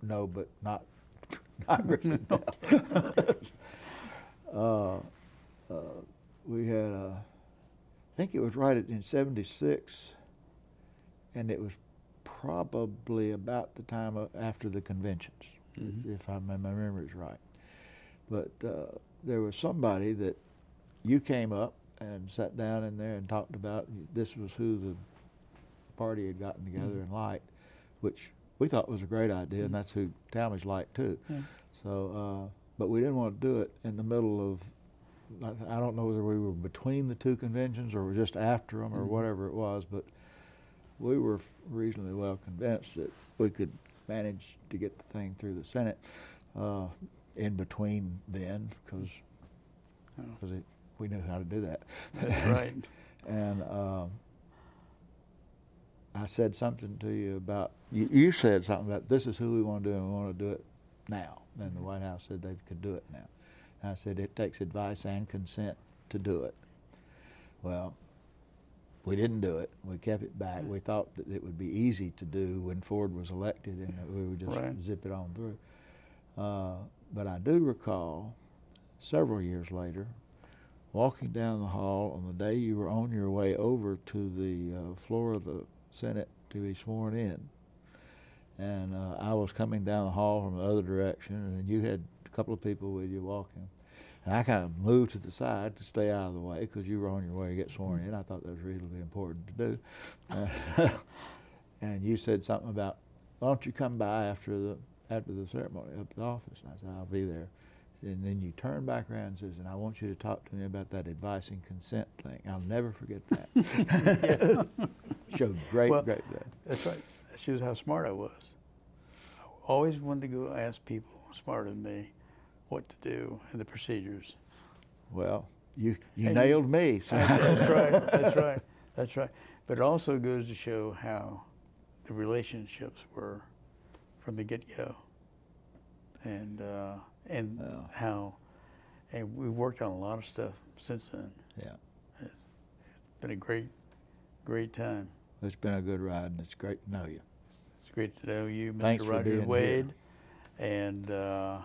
know, but not not Griffin Bell. uh, uh, we had, uh, I think it was right at, in '76, and it was probably about the time after the conventions, Mhm. if I, my memory is right. But uh, there was somebody that you came up and sat down in there and talked about. This was who the party had gotten together Mhm. and liked, which we thought was a great idea, Mhm. and that's who Talmadge liked too. Yeah. So, uh, but we didn't want to do it in the middle of. I I don't know whether we were between the two conventions or just after them or Mhm. whatever it was, but we were reasonably well convinced that we could manage to get the thing through the Senate uh, in between then, because Oh, we knew how to do that. Right. and um, I said something to you about, you, you said something about, this is who we want to do and we want to do it now. And the White House said they could do it now. And I said, it takes advice and consent to do it. Well, we didn't do it. We kept it back. We thought that it would be easy to do when Ford was elected and we would just Right. zip it on through. Uh, but I do recall several years later walking down the hall on the day you were on your way over to the uh, floor of the Senate to be sworn in. And uh, I was coming down the hall from the other direction, and you had a couple of people with you walking. And I kind of moved to the side to stay out of the way because you were on your way to get sworn in. I thought that was really important to do. Uh, and you said something about, "Why don't you come by after the after the ceremony up to the office?" And I said, "I'll be there." And then you turned back around and says, "And I want you to talk to me about that advice and consent thing." I'll never forget that. Showed great, Well, great. That's right. That shows how smart I was. I always wanted to go ask people smarter than me what to do and the procedures. Well, you you And- nailed me. So. that's right. That's right. That's right. But it also goes to show how the relationships were from the get-go, and uh, and Yeah. how, and we've worked on a lot of stuff since then. Yeah, It's been a great, great time. it's been a good ride, and it's great to know you. It's great to know you, Mr. Thanks Roger being here. Wade, and uh,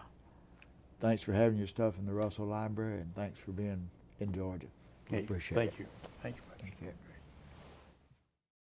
Thanks for having your stuff in the Russell Library, and thanks for being in Georgia. We appreciate thank it. you, thank you. Roger. Thank you.